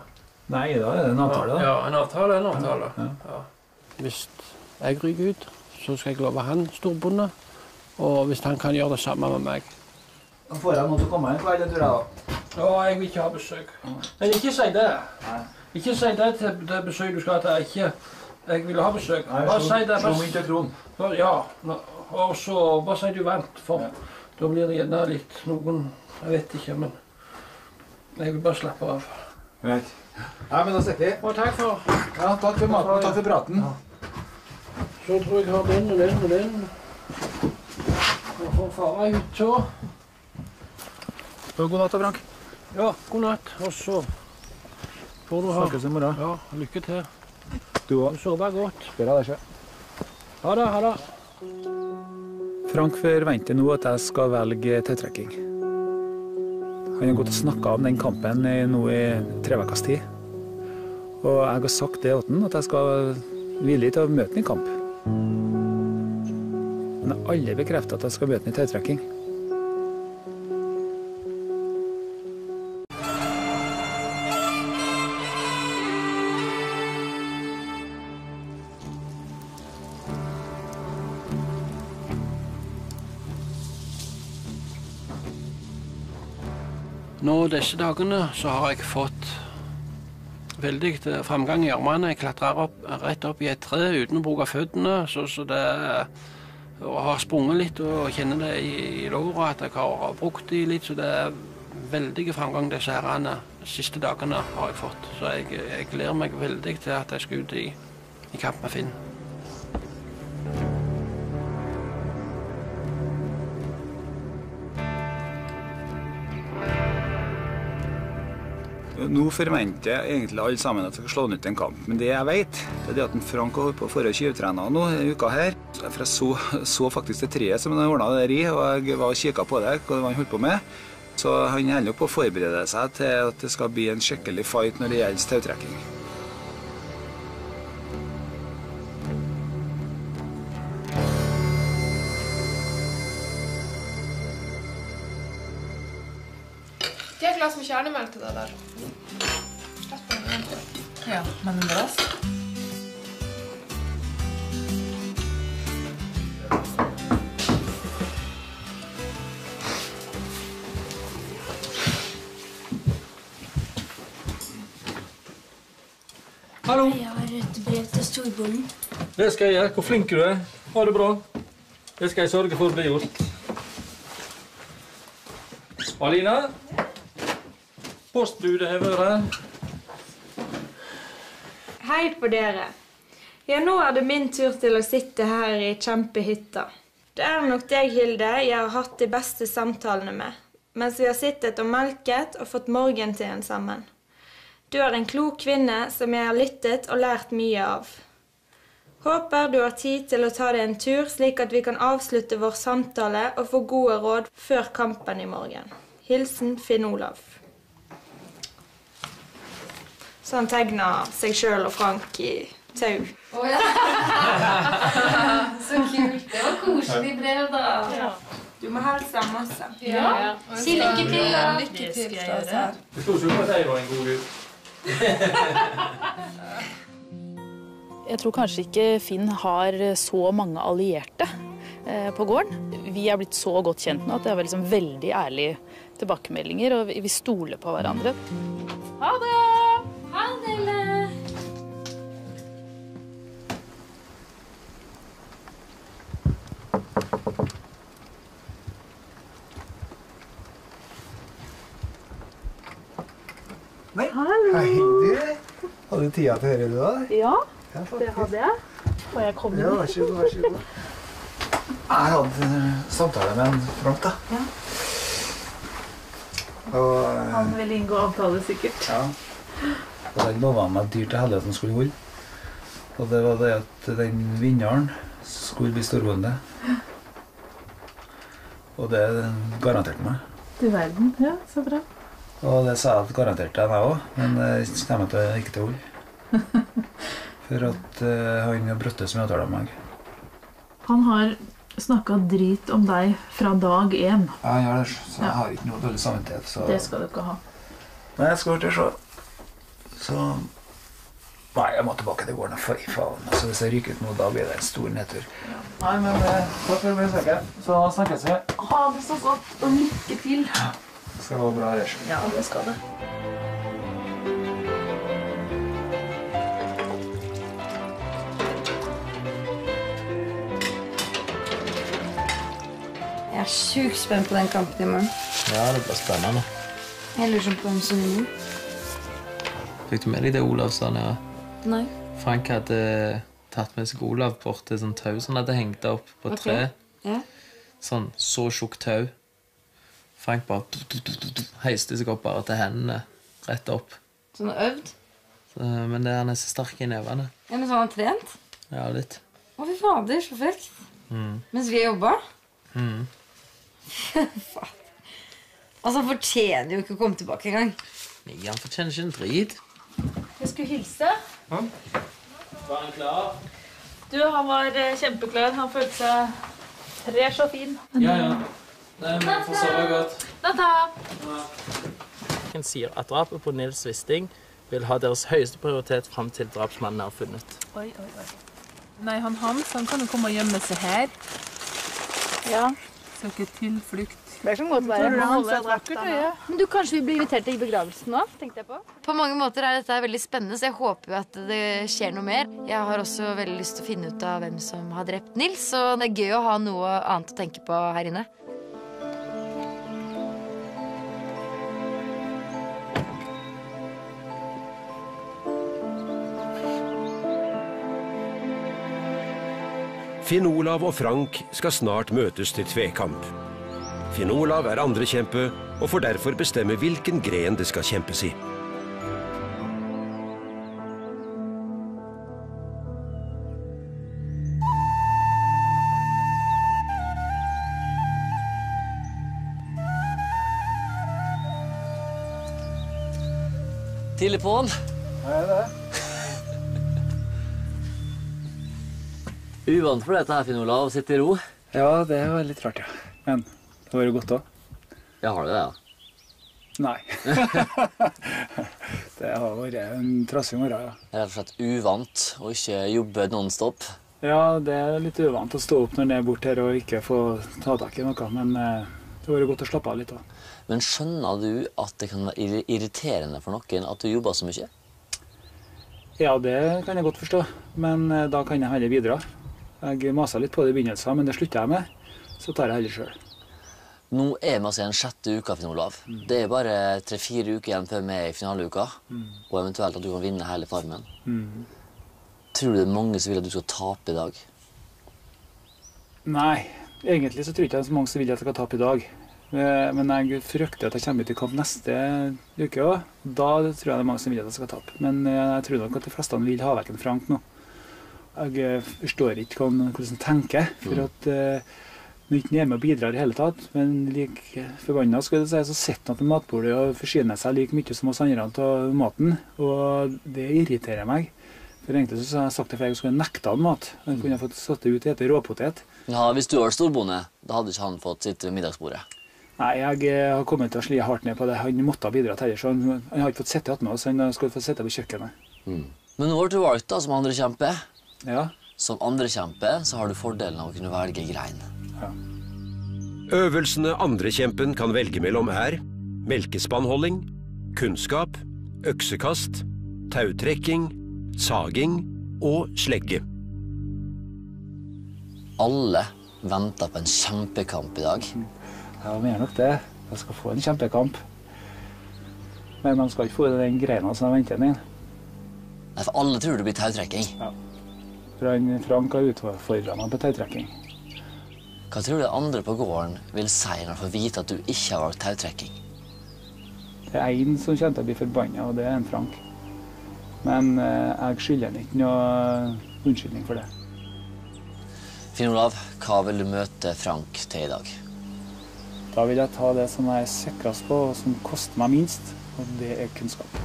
Speaker 14: Nei, da er det en avtale, da.
Speaker 6: Ja, en avtale er en avtale.
Speaker 14: Ja.
Speaker 6: Ja. Hvis jeg ryker ut, så skal jeg love han storbonde. Og hvis han kan gjøre det samme med meg.
Speaker 14: Da får jeg noen til å komme en kveld, tror jeg. da.
Speaker 6: Å, jeg vil ikke ha besøk. Men ikke si det. Ikke si det til det besøk du skal jeg ikke jeg vil ha besøk.
Speaker 14: Nei,
Speaker 6: Bare si det.
Speaker 14: til.
Speaker 6: Bare- Ja. Og så bare si du vant, for da blir det gjerne litt noen Jeg vet ikke, men jeg vil bare slappe av.
Speaker 14: Greit. Ja, men da stikker vi.
Speaker 6: Og takk for
Speaker 14: Ja, takk for maten takk for praten.
Speaker 6: Så tror jeg jeg har den og den og den. Jeg får fare i hytta.
Speaker 14: God natt, Frank.
Speaker 6: Ja, god natt. Og så får du ha
Speaker 14: Snakkes i morgen.
Speaker 6: Ja, lykke til.
Speaker 14: Du òg.
Speaker 6: Sov godt.
Speaker 14: Jeg deg sjøl.
Speaker 6: Ha det. Ha det.
Speaker 10: Frank forventer nå at jeg skal velge tiltrekking. Han har gått og snakka om den kampen nå i tre ukers tid. Og jeg har sagt det til ham, at jeg skal være villig til å møte ham i kamp. Men alle bekrefter at jeg skal møte ham i tautrekking.
Speaker 6: Nå disse dagene så har jeg fått veldig eh, framgang i armene. Jeg klatrer opp, rett opp i et tre uten å bruke føttene. Så, så det og har sprunget litt og kjenner det i, i låra at jeg har brukt de litt. Så det er veldig framgang disse herrene siste dagene har jeg fått. Så jeg, jeg gleder meg veldig til at jeg skal ut i, i kamp med Finn.
Speaker 10: Nå forventer jeg egentlig alle sammen at jeg skal slå ut en kamp. Men det jeg vet, det er det at en Frank har holdt på få tjuvtrena nå denne uka her. For jeg så, så faktisk det treet som han ordna det der i, og jeg var og kikka på det, hva det var han holdt på med. Så han holder på å forberede seg til at det skal bli en skikkelig fight når det gjelder tautrekking.
Speaker 15: Et glass med kjernemelk til deg der.
Speaker 7: Ja, men en glass?
Speaker 6: Hallo.
Speaker 16: Jeg har et brev til storbonden.
Speaker 5: Det skal jeg gjøre. Hvor flink du er. Ha det bra. Det skal jeg sørge for blir gjort. Alina? Postbudet har vært her.
Speaker 4: Hei på dere. Ja, nå er det min tur til å sitte her i kjempehytta. Det er nok deg, Hilde, jeg har hatt de beste samtalene med, mens vi har sittet og melket og fått morgenteen sammen. Du er en klok kvinne som jeg har lyttet og lært mye av. Håper du har tid til å ta deg en tur, slik at vi kan avslutte vår samtale og få gode råd før kampen i morgen. Hilsen Finn Olav. Så han tegna seg sjøl og Frank i tau.
Speaker 9: Oh, ja. Så kult. Det var koselig brev, da.
Speaker 4: Du må hilse ham masse.
Speaker 9: Ja. Si lykke til, da.
Speaker 4: Lykke til.
Speaker 9: skal jeg gjøre.
Speaker 5: Det sto ikke på at jeg var en god gutt. (laughs)
Speaker 17: Jeg tror kanskje ikke Finn har så mange allierte eh, på gården. Vi er blitt så godt kjent nå at det er liksom veldig ærlige tilbakemeldinger, og vi vi stoler på hverandre.
Speaker 9: Ha det!
Speaker 10: Nei. Hei, du. Hadde du tida til å høre det da?
Speaker 17: Ja,
Speaker 10: Ja,
Speaker 17: det hadde jeg. Og jeg kom
Speaker 10: Ja, vær så god, vær så god. Jeg hadde samtale med en Frank, da.
Speaker 17: Ja.
Speaker 10: Og, eh,
Speaker 17: Han vil inngå avtale, sikkert.
Speaker 10: ja. og den lova meg dyrt til helvete han skulle holde. Og det var det at den vinneren skulle bli storbonde. Og det garanterte meg.
Speaker 17: Du verden. Ja, så bra.
Speaker 10: Og det sa jeg at garanterte jeg òg, men det stemmer jeg til, ikke til ord. (laughs) For at uh, han brøtte så mye avtaler med meg.
Speaker 17: Han har snakka drit om deg fra dag én.
Speaker 10: Ja, han gjør det, så jeg
Speaker 17: Ja.
Speaker 10: har ikke noe dårlig samvittighet. Så...
Speaker 17: Det skal du ikke ha.
Speaker 10: Nei, jeg skal til se. Så Nei, jeg må tilbake til gården. Fy faen. Altså, hvis jeg ryker ut nå, da blir det en stor nedtur. Nei, men eh, takk for besøket. Så snakkes vi.
Speaker 17: Ha det så godt, og lykke til.
Speaker 10: Skal gå bra ellers.
Speaker 17: Ja, det skal det.
Speaker 9: Jeg er sjukt spent på den kampen i morgen.
Speaker 13: Ja, det blir spennende.
Speaker 9: Jeg lurer sånn på hvem som vinner.
Speaker 13: Fikk du med deg det Olav sa nede?
Speaker 9: Nei.
Speaker 13: Frank hadde tatt med seg Olav bort til sånn tau som han hadde hengt opp på
Speaker 9: okay.
Speaker 13: tre.
Speaker 9: Ja.
Speaker 13: Sånn så tjukt tau. Frank bare heiste seg opp bare til hendene rett opp.
Speaker 9: Sånn øvd?
Speaker 13: Så, men det, han er så sterk i nevene.
Speaker 9: Ja, men så har han trent?
Speaker 13: Ja, litt.
Speaker 9: Å, fy fader, så frekt.
Speaker 13: Mm.
Speaker 9: Mens vi jobba?
Speaker 13: Mm. (laughs)
Speaker 9: Altså, han fortjener jo ikke å komme tilbake engang.
Speaker 13: Nei, han fortjener ikke en drit.
Speaker 17: Jeg skulle hilse.
Speaker 13: Var han klar?
Speaker 17: Du, han var eh, kjempeklar. Han følte seg fresh og fin.
Speaker 13: Ja, ja. Nei, men får sove godt.
Speaker 17: Natta.
Speaker 13: Han sier at drapet på Nils Wisting vil ha deres høyeste prioritet fram til drapsmannen er funnet.
Speaker 7: Oi, oi, oi. Nei, han Hans han kan jo komme og gjemme seg her.
Speaker 17: Ja.
Speaker 7: Søke tilflukt.
Speaker 17: Det kan godt være. Han
Speaker 7: han
Speaker 17: drept
Speaker 7: ja?
Speaker 17: Men du, Kanskje vi blir invitert til begravelsen nå? tenkte jeg på.
Speaker 9: På mange måter er dette veldig spennende, så jeg håper jo at det skjer noe mer. Jeg har også veldig lyst til å finne ut av hvem som har drept Nils, så det er gøy å ha noe annet å tenke på her inne.
Speaker 1: Finn Olav og Frank skal snart møtes til tvekamp. Finn Olav er andrekjempe og får derfor bestemme hvilken gren det skal kjempes i.
Speaker 12: Tidlig på'n.
Speaker 10: Hei, det.
Speaker 12: Uvant for dette her, Finn Olav, å sitte i ro.
Speaker 10: Ja, det var litt rart, ja. Men det har vært godt òg.
Speaker 12: Ja, har du det, ja?
Speaker 10: Nei. (laughs) det har vært en trassig morgen, ja.
Speaker 12: Det rett og slett uvant å ikke jobbe nonstop.
Speaker 10: Ja, det er litt uvant å stå opp når en er borte her og ikke få ta tak i noe, men eh, det har vært godt å slappe av litt òg.
Speaker 12: Men skjønner du at det kan være irriterende for noen at du jobber så mye?
Speaker 10: Ja, det kan jeg godt forstå, men eh, da kan jeg heller bidra. Jeg masa litt på det i begynnelsen, men det slutta jeg med. Så tar jeg heller sjøl.
Speaker 12: Nå er vi altså i den sjette uka, Finn Olav. Det er bare tre-fire uker igjen før vi er i finaleuka.
Speaker 10: Mm.
Speaker 12: Og eventuelt at du kan vinne hele Farmen.
Speaker 10: Mm.
Speaker 12: Tror du det er mange som vil at du skal tape i dag?
Speaker 10: Nei, egentlig så tror jeg ikke det er så mange som vil at jeg skal tape i dag. Eh, Men jeg frykter at jeg kommer ut i kamp neste uke òg. Da tror jeg det er mange som vil at jeg skal tape. Men eh, jeg tror nok at de fleste vil ha vekk en Frank nå. Jeg eh, forstår ikke hvordan han tenker. For
Speaker 12: Mm.
Speaker 10: at eh, han er ikke er med og bidrar i hele tatt. Men like forbanna skal jeg si, så sitter han på matbordet og forsyner seg like mye som oss andre av maten. Og det irriterer meg. For egentlig så har jeg sagt det før, jeg skulle nekta han mat. Han kunne fått satt det ut og spist råpotet.
Speaker 12: Ja, hvis du var storbonde, da hadde ikke han fått sitte ved middagsbordet.
Speaker 10: Nei, jeg eh, har kommet til å slie hardt ned på det. Han måtte ha bidratt heller, så han, han har ikke fått sitte attmed oss. Han skulle fått sitte på kjøkkenet.
Speaker 12: Men nå ble du valgt da som andrekjempe.
Speaker 10: Ja.
Speaker 12: Som andrekjempe så har du fordelen av å kunne velge grein.
Speaker 1: Øvelsene andrekjempen kan velge mellom er melkespannholding, kunnskap, øksekast, tautrekking, saging og slegge.
Speaker 12: Alle venter på en kjempekamp i dag.
Speaker 10: Ja, de gjør nok det. De skal få en kjempekamp. Men de skal ikke få den greina som de venter med.
Speaker 12: Nei, for alle tror det blir tautrekking.
Speaker 10: Ja. For han, Frank har utfordra meg på tautrekking.
Speaker 12: Hva tror du andre på gården vil si når de får vite at du ikke har valgt tautrekking?
Speaker 10: Det er én som kommer til å bli forbanna, og det er en Frank. Men eh, jeg skylder han ikke noe unnskyldning for det.
Speaker 12: Finn Olav, hva vil du møte Frank til i dag?
Speaker 10: Da vil jeg ta det som jeg er sikrest på, og som koster meg minst, og det er kunnskap.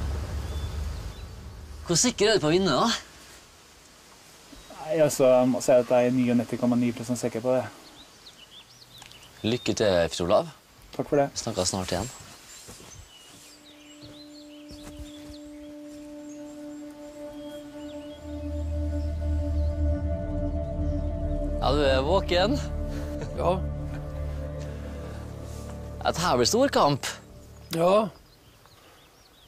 Speaker 12: Hvor sikker er du på å vinne, da?
Speaker 10: Nei, altså, Jeg må si at jeg er 99,9% sikker på det.
Speaker 12: Lykke til, Finn Olav.
Speaker 10: Takk for det.
Speaker 12: Snakkes snart igjen. Ja, du er våken?
Speaker 6: Ja.
Speaker 12: Dette her blir stor kamp.
Speaker 6: Ja.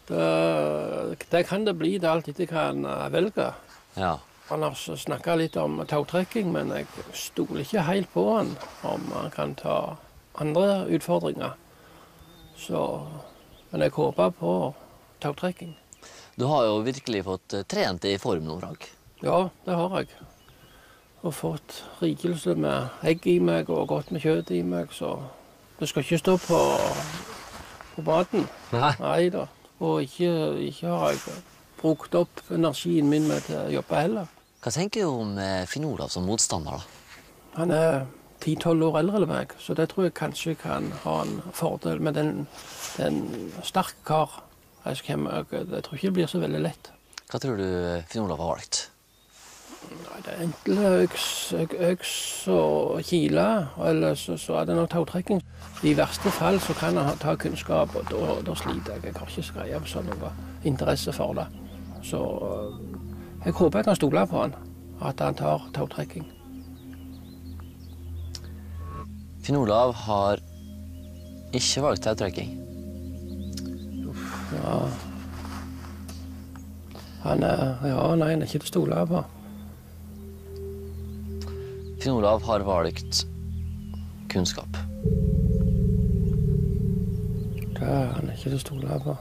Speaker 6: Det, det kan det bli. Det er alt etter hva en eh, velger.
Speaker 12: Ja.
Speaker 6: Han har snakka litt om tautrekking, men jeg stoler ikke helt på han om han kan ta andre utfordringer. Så Men jeg håper på tautrekking.
Speaker 12: Du har jo virkelig fått eh, trent i form nå, Frank.
Speaker 6: Ja, det har jeg. Og fått rikelse med egg i meg og godt med kjøtt i meg, så det skal ikke stå på, på maten.
Speaker 12: Nei.
Speaker 6: da. Og ikke, ikke har jeg brukt opp energien min med til å jobbe heller.
Speaker 12: Hva tenker du om eh, Finn Olav som motstander, da?
Speaker 6: Han er 10-12 år eldre enn meg, så det tror jeg kanskje kan ha en fordel. Men den, den sterke kar jeg, jeg, tror ikke det blir så veldig lett.
Speaker 12: Hva tror du Finn Olav har valgt?
Speaker 6: Nei, Det er enten øks, øk- øks og kile, eller så, så er det nok tautrekking. I verste fall så kan han ta kunnskap, og da, sliter jeg. Jeg har ikke greie på sånn noe interesse for det. Så jeg håper jeg kan stole på han, at han tar tautrekking.
Speaker 12: Finn Olav har ikke valgt tautrekking.
Speaker 6: Ja. Han er Ja, nei, han er ikke til å stole på.
Speaker 12: Finn Olav har valgt kunnskap.
Speaker 6: Det er han ikke til å stole på.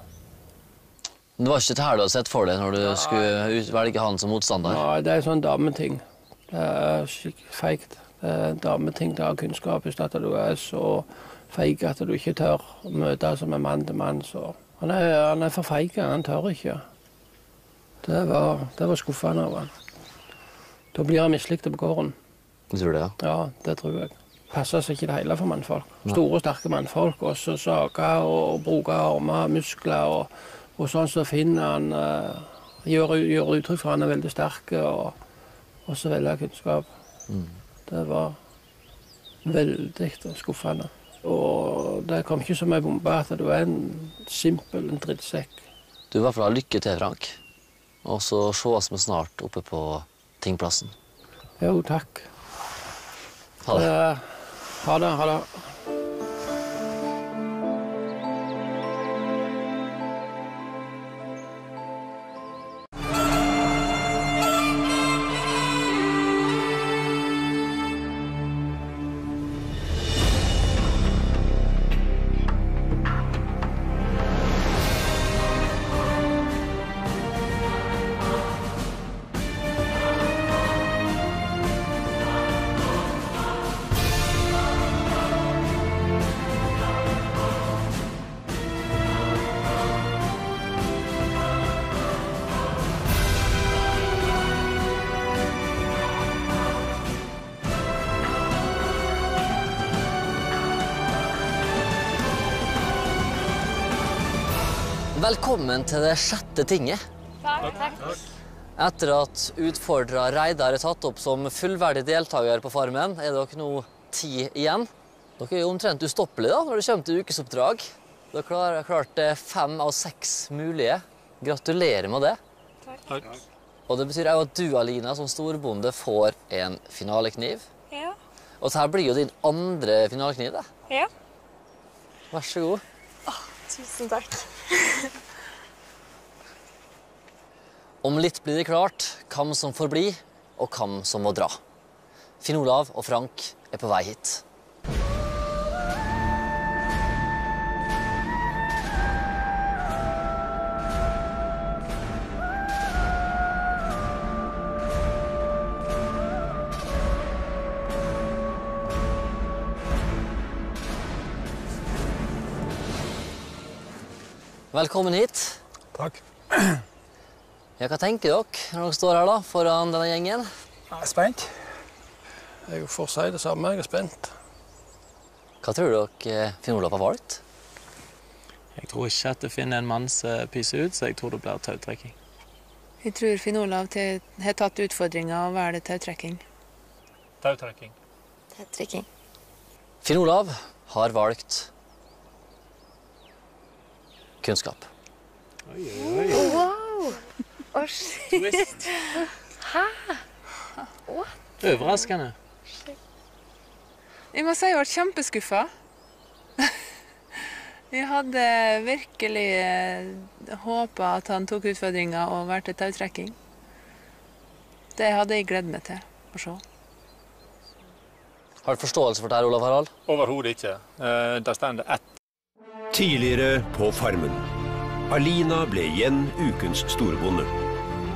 Speaker 12: Det var ikke hadde sett for deg når du skulle velge han som motstander?
Speaker 6: Nei, det er sånn dameting. Det er skikkelig feigt. Det er dameting til å kunnskap hvis at du er så feig at du ikke tør å møte som en mann til mann. Så han er, han er for feig. Han tør ikke. Det var, det var skuffende av han. Da blir han mislikt på gården.
Speaker 12: Du tror det, ja?
Speaker 6: Ja, det tror jeg. Passer seg ikke det hele for mannfolk.
Speaker 12: Nei.
Speaker 6: Store, sterke mannfolk. Og så sage og bruke armer, muskler og, og sånn så finner han eh, gjør, gjør uttrykk for han er veldig sterk, og, og så velger kunnskap.
Speaker 12: Mm.
Speaker 6: Det var veldig skuffende. Og det kom ikke som ei bombe at du er en simpel en drittsekk.
Speaker 12: Du i hvert fall lykke til, Frank. Og så ses vi snart oppe på tingplassen.
Speaker 6: Jo, takk.
Speaker 12: Ha det.
Speaker 6: Eh, Ha det. Ha det.
Speaker 12: Velkommen til det sjette tinget.
Speaker 9: Takk.
Speaker 12: Etter at utfordrer Reidar er tatt opp som fullverdig deltaker på Farmen, er dere nå ti igjen. Dere er jo omtrent ustoppelige da, når det kommer til ukesoppdrag. Dere har klart fem av seks mulige. Gratulerer med det.
Speaker 25: Takk.
Speaker 12: Og det betyr også at du, Alina, som storbonde får en finalekniv.
Speaker 4: Ja.
Speaker 12: Og dette blir jo din andre finalekniv. da.
Speaker 4: Ja.
Speaker 12: Vær så god.
Speaker 4: Tusen takk.
Speaker 12: Om litt blir det klart hvem som får bli, og hvem som må dra. Finn Olav og Frank er på vei hit. Velkommen hit.
Speaker 6: Takk.
Speaker 12: Ja, hva tenker dere når dere står her da, foran denne gjengen?
Speaker 6: Jeg er spent. Jeg får si det samme. Jeg er spent.
Speaker 12: Hva tror dere Finn Olav har valgt?
Speaker 13: Jeg tror ikke at det finner en mann som pyser ut, så jeg tror det blir tautrekking.
Speaker 7: Jeg tror Finn Olav har tatt utfordringa og velger tautrekking.
Speaker 23: Tautrekking.
Speaker 9: Tautrekking.
Speaker 12: Finn Olav har valgt kunnskap.
Speaker 9: Wow! Å, shit. Hæ? What?
Speaker 13: Overraskende.
Speaker 7: Jeg må si jeg ble kjempeskuffa. (laughs) Jeg hadde virkelig håpa at han tok utfordringa og valgte tautrekking. Det hadde jeg gledet meg til å se.
Speaker 12: Har du forståelse for dette, Olav Harald?
Speaker 23: Overhodet ikke. Det står ett.
Speaker 1: Tidligere på Farmen. Alina ble igjen ukens storbonde.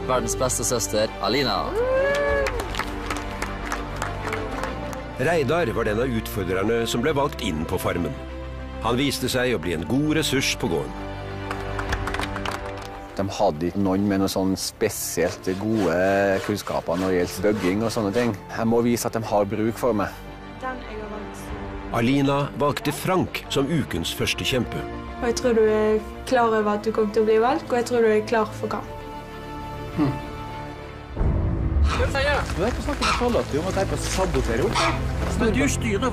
Speaker 12: Verdens beste søster, Alina.
Speaker 1: Reidar var den av utfordrerne som ble valgt inn på Farmen. Han viste seg å bli en god ressurs på gården.
Speaker 3: De hadde ikke noen med noen sånn spesielt gode kunnskaper når det gjelder bygging og sånne ting. Jeg må vise at de har bruk for meg.
Speaker 1: Alina valgte Frank som ukens førstekjempe.
Speaker 4: Og jeg tror du er klar over at du kommer til å bli valgt, og jeg tror du er klar for kamp.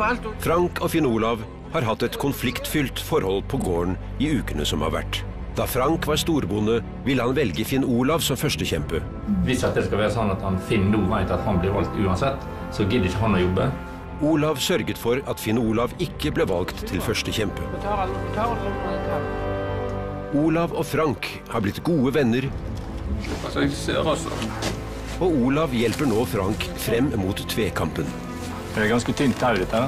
Speaker 6: Alt.
Speaker 1: Frank og Finn Olav har hatt et konfliktfylt forhold på gården i ukene som har vært. Da Frank var storbonde, ville han velge Finn Olav som førstekjempe.
Speaker 5: Hvis at det skal være sånn at han Finn nå vet at han blir valgt uansett, så gidder ikke han å jobbe.
Speaker 1: Olav sørget for at Finn Olav ikke ble valgt til førstekjempe. Olav og Frank har blitt gode venner,
Speaker 6: Altså, altså.
Speaker 1: og Olav hjelper nå Frank frem mot tvekampen.
Speaker 23: Det er ganske tynt tau, dette.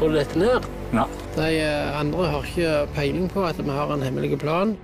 Speaker 6: Tror du dette ned?
Speaker 23: Nei.
Speaker 6: De eh, andre har ikke peiling på at vi har en hemmelig plan.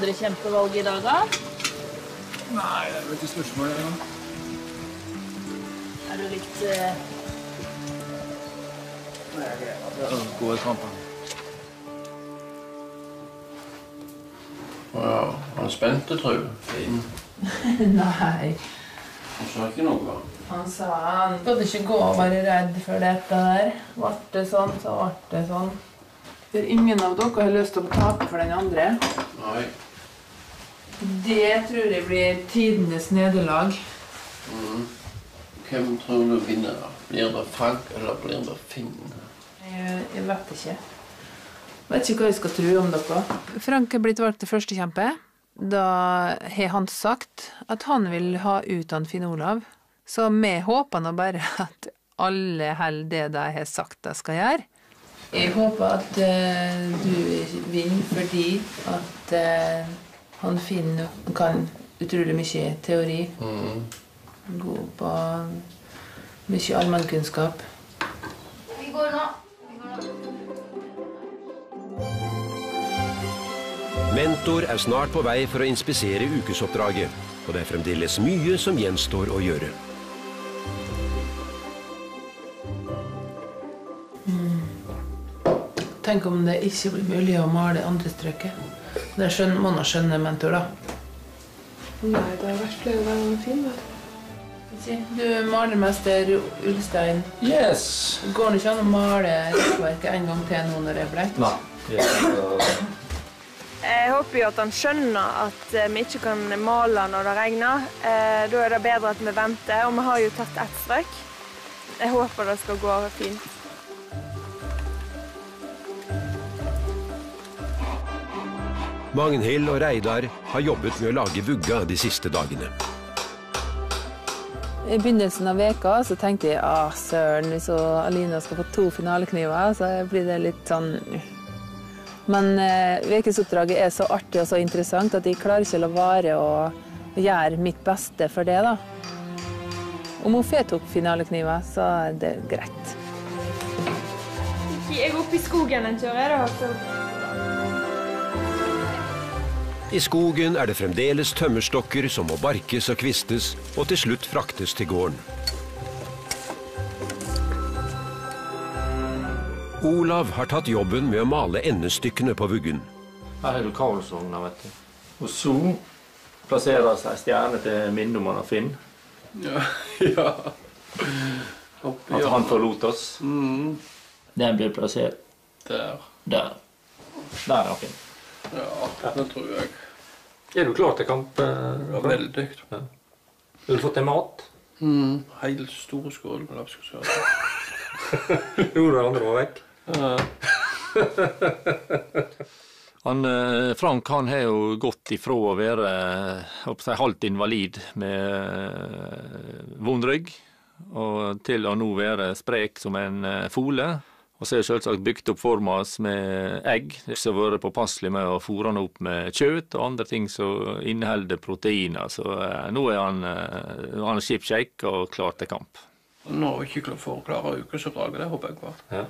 Speaker 17: Andre kjempevalg i dag, da?
Speaker 10: Nei, det er jo ikke spørsmål engang.
Speaker 17: Er du litt Gå
Speaker 10: i kamper.
Speaker 6: Wow, han er spent, tror jeg. (laughs)
Speaker 7: Nei.
Speaker 6: Han sa ikke noe.
Speaker 7: Han sa han burde ikke gå og være redd for dette der. Ble det sånn, så ble det sånn. For ingen av dere har lyst til å tape for den andre.
Speaker 6: Nei.
Speaker 7: Det tror jeg blir tidenes nederlag.
Speaker 6: Mm. Hvem tror du vinner? da? Blir det Frank, eller blir det Finn?
Speaker 7: Jeg, jeg vet ikke. Jeg Vet ikke hva jeg skal tro om dere. Frank er blitt valgt til førstekjempe. Da har han sagt at han vil ha ut han Finn Olav. Så vi håper nå bare at alle holder det de har sagt de skal gjøre. Jeg håper at uh, du vinner fordi at eh, han finner, kan utrolig mye teori. God på mye allmennkunnskap.
Speaker 9: Vi går nå.
Speaker 1: Mentor er snart på vei for å inspisere ukesoppdraget, og det er fremdeles mye som gjenstår å gjøre.
Speaker 7: Tenk om det ikke blir mulig å male andre strøket. Det er må nå skjønne mentor, da.
Speaker 15: Nei, det har vært flere ganger fin, vet du.
Speaker 7: Si, Du malermester Ulstein.
Speaker 5: Yes!
Speaker 7: Går det ikke an å male rekkverket en gang til nå når det er blekt?
Speaker 5: Nei.
Speaker 4: Jeg håper jo at han skjønner at eh, vi ikke kan male når det regner. Eh, Da er det bedre at vi venter, og vi har jo tatt ett strøk. Jeg håper det skal gå fint.
Speaker 1: Magnhild og Reidar har jobbet med å lage vugga de siste dagene.
Speaker 7: I begynnelsen av veka så tenkte jeg at søren, hvis Alina skal få to finalekniver, så blir det litt sånn Men eh, ukesoppdraget er så artig og så interessant at jeg klarer ikke å la være å gjøre mitt beste for det, da. Om hun får to finalekniver, så er det greit.
Speaker 4: Jeg er oppe i skogen en tur, jeg, da.
Speaker 1: I skogen er det fremdeles tømmerstokker som må barkes og kvistes, og til slutt fraktes til gården. Olav har tatt jobben med å male endestykkene på vuggen.
Speaker 5: Her er lokalsogna, vet du. Og så plasseres ei stjerne til minne om han Finn.
Speaker 6: Ja. (laughs) ja.
Speaker 5: At han forlot oss.
Speaker 6: Mm.
Speaker 5: Den blir plassert
Speaker 6: Der.
Speaker 5: der. Der er Finn.
Speaker 6: Ja, det tror jeg.
Speaker 5: Er du klar til kamp? eh,
Speaker 6: Ja, veldig.
Speaker 5: Ja. Har du fått deg mat?
Speaker 6: Mm. hele stor skål med lapskaussaus. (laughs)
Speaker 5: Gjorde det andre var vekk?
Speaker 6: Ja. (laughs)
Speaker 5: Han, eh, Frank han har jo gått ifra å være eh, si, halvt invalid med vond rygg, og til å nå være sprek som en fole. Og så er det selvsagt bygd opp forma hans med egg. Så har vært påpasselig med å fôre han opp med kjøtt og andre ting som inneholder proteiner. Så eh, nå er han, eh, han skip shake og klar til kamp.
Speaker 6: Nå er vi ikke klar for å klare ukesoppdraget, det håper jeg på.
Speaker 5: Ja.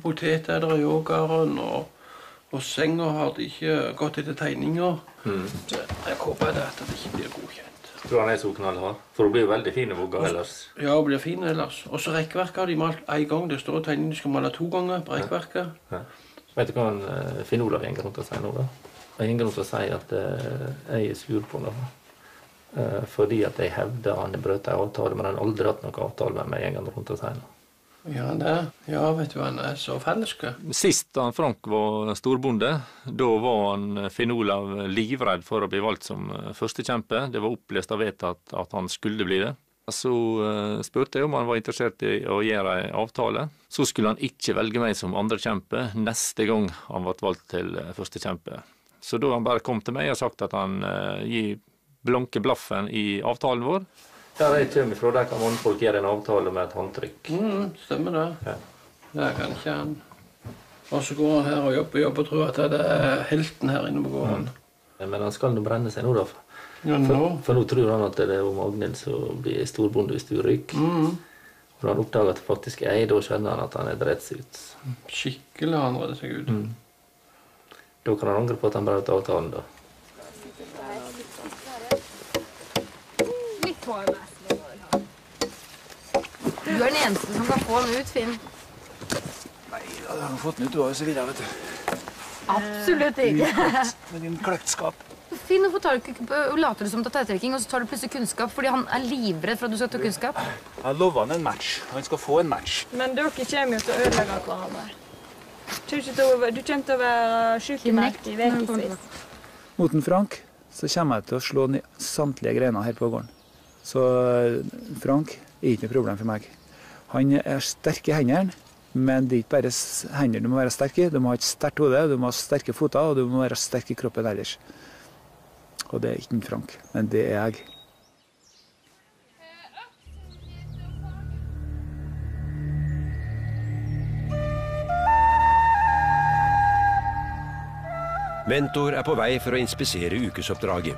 Speaker 6: Poteter er det i åkeren, og, og senga har de ikke gått etter tegninger.
Speaker 5: Mm.
Speaker 6: Så jeg håper det at det ikke blir godkjent.
Speaker 5: Tror han er så knallhard. For hun blir jo veldig fin vogga ellers.
Speaker 6: Ja, det blir fin ellers. Og så rekkverket har de malt én gang. Det står i tegningen de skal male to ganger på rekkverket.
Speaker 5: Ja. Vet du hva han, eh, Finn Olav går rundt og sier nå, da? Han går rundt og sier at uh, jeg er sur på ham. Uh, fordi at jeg hevder han brøt en avtale, men han har aldri hatt noen avtale med meg. går rundt og sier nå.
Speaker 6: Ja, det. Ja, vet du, han er så falsk.
Speaker 5: Sist han Frank var storbonde, da var han Finn Olav livredd for å bli valgt som eh, førstekjempe. Det var opplest og vedtatt at han skulle bli det. Så eh, spurte jeg om han var interessert i å gjøre en avtale. Så skulle han ikke velge meg som andrekjempe neste gang han ble valgt til eh, førstekjempe. Så da han bare kom til meg og sagt at han eh, gir blanke blaffen i avtalen vår Der jeg kommer fra, der kan mannfolk gjøre en avtale med et håndtrykk.
Speaker 6: Mm, stemmer det.
Speaker 5: Ja.
Speaker 6: Der kan ikke han. Og så går han her og jobber og jobber og tror at det er helten her inne på gården.
Speaker 5: Men han skal nå brenne seg nå, da.
Speaker 6: Ja, nå.
Speaker 5: For, for nå tror han at det er Magnhild som blir storbonde hvis du ryker.
Speaker 6: Mm.
Speaker 5: Når han oppdager at det faktisk er ei, da skjønner han at han er drept seg ut.
Speaker 6: Skikkelig har han reddet seg ut.
Speaker 5: Mm. Da kan han angre på at han brøt avtalen, da.
Speaker 9: Litt hår Du er den eneste som kan få den ut, Finn.
Speaker 14: Ja, du har fått den ut, du òg, så videre, vet du.
Speaker 9: Absolutt ikke.
Speaker 14: Med din kløktskap.
Speaker 9: Finn, hvorfor tar du ikke, later du som tautrekking, og så tar du plutselig kunnskap fordi han er livredd for at du skal ta kunnskap?
Speaker 14: Jeg lova han en match. Han skal få en match.
Speaker 4: Men dere kommer jo til å ødelegge hverandre. Du kommer til å- Du kommer til å være sykemeldt i ukevis.
Speaker 10: Mot en Frank så kommer jeg til å slå ned samtlige greiner her på gården. Så eh, Frank er ikke noe problem for meg. Han er sterk i hendene, men det er ikke bare hendene du må være sterk i. Du må ha et sterkt hode, du må ha sterke føtter, og du må være sterk i kroppen ellers. Og det er ikke en Frank, men det er jeg.
Speaker 1: Mentor er på vei for å inspisere ukesoppdraget.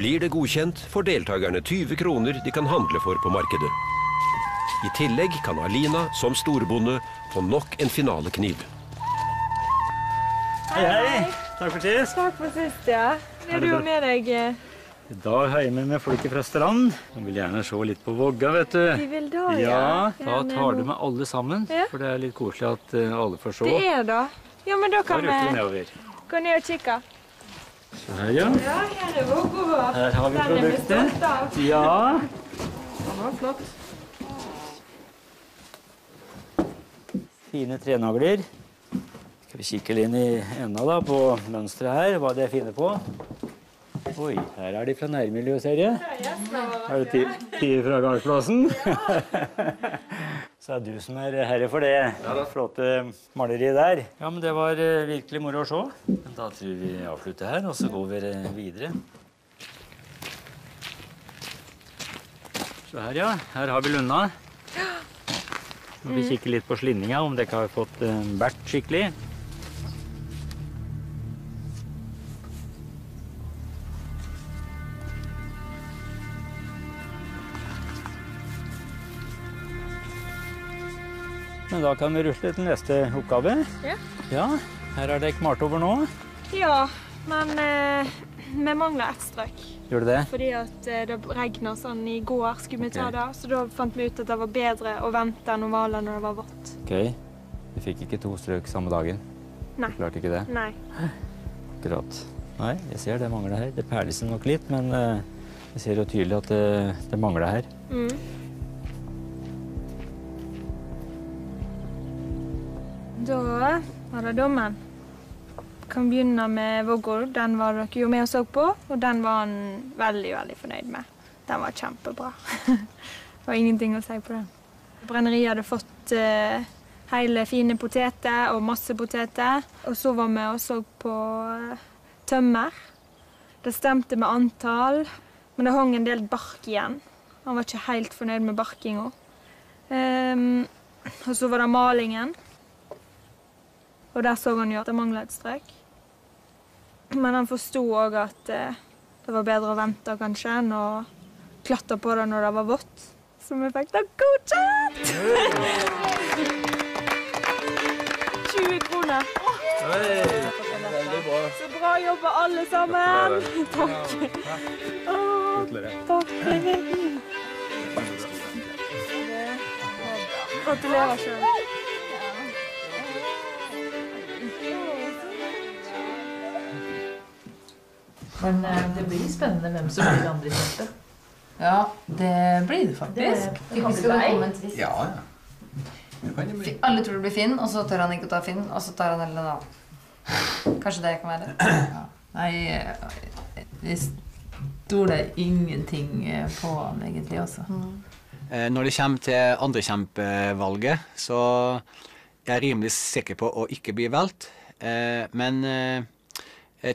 Speaker 1: Blir det godkjent, får deltakerne 20 kroner de kan handle for på markedet. I tillegg kan Alina, som storbonde, få nok en finalekniv.
Speaker 11: Hei, hei. Takk for sist.
Speaker 4: Takk for sist, ja.
Speaker 11: Er
Speaker 4: du med deg eh,
Speaker 11: I dag har jeg med meg folk fra Strand. De vil gjerne se litt på Vågga, vet du.
Speaker 4: De vil da, ja.
Speaker 11: Ja, da tar du med alle sammen.
Speaker 4: Ja.
Speaker 11: For det er litt koselig at eh, alle får se.
Speaker 4: Det er da. Ja, men da kan
Speaker 11: vi nedover.
Speaker 4: gå ned og kikke.
Speaker 11: Så her, ja.
Speaker 4: Ja, her er vågga vår.
Speaker 11: Her har vi produktet. Ja.
Speaker 4: Den var flott.
Speaker 11: Fine trenagler. Skal vi kikke litt inn i enda da, på mønsteret her, hva de er fine på. Oi, her er de fra nærmiljøet, ser jeg. Er det ti- fra gardsplassen? (laughs) Så er du som er herre for det flotte maleriet der. Ja, men det var eh, virkelig moro å se. Men Da tror vi vi avslutter her, og så går vi eh, videre. Så her, ja. Her har vi Lunna. Nå vil vi kikker litt på slinninga, om dere har fått eh, bært skikkelig. Men da kan vi rusle til neste oppgave.
Speaker 4: Ja.
Speaker 11: Ja, her er dere malt over nå.
Speaker 4: Ja, men eh, vi mangler ett strøk.
Speaker 11: Gjorde det?
Speaker 4: Fordi at eh, det regna sånn i går, skulle vi ta det. Så da fant vi ut at det var bedre å vente enn å male når det var vått.
Speaker 11: Ok. Vi fikk ikke to strøk samme dagen.
Speaker 4: Nei.
Speaker 11: Du klarte ikke det?
Speaker 4: Nei.
Speaker 11: Akkurat. Nei, jeg ser det mangler her. Det perles nok litt, men eh, jeg ser jo tydelig at det, det mangler her.
Speaker 4: Mm. Da var det dommen. Kan begynne med Vågård. Den var dere jo med og så på, og den var han veldig, veldig fornøyd med. Den var kjempebra. (laughs) det var ingenting å si på den. Brenneriet hadde fått uh, hele fine poteter og masse poteter. Og så var vi og så på eh, tømmer. Det stemte med antall, men det hang en del bark igjen. Han var ikke helt fornøyd med barkinga. Um, og så var det malingen. Og der så han jo at det mangla et strøk. Men han forsto òg at eh, det var bedre å vente kanskje enn å klatre på det når det var vått. Så vi fikk det godkjent! 20 kroner.
Speaker 23: Veldig bra.
Speaker 4: Så bra jobba, alle sammen. Takk. Åh, takk. Gratulerer sjøl.
Speaker 7: Men eh, det blir spennende hvem som blir andre kjempe. Ja, det blir det faktisk.
Speaker 9: Det kan bli velkommen.
Speaker 24: Ja, ja.
Speaker 9: Alle tror det blir Finn, og så tør han ikke å ta Finn, og så tar han heller en annen. Kanskje det kan være det.
Speaker 7: Nei, vi stoler ingenting eh, på han egentlig, også.
Speaker 3: Eh, Når det kommer til andrekjempevalget, så er jeg rimelig sikker på å ikke bli valgt. Eh, Men eh,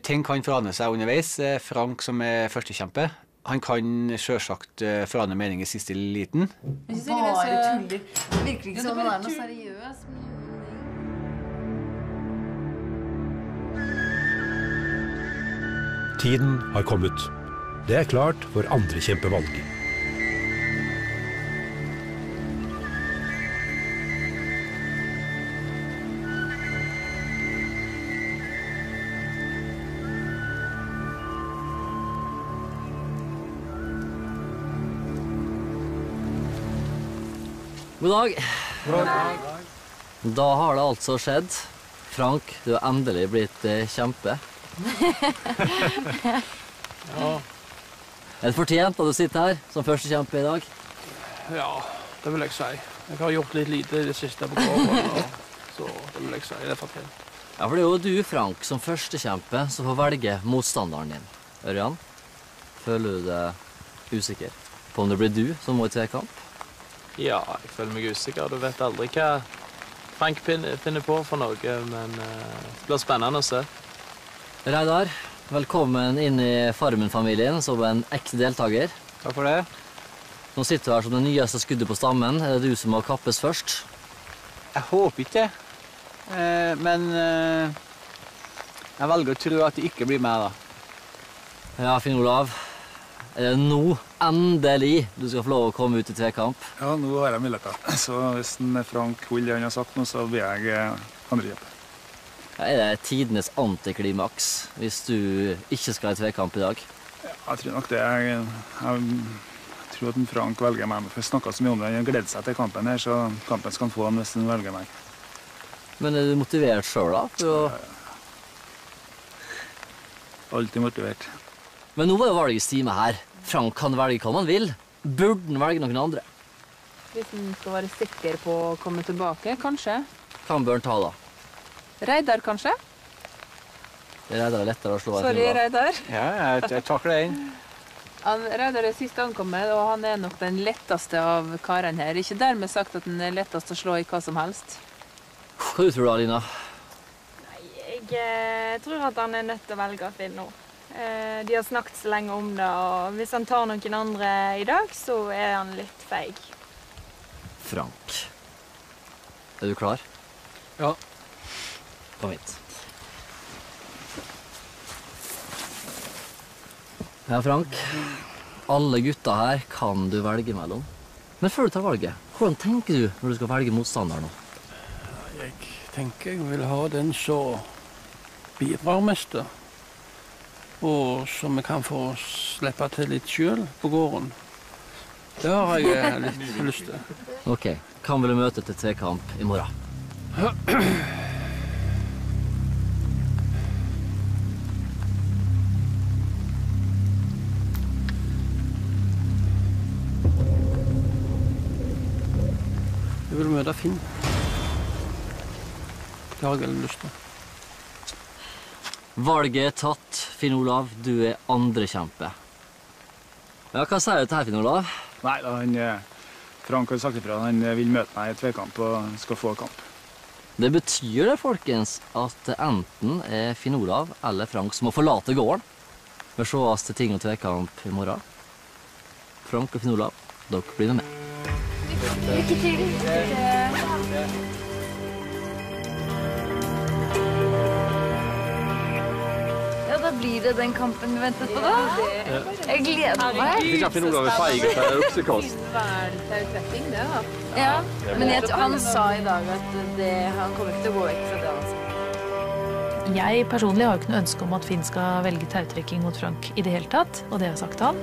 Speaker 3: ting kan forandre seg underveis. Eh, Frank, som er førstekjempe, han kan sjølsagt eh, forandre mening i siste liten.
Speaker 9: Jeg synes ikke det
Speaker 7: Bare
Speaker 9: er så...
Speaker 7: tuller.
Speaker 9: Det virker ikke som han er noe seriøs.
Speaker 1: Tiden har kommet. Det er klart for andre kjempevalg.
Speaker 12: God dag. Da har det altså skjedd. Frank, du har endelig blitt eh, kjempe. Er det fortjent at du sitter her som førstekjempe i dag?
Speaker 6: Ja, det vil jeg si. Jeg har gjort litt lite i det siste på gården, så det vil jeg si. Det er fortjent.
Speaker 12: Ja, for det er jo du, Frank, som førstekjempe som får velge motstanderen din. Ørjan, føler du deg usikker på om det blir du som må i tvekamp?
Speaker 13: Ja, jeg føler meg usikker. Du vet aldri hva Frank finner finner på for noe, men eh, det blir spennende å se.
Speaker 12: Reidar, velkommen inn i Farmen-familien som en ekte deltaker.
Speaker 3: Takk for det.
Speaker 12: Nå sitter du her som det nyeste skuddet på stammen. Er det du som må kappes først?
Speaker 3: Jeg håper ikke det. Eh, men eh, Jeg velger å tro at det ikke blir med, da.
Speaker 12: Ja, Finn Olav. Er det nå, endelig, du skal få lov å komme ut i tvekamp?
Speaker 10: Ja, nå har jeg muligheter. (laughs) Så hvis Frank holder det han har sagt nå, så blir jeg eh, andrekjempe.
Speaker 12: Ja, er det tidenes antiklimaks hvis du ikke skal i tvekamp i dag?
Speaker 10: Jeg tror nok det. Jeg, jeg tror at Frank velger meg. For jeg snakka så mye om det. Han gleder seg til kampen her, så kampen skal han få hvis han velger meg.
Speaker 12: Men er du motivert sjøl, da? For å...
Speaker 10: Alltid motivert.
Speaker 12: Men nå var jo valgets time her. Frank kan velge hva man vil. Burde han velge noen andre?
Speaker 7: Hvis han skal være sikker på å komme tilbake, kanskje.
Speaker 12: Hva bør han ta, da?
Speaker 7: Reidar, kanskje?
Speaker 12: Reidar er lettere å slå enn
Speaker 7: Sorry. Reidar.
Speaker 3: Ja, jeg, jeg takler den. (laughs)
Speaker 7: Han, Reidar er sist ankommet, og han er nok den letteste av karene her. Ikke dermed sagt at han er lettest å slå i hva som helst.
Speaker 12: Hva tror du, Alina?
Speaker 4: Nei, Jeg jeg tror at han er nødt til å velge Finn nå. Eh, de har snakket så lenge om det, og hvis han tar noen andre i dag, så er han litt feig.
Speaker 12: Frank. Er du klar?
Speaker 3: Ja.
Speaker 12: Kom hit. Ja, Frank. Alle gutta her kan du velge mellom. Men før du tar valget, hvordan tenker du når du skal velge motstander nå?
Speaker 6: Jeg tenker jeg vil ha den som bidrar mest. Og som vi kan få slippe til litt sjøl på gården. Det har jeg eh, litt (laughs) lyst til.
Speaker 12: Ok, Hvem vil du møte til tekamp i morgen?
Speaker 6: Jeg vil møte Finn. Det har jeg veldig lyst til.
Speaker 12: Valget er tatt. Finn Olav, du er andrekjempe. Ja, hva sier du til her, Finn Olav?
Speaker 10: Nei, da, han, eh, Frank har sagt ifra. Han eh, vil møte meg i tvekamp og skal få kamp.
Speaker 12: Det betyr det, folkens, at det enten er Finn Olav eller Frank som må forlate gården. Vi sees til ting og tvekamp i morgen. Frank og Finn Olav, dere blir med.
Speaker 9: Lykke til. Blir det den kampen vi ventet på, da. Jeg gleder meg.
Speaker 5: Ikke Finn Olav
Speaker 7: Feige det, da.
Speaker 9: Ja, men jeg, han sa i dag at det, han kommer ikke til å gå vekk fra det altså.
Speaker 17: Jeg personlig har jo ikke noe ønske om at Finn skal velge tautrekking mot Frank i det hele tatt, og det har jeg sagt til han.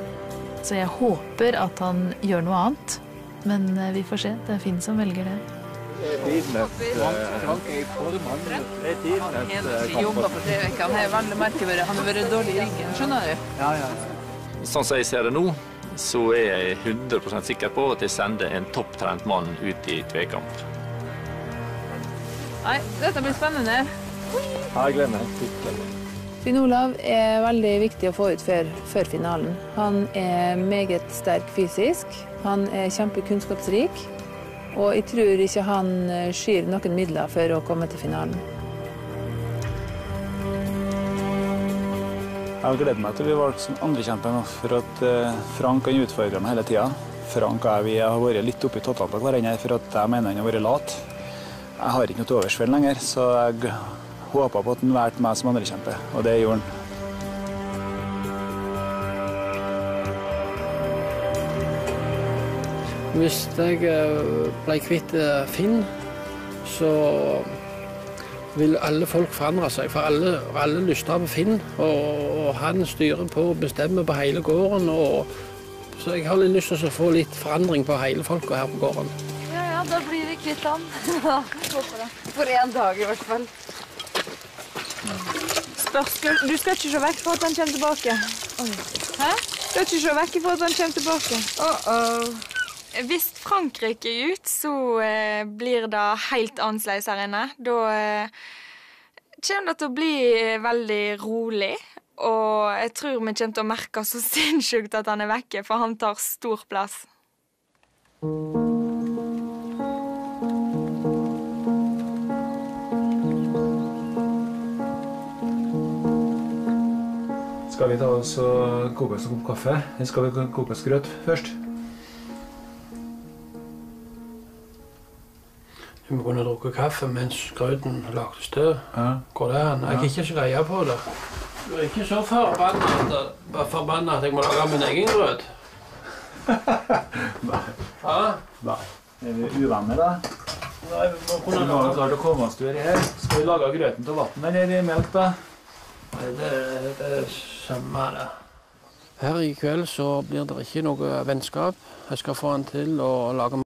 Speaker 17: Så jeg håper at han gjør noe annet. Men eh, vi får se. Det er Finn som velger det.
Speaker 7: Han jobba er tre uker. Han har veldig merkelig Han har vært dårlig i ryggen, skjønner du.
Speaker 5: Sånn som jeg ser det nå, så er jeg 100% sikker på at jeg sender en topptrent mann ut i tvekamp.
Speaker 7: Nei, dette blir spennende.
Speaker 5: Jeg gleder meg.
Speaker 7: Finn Olav er veldig viktig å få ut før, før finalen. Han er meget sterk fysisk. Han er kjempekunnskapsrik. Og jeg tror ikke han eh, skyr noen midler for å komme til finalen.
Speaker 10: Jeg har gledet meg til vi valgte som andrekjemper, nå, for at eh, Frank kan utfordre meg hele tida. Frank og jeg har vært litt oppi tottene på hverandre for at jeg mener han har vært lat. Jeg har ikke noe til overs for ham lenger, så jeg håpa på at han valgte meg som andrekjemper, og det gjorde han.
Speaker 6: Hvis jeg eh, ble kvitt eh, Finn, så vil alle folk forandre seg. For alle, alle lyster på Finn, og, og han styrer på og bestemmer på hele gården. Og, så jeg har litt lyst til å få litt forandring på hele folka her på gården.
Speaker 9: Ja, ja, da blir vi kvitt han. (laughs) For én dag, i hvert fall.
Speaker 4: Spørsmål. du skal ikke se vekk fra at han kommer tilbake. Hæ? Du Skal ikke se vekk fra at han kommer tilbake. Uh-oh. Hvis Frankrike er ut, så eh, blir det helt annerledes her inne. Da eh, kommer det til å bli veldig rolig. Og jeg tror vi kommer til å merke så (laughs) sinnssykt at han er vekke, for han tar stor plass.
Speaker 10: Skal vi ta oss og koke oss en kopp kaffe? Eller skal vi koke oss grøt først?
Speaker 6: Vi kunne drukket kaffe mens grøten lagtes til. Går det an? Jeg er ikke så greie på det. Du er ikke så forbanna at, jeg må lage min egen grøt? (laughs) Hæ?
Speaker 10: Nei. Er vi uvenner, da?
Speaker 6: Nei, vi må
Speaker 10: Vi
Speaker 6: kunne
Speaker 10: klart å komme oss til her. Skal vi lage grøten til vann eller i melk, da?
Speaker 6: Nei, det, det er samme det. Her i kveld så blir det ikke noe vennskap. Jeg skal få han til å lage